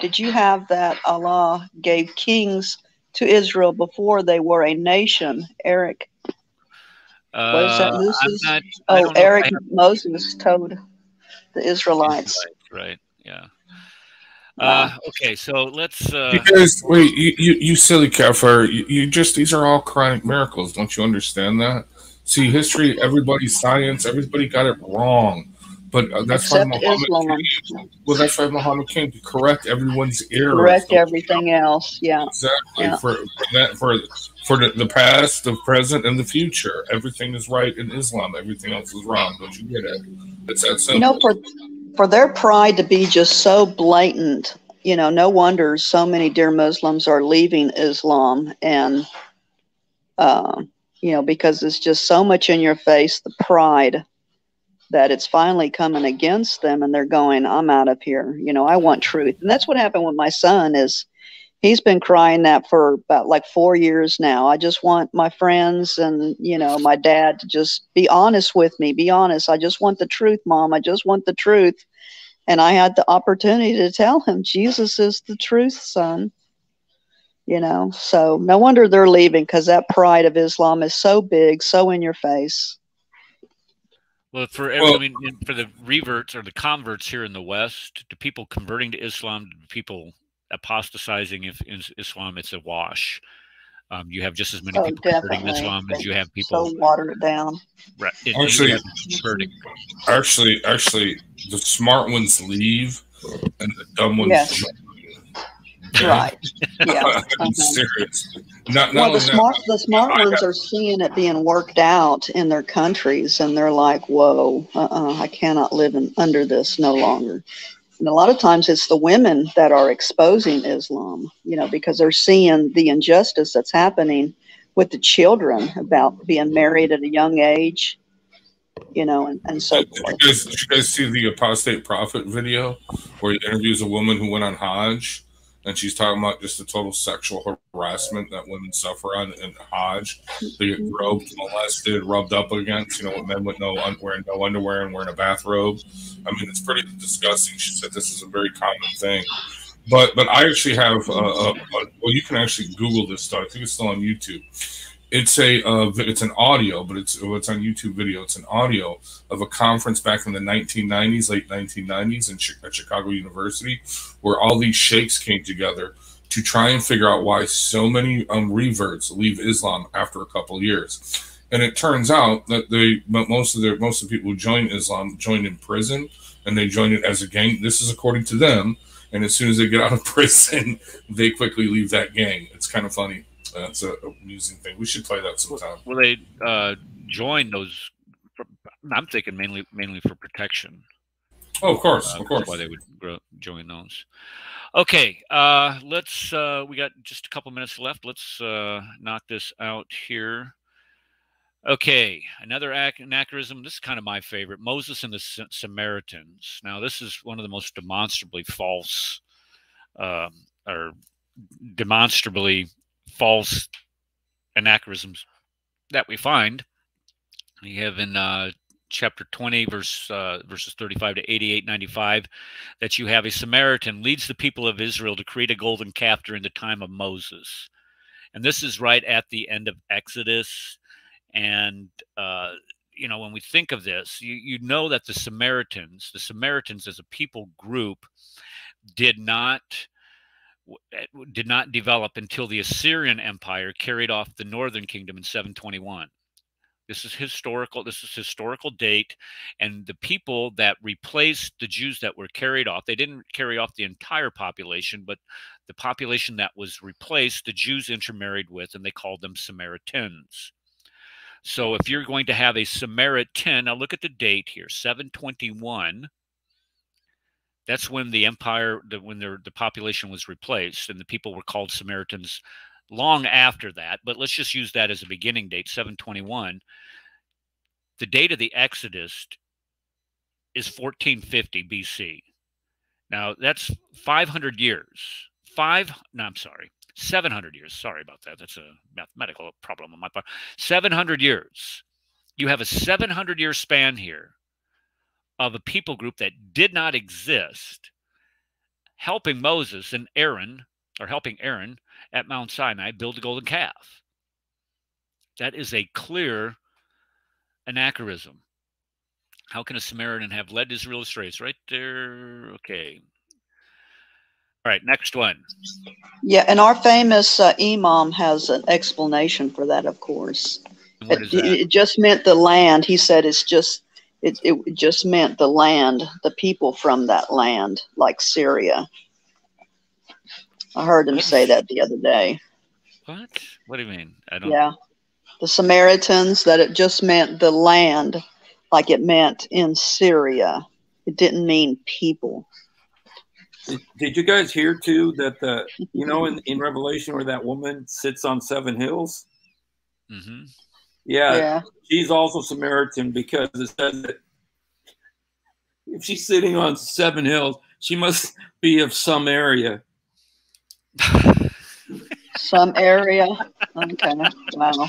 Did you have that Allah gave kings to Israel before they were a nation? Eric, what is that? Uh, Moses? not. Oh, don't know Eric Moses told the Israelites. Right. Right. Yeah. Uh, okay. So let's. Uh, You wait, you, you, you silly kafir. You, you just, these are all chronic miracles. Don't you understand that? See, history, everybody's science, everybody got it wrong. But uh, that's why Except Muhammad Islam. came. Well, that's why Muhammad came to correct everyone's errors. Correct everything else. Yeah. Exactly. Yeah. For, for that, for for the, the past, the present, and the future, everything is right in Islam. Everything else is wrong. Don't you get it? It's that simple. You know, for for their pride to be just so blatant, you know, no wonder so many dear Muslims are leaving Islam, and uh, you know, because it's just so much in your face, the pride that it's finally coming against them, and they're going, "I'm out of here." You know, I want truth, and that's what happened with my son. Is he's been crying that for about like four years now. I just want my friends and you know my dad to just be honest with me. Be honest. I just want the truth, mom. I just want the truth. And I had the opportunity to tell him Jesus is the truth, son. You know, so no wonder they're leaving because that pride of Islam is so big, so in your face. Well, for every, I mean, for the reverts or the converts here in the West, to people converting to Islam, to people apostatizing if in Islam, it's a wash. Um, you have just as many Oh, people converting to definitely. Islam as you have So people. water it down. Right, it- Actually, actually, actually, the smart ones leave, and the dumb ones. Yes. join. <laughs> Right. Yeah. <laughs> I'm Uh-huh. serious. Not, not Well, the only that, smart the smart ones have- are seeing it being worked out in their countries, and they're like, "Whoa, uh-uh, I cannot live in, under this no longer." And a lot of times, it's the women that are exposing Islam, you know, because they're seeing the injustice that's happening with the children about being married at a young age, you know, and, and so Did forth. you guys, did you guys see the apostate prophet video where he interviews a woman who went on Hajj and she's talking about just the total sexual harassment that women suffer on in Hajj. They get groped, molested, rubbed up against, you know, with men with no un- wearing no underwear and wearing a bathrobe. I mean, it's pretty disgusting. She said this is a very common thing. But but I actually have a, uh, uh, well, you can actually Google this stuff. I think it's still on YouTube. It's a uh, it's an audio, but it's it's on YouTube video. It's an audio of a conference back in the 1990s, late 1990s, in at Chicago University, where all these sheikhs came together to try and figure out why so many um, reverts leave Islam after a couple years. And it turns out that they most of the most of the people who join Islam join in prison, and they join it as a gang. This is according to them. And as soon as they get out of <laughs> prison, they quickly leave that gang. It's kind of funny. That's a amusing thing. We should play that sometime. Well, they uh, joined those. For, I'm thinking mainly mainly for protection. Oh, of course, Uh, of course. why they would grow, join those. Okay, uh, let's. Uh, we got just a couple minutes left. Let's uh, knock this out here. Okay, another anachronism. This is kind of my favorite. Moses and the Samaritans. Now, this is one of the most demonstrably false, um, or demonstrably false anachronisms that we find. You have in uh, chapter 20, verse uh, verses 35 to 88, 95, that you have a Samaritan leads the people of Israel to create a golden calf during the time of Moses. And this is right at the end of Exodus. And, uh, you know, when we think of this, you, you know that the Samaritans, the Samaritans as a people group, did not Eh, did not develop until the Assyrian Empire carried off the northern kingdom in 721. This is historical. This is historical date, and the people that replaced the Jews that were carried off, they didn't carry off the entire population, but the population that was replaced, the Jews intermarried with, and they called them Samaritans. So if you're going to have a Samaritan, now look at the date here, 721. That's when the empire, the, when their, the population was replaced, and the people were called Samaritans long after that. But let's just use that as a beginning date, 721. The date of the Exodus is 1450 BC. Now that's 500 years. five. No, I'm sorry, 700 years. Sorry about that. That's a mathematical problem on my part. 700 years. You have a 700 year span here of a people group that did not exist, helping Moses and Aaron, or helping Aaron at Mount Sinai build the golden calf. That is a clear anachronism. How can a Samaritan have led Israel astray? It's right there. Okay. All right, next one. Yeah, and our famous uh, imam has an explanation for that, of course. What It, that? it just meant the land. He said it's just it, it just meant the land, the people from that land, like Syria. I heard him say that the other day. What? What do you mean? I don't. Yeah. The Samaritans, that it just meant the land, like it meant in Syria. It didn't mean people. Did, did you guys hear too that the you know in, in Revelation where that woman sits on seven hills? Mm-hmm. Yeah, Yeah. she's also Samaritan because it says that if she's sitting on seven hills, she must be of some area. <laughs> Some area. Okay. Wow.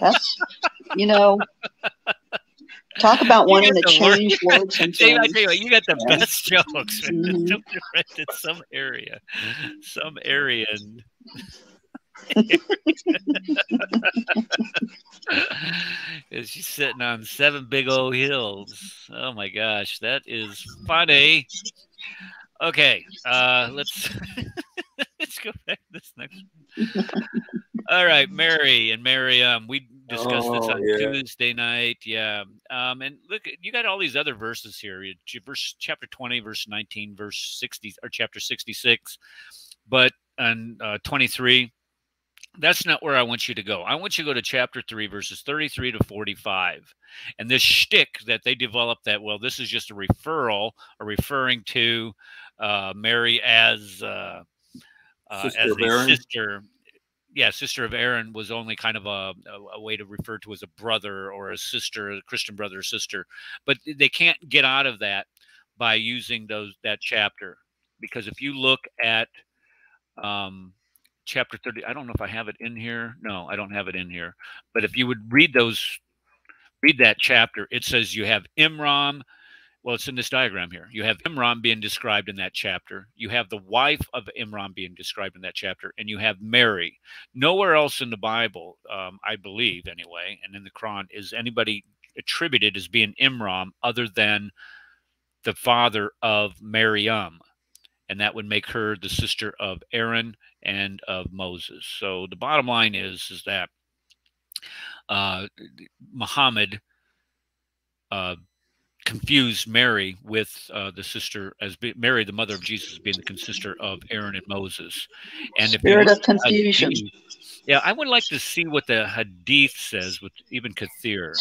That's, you know, talk about You wanting to the wor- change words and <laughs> Dave, I things. tell you what, you got the Yeah. best <laughs> jokes. Don't you rent in some area, some area. <laughs> and- Is she sitting on seven big old hills? Oh my gosh, that is funny. Okay, uh, let's <laughs> let's go back to this next. One. All right, Mary and Mary. Um, we discussed this Oh, on yeah. Tuesday night. Yeah. Um, and look, you got all these other verses here. Verse chapter twenty, verse nineteen, verse sixty, or chapter sixty-six, but on uh, twenty-three. That's not where I want you to go. I want you to go to chapter three, verses 33 to 45. And this shtick that they developed that, well, this is just a referral or referring to uh, Mary as uh, uh, Sister as a sister. Yeah, sister of Aaron was only kind of a, a, a way to refer to as a brother or a sister, a Christian brother or sister. But they can't get out of that by using those that chapter because if you look at um, chapter 30 i don't know if i have it in here. No i don't have it in here. But if you would read those read that chapter it says you have Imran well it's in this diagram here. You have Imran being described in that chapter. You have the wife of Imran being described in that chapter and you have mary. Nowhere else in the bible um, i believe anyway and in the quran is anybody attributed as being Imran other than the father of Maryam, and that would make her the sister of Aaron and of Moses. So the bottom line is is that uh, Muhammad uh, confused Mary with uh, the sister as be, Mary, the mother of Jesus, being the sister of Aaron and Moses. And if Spirit of confusion. Hadith- yeah, I would like to see what the Hadith says with Ibn Kathir.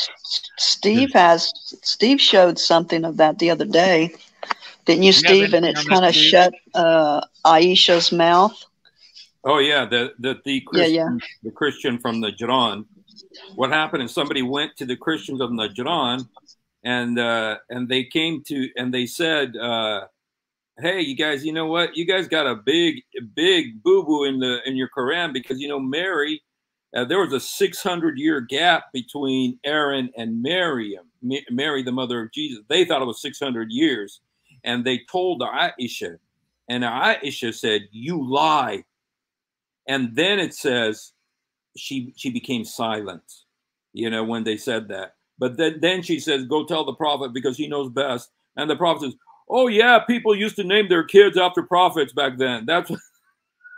Steve has Steve showed something of that the other day. Didn't you, You have Steve? And it kind of shut uh, Aisha's mouth. Oh yeah, the the the Christian, yeah. the Christian from the Najran. What happened is somebody went to the Christians of Najran, and uh, and they came to and they said, uh, "Hey, you guys, you know what? You guys got a big big boo boo in the in your Quran because you know Mary." Uh, there was a 600 year gap between Aaron and Miriam, Ma- Mary, the mother of Jesus. They thought it was 600 years. And they told Aisha, and Aisha said, You lie. And then it says she she became silent, you know, when they said that. But then, then she says, Go tell the prophet because he knows best. And the prophet says, Oh, yeah, people used to name their kids after prophets back then. That's <laughs>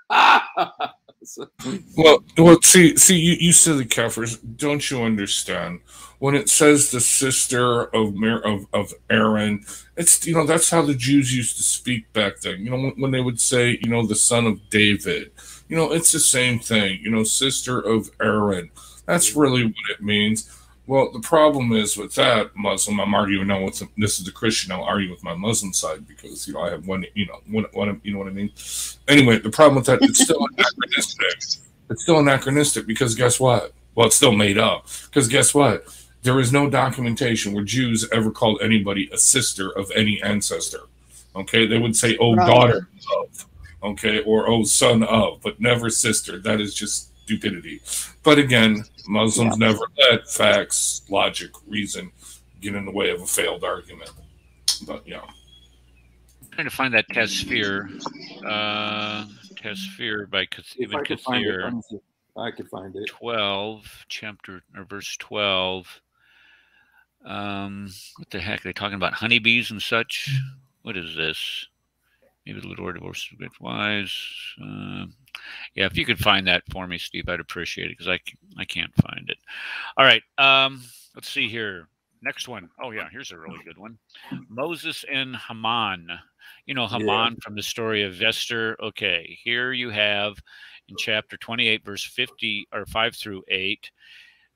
<laughs> <laughs> Well, well, see, see, you, you silly kafirs, don't you understand? When it says the sister of of of Aaron, it's you know that's how the Jews used to speak back then. You know when, when they would say you know the son of David, you know it's the same thing. You know sister of Aaron. That's really what it means. Well, the problem is with that Muslim. I'm arguing now with this is the Christian. I'll argue with my Muslim side because you know I have one. You know one. one you know what I mean. Anyway, the problem with that it's still <laughs> anachronistic. It's still anachronistic because guess what? Well, it's still made up because guess what? There is no documentation where Jews ever called anybody a sister of any ancestor. Okay, they would say, "Oh, Right. daughter of." okay, or oh, son of, but never sister. That is just stupidity. But again, Muslims never let facts, logic, reason get in the way of a failed argument. But yeah. trying to find that Tafsir. Uh, Tafsir by Kath- If Ibn I could find it, Kathir. let me see if I could find it. 12 chapter or verse 12 um what the heck are they talking about honeybees and such what is this maybe the lord divorces with wise. Um yeah if you could find that for me steve i'd appreciate it because I, I can't find it. All right um let's see here. Next one. Oh yeah here's a really good one. Moses and haman. You know haman from the story of esther? Okay here you have in chapter 28, verse 50 or 5 through 8,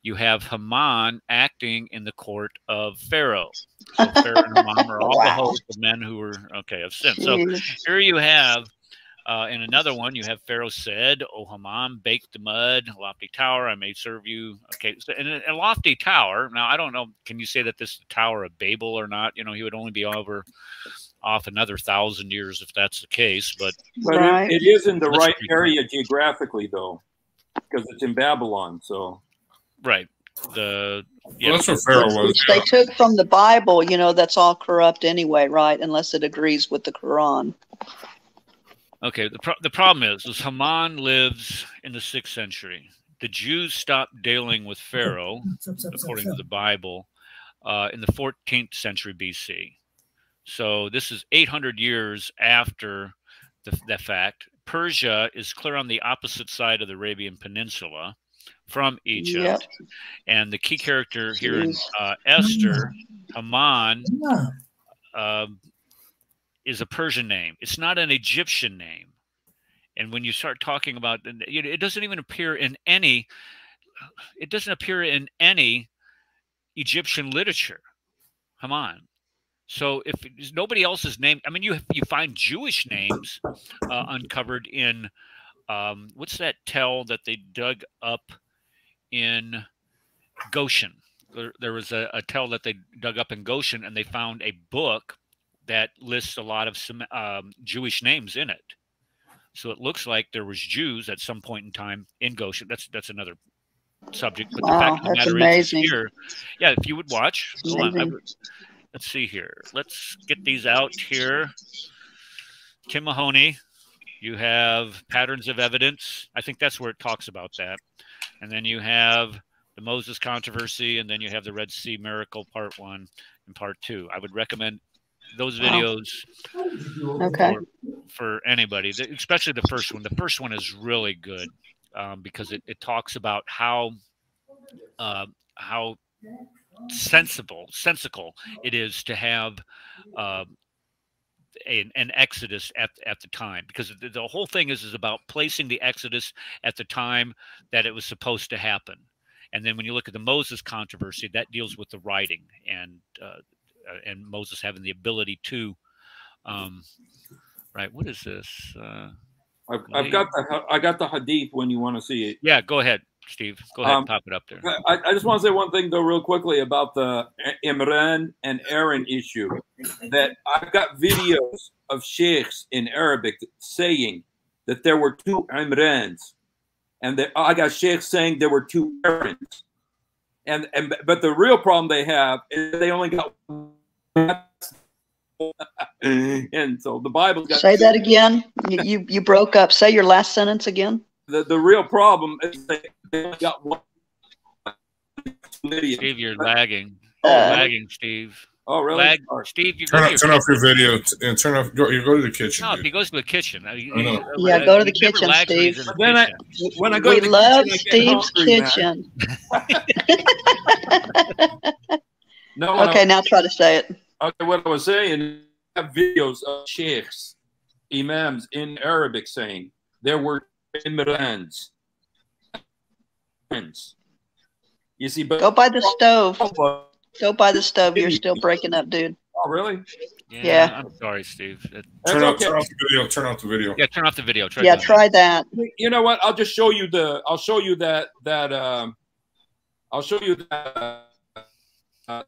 you have Haman acting in the court of Pharaoh. So Pharaoh and Haman are all the <laughs> Wow. host of men who were okay of sin. So here you have uh, in another one, you have Pharaoh said, "O Haman, bake the mud, lofty tower. I may serve you." Okay, so in a, a lofty tower. Now I don't know. Can you say that this is the Tower of Babel or not? You know, he would only be over off another thousand years if that's the case. But But Right. it, it is in the right area geographically, though, because it's in Babylon. So right, the yeah, Well, that's what Pharaoh was. Which they took from the Bible, you know, that's all corrupt anyway, right? Unless it agrees with the Quran. Okay, the, pro- the problem is, is Haman lives in the sixth century. The Jews stopped dealing with Pharaoh, <laughs> according to the Bible, uh, in the 14th century BC. So this is 800 years after the, the fact. Persia is clear on the opposite side of the Arabian Peninsula from Egypt. And the key character here in uh, Esther, Haman, um, is a Persian name. It's not an Egyptian name. And when you start talking about, and you know, it doesn't even appear in any. It doesn't appear in any Egyptian literature. Haman. So if nobody else's name, I mean, you you find Jewish names uh, uncovered in um, what's that tell that they dug up in Goshen. There, there was a, a tell that they dug up in Goshen, and they found a book that lists a lot of some um, Jewish names in it. So it looks like there was Jews at some point in time in Goshen. That's that's another subject. But the Wow, fact of the that's matter amazing. is here, yeah. If you would watch, on, would- let's see here. Let's get these out here. Tim Mahoney, you have patterns of evidence. I think that's where it talks about that. And then you have the Moses controversy, and then you have the Red Sea miracle, part one and part two. I would recommend those Wow. videos Okay. for, for anybody, especially the first one. The first one is really good um, because it, it talks about how uh, how sensible, sensical it is to have uh, an, an exodus at, at the time because the, the whole thing is is about placing the exodus at the time that it was supposed to happen. And then when you look at the moses controversy that deals with the writing and uh, uh, and moses having the ability to um, right what is this? Uh, I've, I've got the I got the hadith when you want to see it. yeah go ahead steve go ahead Um, pop it up there I, I just want to say one thing though, real quickly about the Imran and Aaron issue. That I've got videos of sheikhs in Arabic saying that there were two Imrans, and that I got sheikhs saying there were two Aarons. And and but the real problem they have is they only got. <laughs> and so the Bible's Say that again. You, you you broke up. Say your last sentence again. the, the real problem is they they only got one. steve you're lagging Oh, lagging steve Oh, really? Lag, steve you Turn, go off, to turn off your video t- and turn off. Go, you go to the kitchen. No, dude. he goes to the kitchen. Uh, I I know. he- Yeah, go to the kitchen, lags when Steve. in the Then I, when I go we to the love kitchen, Steve's hungry, kitchen. <laughs> <laughs> No, what I- Okay, now try to say it. Okay, what I was saying, I have videos of sheikhs, imams in Arabic saying there were imrans. You see, but Go by the stove. oh, Go by the stove. You're still breaking up, dude. Oh, really? Yeah, Yeah. I'm sorry, Steve. That- That's Turn off, okay. turn off the video. Turn off the video. yeah, turn off the video. Try Yeah, that. try that. You know what? I'll just show you the. I'll show you that that. Um, I'll show you that. Uh,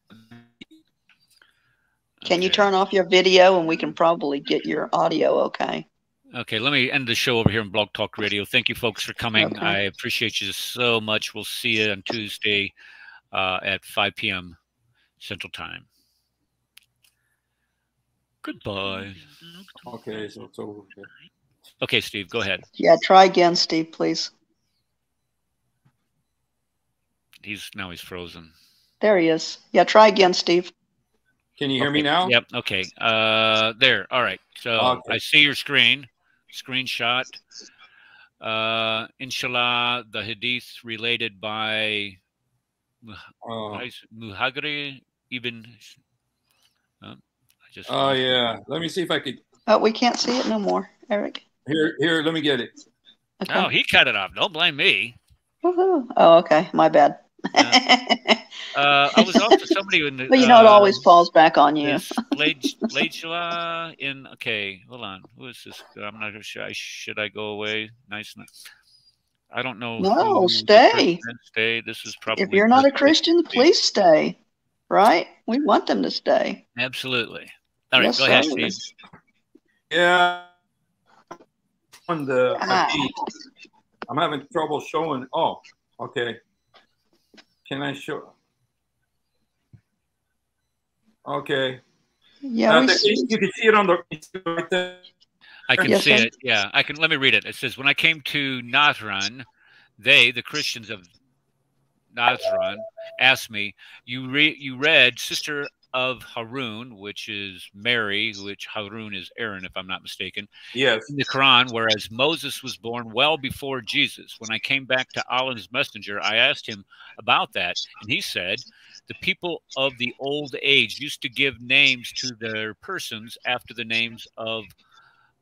Can you turn off your video and we can probably get your audio okay? Okay, let me end the show over here on Blog Talk Radio. Thank you, folks, for coming. Okay. I appreciate you so much. We'll see you on Tuesday uh, at 5 p.m. Central Time. Goodbye. Okay, so it's over. Okay, Steve, go ahead. Yeah, try again, Steve, please. He's now he's frozen. There he is. Yeah, try again, Steve. Can you hear me now? Yep. Okay. Uh, there. All right. So Okay. I see your screen, screenshot. Uh, inshallah, the hadith related by Muh-. Muhaj- Muhajiri ibn. Um, I just. Oh yeah. Let me see if I could. Oh, we can't see it no more, Eric. Here, here. Let me get it. Okay. Oh, he cut it off. Don't blame me. Woohoo. Oh, okay. My bad. <laughs> Uh, I was also somebody in the. but you know, it uh, always falls back on you. Is Lage- <laughs> Lagela in okay, hold on. Who is this? I'm not sure. I should I go away? Nice. I don't know. No, stay. Stay. This is probably. If you're not a good. Christian, please stay. Right? We want them to stay. Absolutely. All right, Yes, go ahead. Steve. Yeah. On the Ah. I'm having trouble showing. Oh, okay. Can I show? Okay. Yeah, Uh, the- see. you can see it on the right there. I can Yes, see sir. it. Yeah, I can. Let me read it. It says, "When I came to Najran, they, the Christians of Najran, asked me, you re- you read Sister of Harun, which is Mary, which Harun is Aaron, if I'm not mistaken, Yes. in the Quran, whereas Moses was born well before Jesus. When I came back to Allah's messenger, I asked him about that, and he said." The people of the old age used to give names to their persons after the names of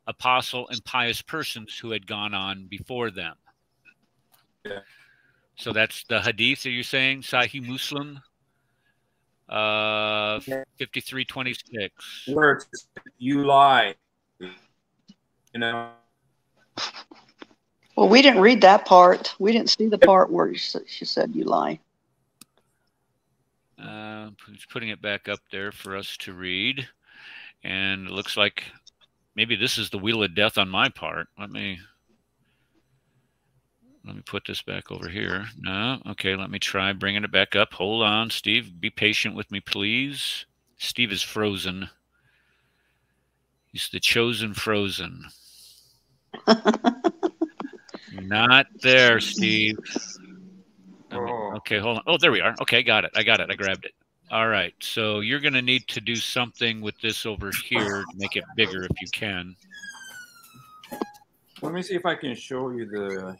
apostle and pious persons who had gone on before them. Yeah. So that's the hadith that you're saying, Sahih Muslim, uh, fifty-three twenty-six. Where you lie. You know. Well, we didn't read that part. We didn't see the part where she said- she said you lie. Uh, he's putting it back up there for us to read, and it looks like maybe this is the wheel of death on my part. Let me let me put this back over here. No, okay. Let me try bringing it back up. Hold on, Steve. Be patient with me, please. Steve is frozen. He's the chosen frozen. Not there, Steve. <laughs> Oh. Okay, hold on. Oh, there we are. Okay, got it. I got it. I grabbed it. All right. So you're going to need to do something with this over here to make it bigger if you can. Let me see if I can show you the.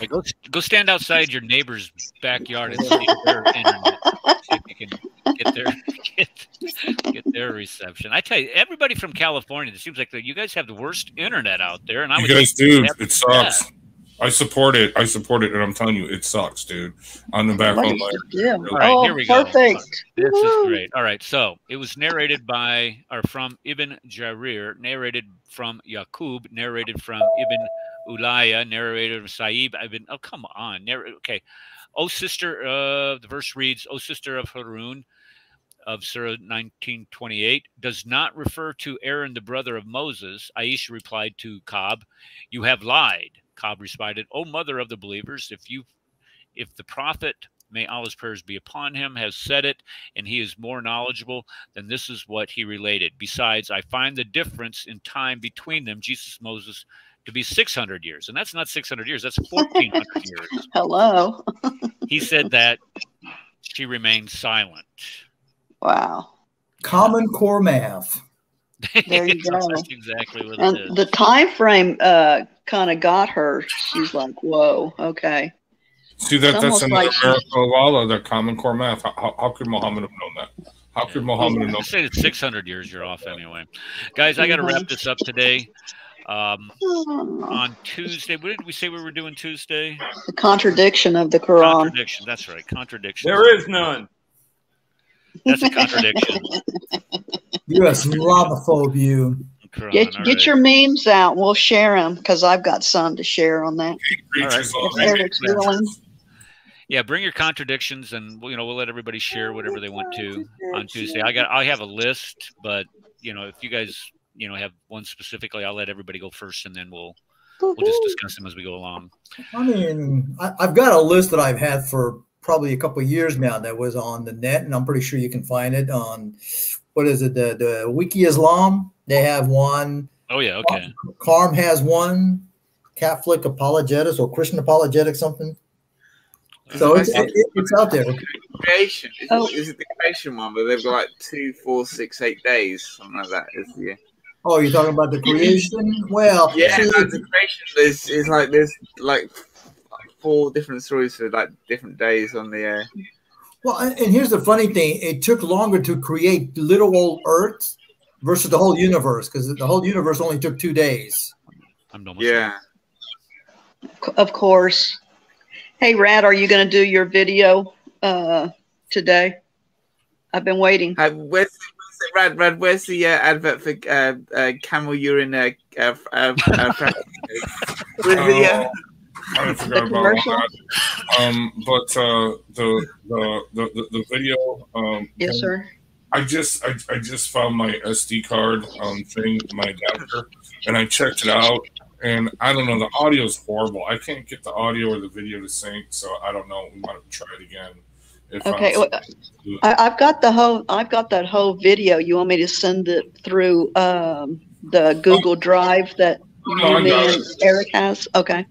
Hey, go, go stand outside your neighbor's backyard and see <laughs> their internet. See if you can get their get, get their reception. I tell you, everybody from California, it seems like you guys have the worst internet out there, and I You guys do. It sucks. best. I support it. I support it, and I'm telling you, it sucks, dude. On the back What on is layer. the deal? All right, oh, here we go. perfect. This is great. All right, so it was narrated by or from Ibn Jarir, narrated from Yaqub, narrated from Ibn Ulaya, narrated from Sa'ib ibn. Oh, come on. Narr- okay. Oh, sister, uh, the verse reads, Oh, sister of Harun of Surah 1928, does not refer to Aaron, the brother of Moses. Aisha replied to Ka'b, You have lied. Ka'b responded, O mother of the believers, if you if the prophet may Allah's prayers be upon him, has said it, and he is more knowledgeable, then this is what he related. Besides, I find the difference in time between them, Jesus Moses, to be 600 years. And that's not 600 years, that's 1400 <laughs> years. Hello. He said that she remained silent. Wow. Common Core math. There you <laughs> go. that's exactly what it And is. the time frame uh, kind of got her. She's like, "Whoa, okay." See that? That's almost another like she- miracle of Allah. That common core math. How, how, how could Muhammad have known that? How could Muhammad have known? I say it's 600 years you're off anyway. Guys, I got to wrap this up today. Um, on Tuesday, what did we say we were doing Tuesday? The contradiction of the Quran. Contradiction. That's right. Contradiction. There is none. That's a contradiction. <laughs> You Islamophobe, you. Quran, Get get right. your memes out. We'll share them because I've got some to share on that. All right. If Eric's. Yeah, bring your contradictions, and you know we'll let everybody share whatever they want to on Tuesday. I got I have a list, but you know if you guys you know have one specifically, I'll let everybody go first, and then we'll we'll just discuss them as we go along. I mean, I, I've got a list that I've had for probably a couple of years now that was on the net, and I'm pretty sure you can find it on what is it, the, the Wiki Islam. They have one. Oh yeah, okay. Carm has one. Catholic apologetics or Christian apologetics, something. So it's, it, it's out there. Creation. Is, Oh. is it the creation one? But they've got like two, four, six, eight days, something like that. Is the Oh, you're talking about the creation? Well, yeah, see, no, the creation is is like there's like four different stories for like different days on the air. Well, and and here's the funny thing: it took longer to create little old Earth versus the whole universe, because the whole universe only took two days. I'm done Yeah. Of course. Hey, Rad, are you going to do your video uh, today? I've been waiting. Uh, where's, the, where's the Rad, Rad, where's the uh, advert for uh, uh, camel urine? Uh, uh, uh, uh, <laughs> practice? The, uh, I forgot about commercial? that. Um, but uh, the, the the the the video. Um, Yes, sir. I just I, I just found my SD card um thing, my adapter, and I checked it out. And I don't know, the audio is horrible. I can't get the audio or the video to sync, so I don't know. We might have to try it again. Okay, well, supposed to do it. I, I've got the whole. I've got that whole video. You want me to send it through um, the Google Drive that No, you, I me, got and. Eric has? Okay.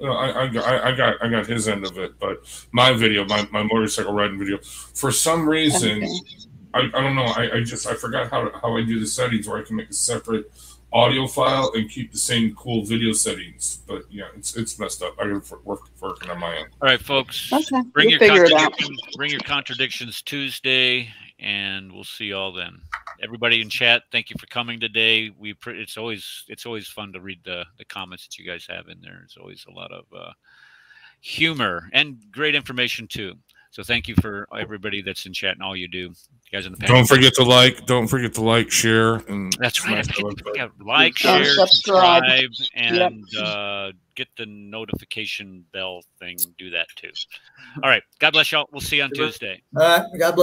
Uh, I, I, I got I got his end of it, but my video, my, my motorcycle riding video, for some reason, Okay. I, I don't know. I, I just I forgot how how I do the settings where I can make a separate audio file and keep the same cool video settings. But yeah, it's it's messed up. I gotta work working on my end. All right, folks. Okay. Bring We'll your figure it out. contradictions. Bring your contradictions Tuesday, and we'll see you all then. Everybody in chat, thank you for coming today. We pre- it's always it's always fun to read the the comments that you guys have in there. It's always a lot of uh, humor and great information too. So thank you for everybody that's in chat and all you do, you guys in the panel. Don't forget to like. Don't forget to like, share, and That's right. Forget like yeah, like, share, subscribe. subscribe, Yep. and uh, get the notification bell thing. Do that too. All right. God bless y'all. We'll see you on Tuesday. All right, God bless.